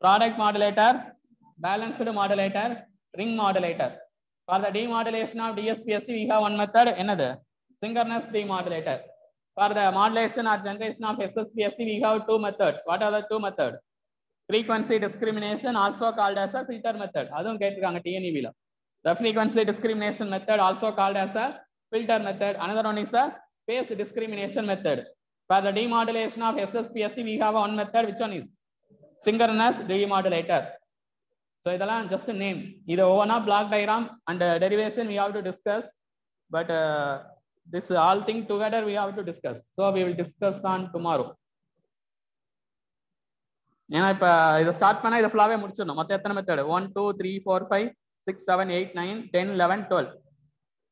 Speaker 1: Product modulator, balanced modulator, ring modulator. For the demodulation of DSPSC, we have one method, another synchronous demodulator. For the modulation or generation of SSPSC, we have two methods. What are the two methods? frequency discrimination also called as a filter method அதுவும் கேட்டிருக்காங்க TNEB ல the frequency discrimination method also called as a filter method another one is the phase discrimination method for the demodulation of SSPSC we have one method which one is synchronous demodulator so இதெல்லாம் just a name இது ஒவ்வொன்றா block diagram and uh, derivation we have to discuss but uh, this all thing together we have to discuss so we will discuss on tomorrow ஏன்னா இப்போ இதை start பண்ணால் இதை ஃபுல்லாகவே முடிச்சிடணும் மொத்தம் எத்தனை method one two three four five six seven eight nine ten eleven twelve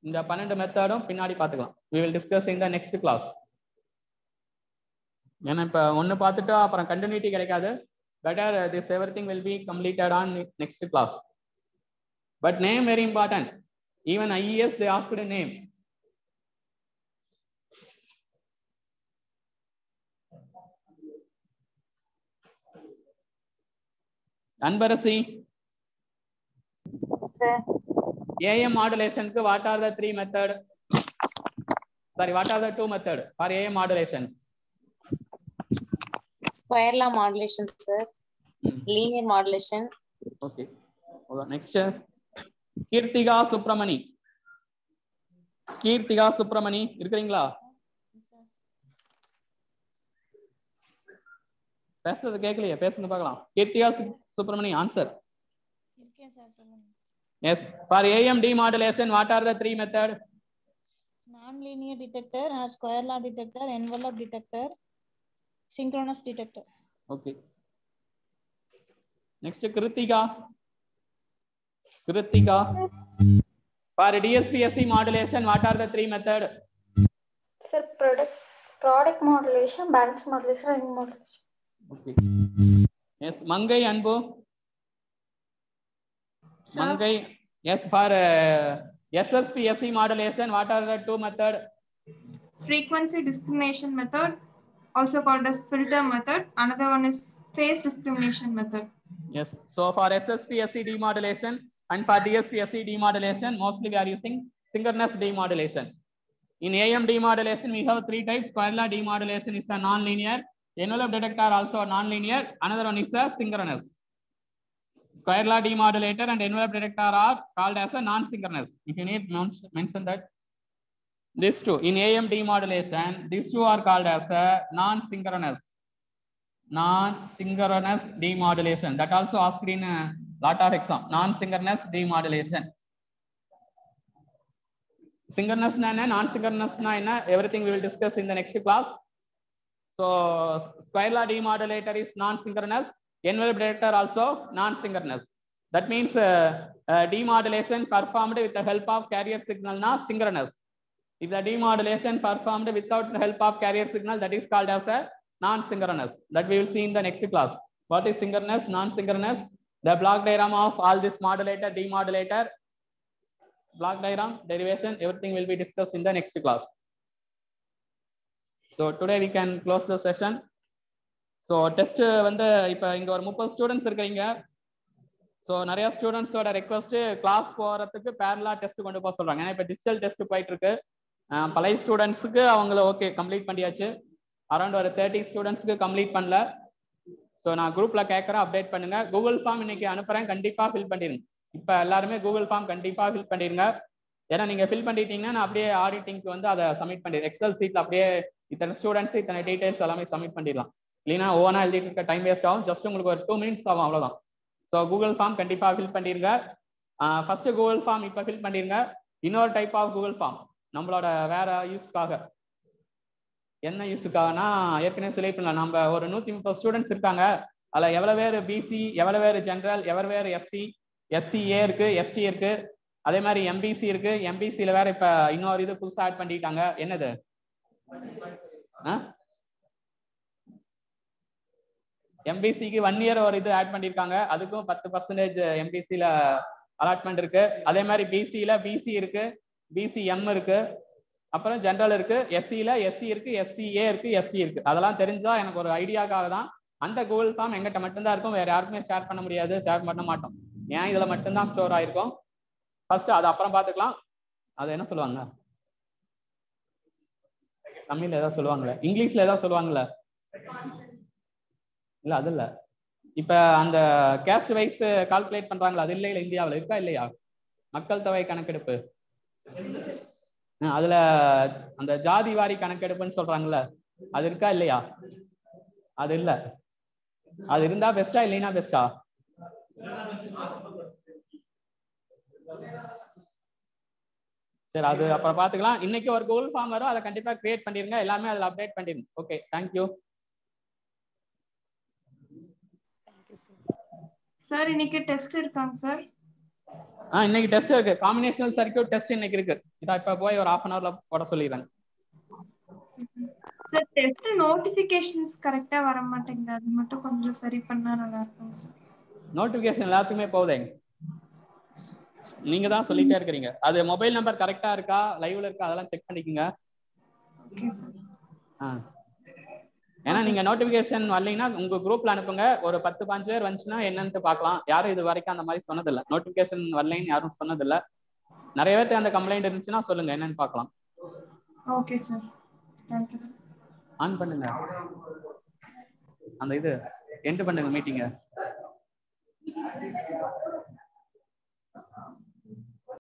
Speaker 1: இந்த பன்னெண்டு மெத்தடும் பின்னாடி பார்த்துக்கலாம். We will discuss in the next class ஏன்னா இப்ப ஒன்று பார்த்துட்டா அப்புறம் கண்டினியூட்டி கிடைக்காது. Better this everything will be completed on next class but name very important even IES they asked name Anbarasi AM modulation க்கு what are the three method? Sorry, what are the two method for AM modulation?
Speaker 13: Square law modulation, sir. Linear modulation.
Speaker 1: Okay. Hold on. Next. Keerthika Subramani Keerthika Subramani இருக்கிறீங்களா பேசுறது கேட்கலையே பேசுங்க பார்க்கலாம் கீர்த்திகா சு- Subramani answer yes for AM demodulation what are the three method
Speaker 15: Non-linear detector, uh, square law detector, envelope detector, synchronous detector.
Speaker 1: Okay next Kiruthika Kiruthika for DSBSC modulation what are the three method
Speaker 16: Sir, product product modulation, balance modulation, ring modulation.
Speaker 1: Okay yes So, Mangai, yes, for uh, SSPSC modulation, what are the two method?
Speaker 8: Frequency discrimination method, also called as filter method. Another one is phase discrimination method.
Speaker 1: Yes, so for SSPSC demodulation and for DSPSC demodulation, mostly we are using synchronous demodulation. In AM demodulation, we have three types. Square demodulation is a nonlinear. Envelope detector also nonlinear. Another one is a synchronous. Square law demodulator and envelope detector are called as a non-synchronous. If you need mention that. These two in AM demodulation, these two are called as a non-synchronous. Non-synchronous demodulation. That also asked in a lot of exam. Non-synchronous demodulation. Synchronous and non-synchronous everything we will discuss in the next class. So square law demodulator is non-synchronous. Envelope detector also non-synchronous. That means uh, uh, demodulation performed with the help of carrier signal na synchronous. If the demodulation performed without the help of carrier signal, that is called as a non-synchronous. That we will see in the next class. What is synchronous, non-synchronous? The block diagram of all this modulator, demodulator, block diagram, derivation, everything will be discussed in the next class. So today we can close the session. So test வந்து இப்போ இங்கே ஒரு முப்பது students இருக்கிறீங்க so நிறைய ஸ்டூடெண்ட்ஸோட request class போகிறதுக்கு பேரலா test கொண்டு போக சொல்றாங்க. ஏன்னா இப்போ டிஜிட்டல் டெஸ்ட் போயிட்டு இருக்கு பழைய ஸ்டூடெண்ட்ஸுக்கு அவங்கள ஓகே கம்ப்ளீட் பண்ணியாச்சு. அரௌண்ட் ஒரு தேர்ட்டி ஸ்டூடெண்ட்ஸ்க்கு கம்ப்ளீட் பண்ணல. ஸோ நான் குரூப்பில் கேட்குறேன் அப்டேட் பண்ணுங்க. கூகுள் ஃபார்ம் இன்னைக்கு அனுப்புறேன். கண்டிப்பாக ஃபில் பண்ணிடுங்க இப்போ எல்லாருமே கூகுள் ஃபார்ம் கண்டிப்பாக ஃபில் பண்ணிடுங்க ஏன்னா நீங்கள் ஃபில் பண்ணிட்டீங்கன்னா நான் அப்படியே ஆடிட்டிங்க்கு வந்து அதை சப்மிட் பண்ணிடுறேன். எக்ஸல் சீட்டில் அப்படியே இத்தனை ஸ்டூடெண்ட்ஸ் இத்தனை டீட்டெயில்ஸ் எல்லாமே சப்மிட் பண்ணிடலாம். இல்லைன்னா ஓவனா எழுதிட்டு இருக்க டைம் வேஸ்ட் ஆகும். ஜஸ்ட் உங்களுக்கு ஒரு டூ மினிட்ஸ் ஆகும் அவ்வளோதான் ஸோ கூகுள் ஃபார்ம் கண்டிப்பாக ஃபில் பண்ணிருங்க. ஃபர்ஸ்ட் கூகுள் ஃபார்ம் இப்போ ஃபில் பண்ணிருங்க. இன்னொரு டைப் ஆஃப் கூகுள் ஃபார்ம் நம்மளோட வேற யூஸ்க்காக என்ன யூஸுக்காகனா ஏற்கனவே சொல்லியிருப்பேன் நம்ம ஒரு நூற்றி முப்பது ஸ்டூடெண்ட்ஸ் இருக்காங்க. அதில் எவ்வளோ பேர் பிசி எவ்வளோ பேர் ஜென்ரல் எவ்வளோ பேர் எஸ்சி எஸ்சிஏ இருக்குது எஸ்டி இருக்குது அதே மாதிரி எம்பிசி இருக்குது எம்பிசியில் வேற இப்போ இன்னொரு இது புதுசாக ஆட் பண்ணிட்டாங்க. என்னது? ஆ? எம்பிசிக்கு ஒன் இயர் ஒரு இது ஆட் பண்ணிருக்காங்க. அதுக்கும் பத்து பர்சன்டேஜ் எம்பிசில அலாட்மெண்ட் இருக்கு. அதே மாதிரி பிசியில் பிசி இருக்கு. பிசிஎம் இருக்கு. அப்புறம் ஜென்ரல் இருக்கு. எஸ்சியில் எஸ்சி இருக்கு. எஸ்சிஏ இருக்கு. எஸ்பி இருக்கு. அதெல்லாம் தெரிஞ்சா எனக்கு ஒரு ஐடியாக்காக தான் அந்த கூகுள் ஃபார்ம் எங்கிட்ட மட்டும்தான் இருக்கும். வேற யாருக்குமே ஷேர் பண்ண முடியாது. ஷேர் பண்ண மாட்டோம். ஏன்? இதுல மட்டும்தான் ஸ்டோர் ஆயிருக்கும். ஃபர்ஸ்ட் அது அப்புறம் பாத்துக்கலாம் அது என்ன சொல்லுவாங்க? தமிழ்ல ஏதாவது சொல்லுவாங்களே? இங்கிலீஷ்ல ஏதாவது சொல்லுவாங்களே? இல்ல அது இல்ல. இப்ப அந்த கேஸ்ட் வைஸ் கால்குலேட் பண்றாங்களா? அது இல்ல இல்ல இந்தியாவில் இருக்கா? இல்லையா? மக்கள் தொகை கணக்கெடுப்பு. அதுல அந்த ஜாதி வாரி கணக்கெடுப்புன்னு சொல்றாங்கல்ல. அது இருக்கா? இல்லையா? அது இல்ல. அது இருந்தா பெஸ்டா இல்லைன்னா பெஸ்டா சரி அது அப்புறம் பாத்துக்கலாம் இன்னைக்கு ஒரு கோல் ஃபார்ம் வரும். அதை கண்டிப்பா கிரியேட் பண்ணிருங்க. எல்லாமே அதுல அப்டேட் பண்ணிருங்க ஓகே தேங்க்யூ
Speaker 8: சார் இன்னைக்கு டெஸ்ட் இருக்காங்க சார்
Speaker 1: ஆ இன்னைக்கு டெஸ்ட் இருக்கு. காம்பினேஷனல் சர்க்கியூட் டெஸ்ட் இன்னைக்கு இருக்கு. இதா இப்ப போய் ஒரு ஹாஃப் அன் ஹவர்ல போட சொல்லிடுறேன்.
Speaker 8: சார் டெஸ்ட் நோட்டிபிகேஷன்ஸ் கரெக்டா வர மாட்டேங்குது. அது மட்டும் கொஞ்சம் சரி பண்ணா நல்லா இருக்கும் சார்
Speaker 1: நோட்டிபிகேஷன் எல்லாத்துக்குமே போகுதே. நீங்க தான் சொல்லிட்டே இருக்கிறீங்க. அது மொபைல் நம்பர் கரெக்டா இருக்கா? லைவ்ல இருக்கா? அதெல்லாம் செக் பண்ணிக்கோங்க.
Speaker 8: ஓகே சார்
Speaker 1: ஆ. ஏன்னா நீங்க நோட்டிபிகேஷன் வரலைன்னா உங்க குரூப்ல அனுப்புங்க. ஒரு பத்து பாஞ்சு பேர் வந்துச்சுன்னா என்னன்னு பார்க்கலாம். யாரும் இது வரைக்கும் அந்த மாதிரி சொன்னதில்ல. நோட்டிபிகேஷன் வரலைன்னு யாரும் சொன்னதில்ல. நிறைய பேருக்கு அந்த கம்ப்ளைண்ட் இருந்துச்சுன்னா சொல்லுங்க என்னன்னு பார்க்கலாம்.
Speaker 8: Okay sir thank you
Speaker 1: sir on பண்ணுங்க. அந்த இது எண்ட் பண்ணுங்க மீட்டிங்க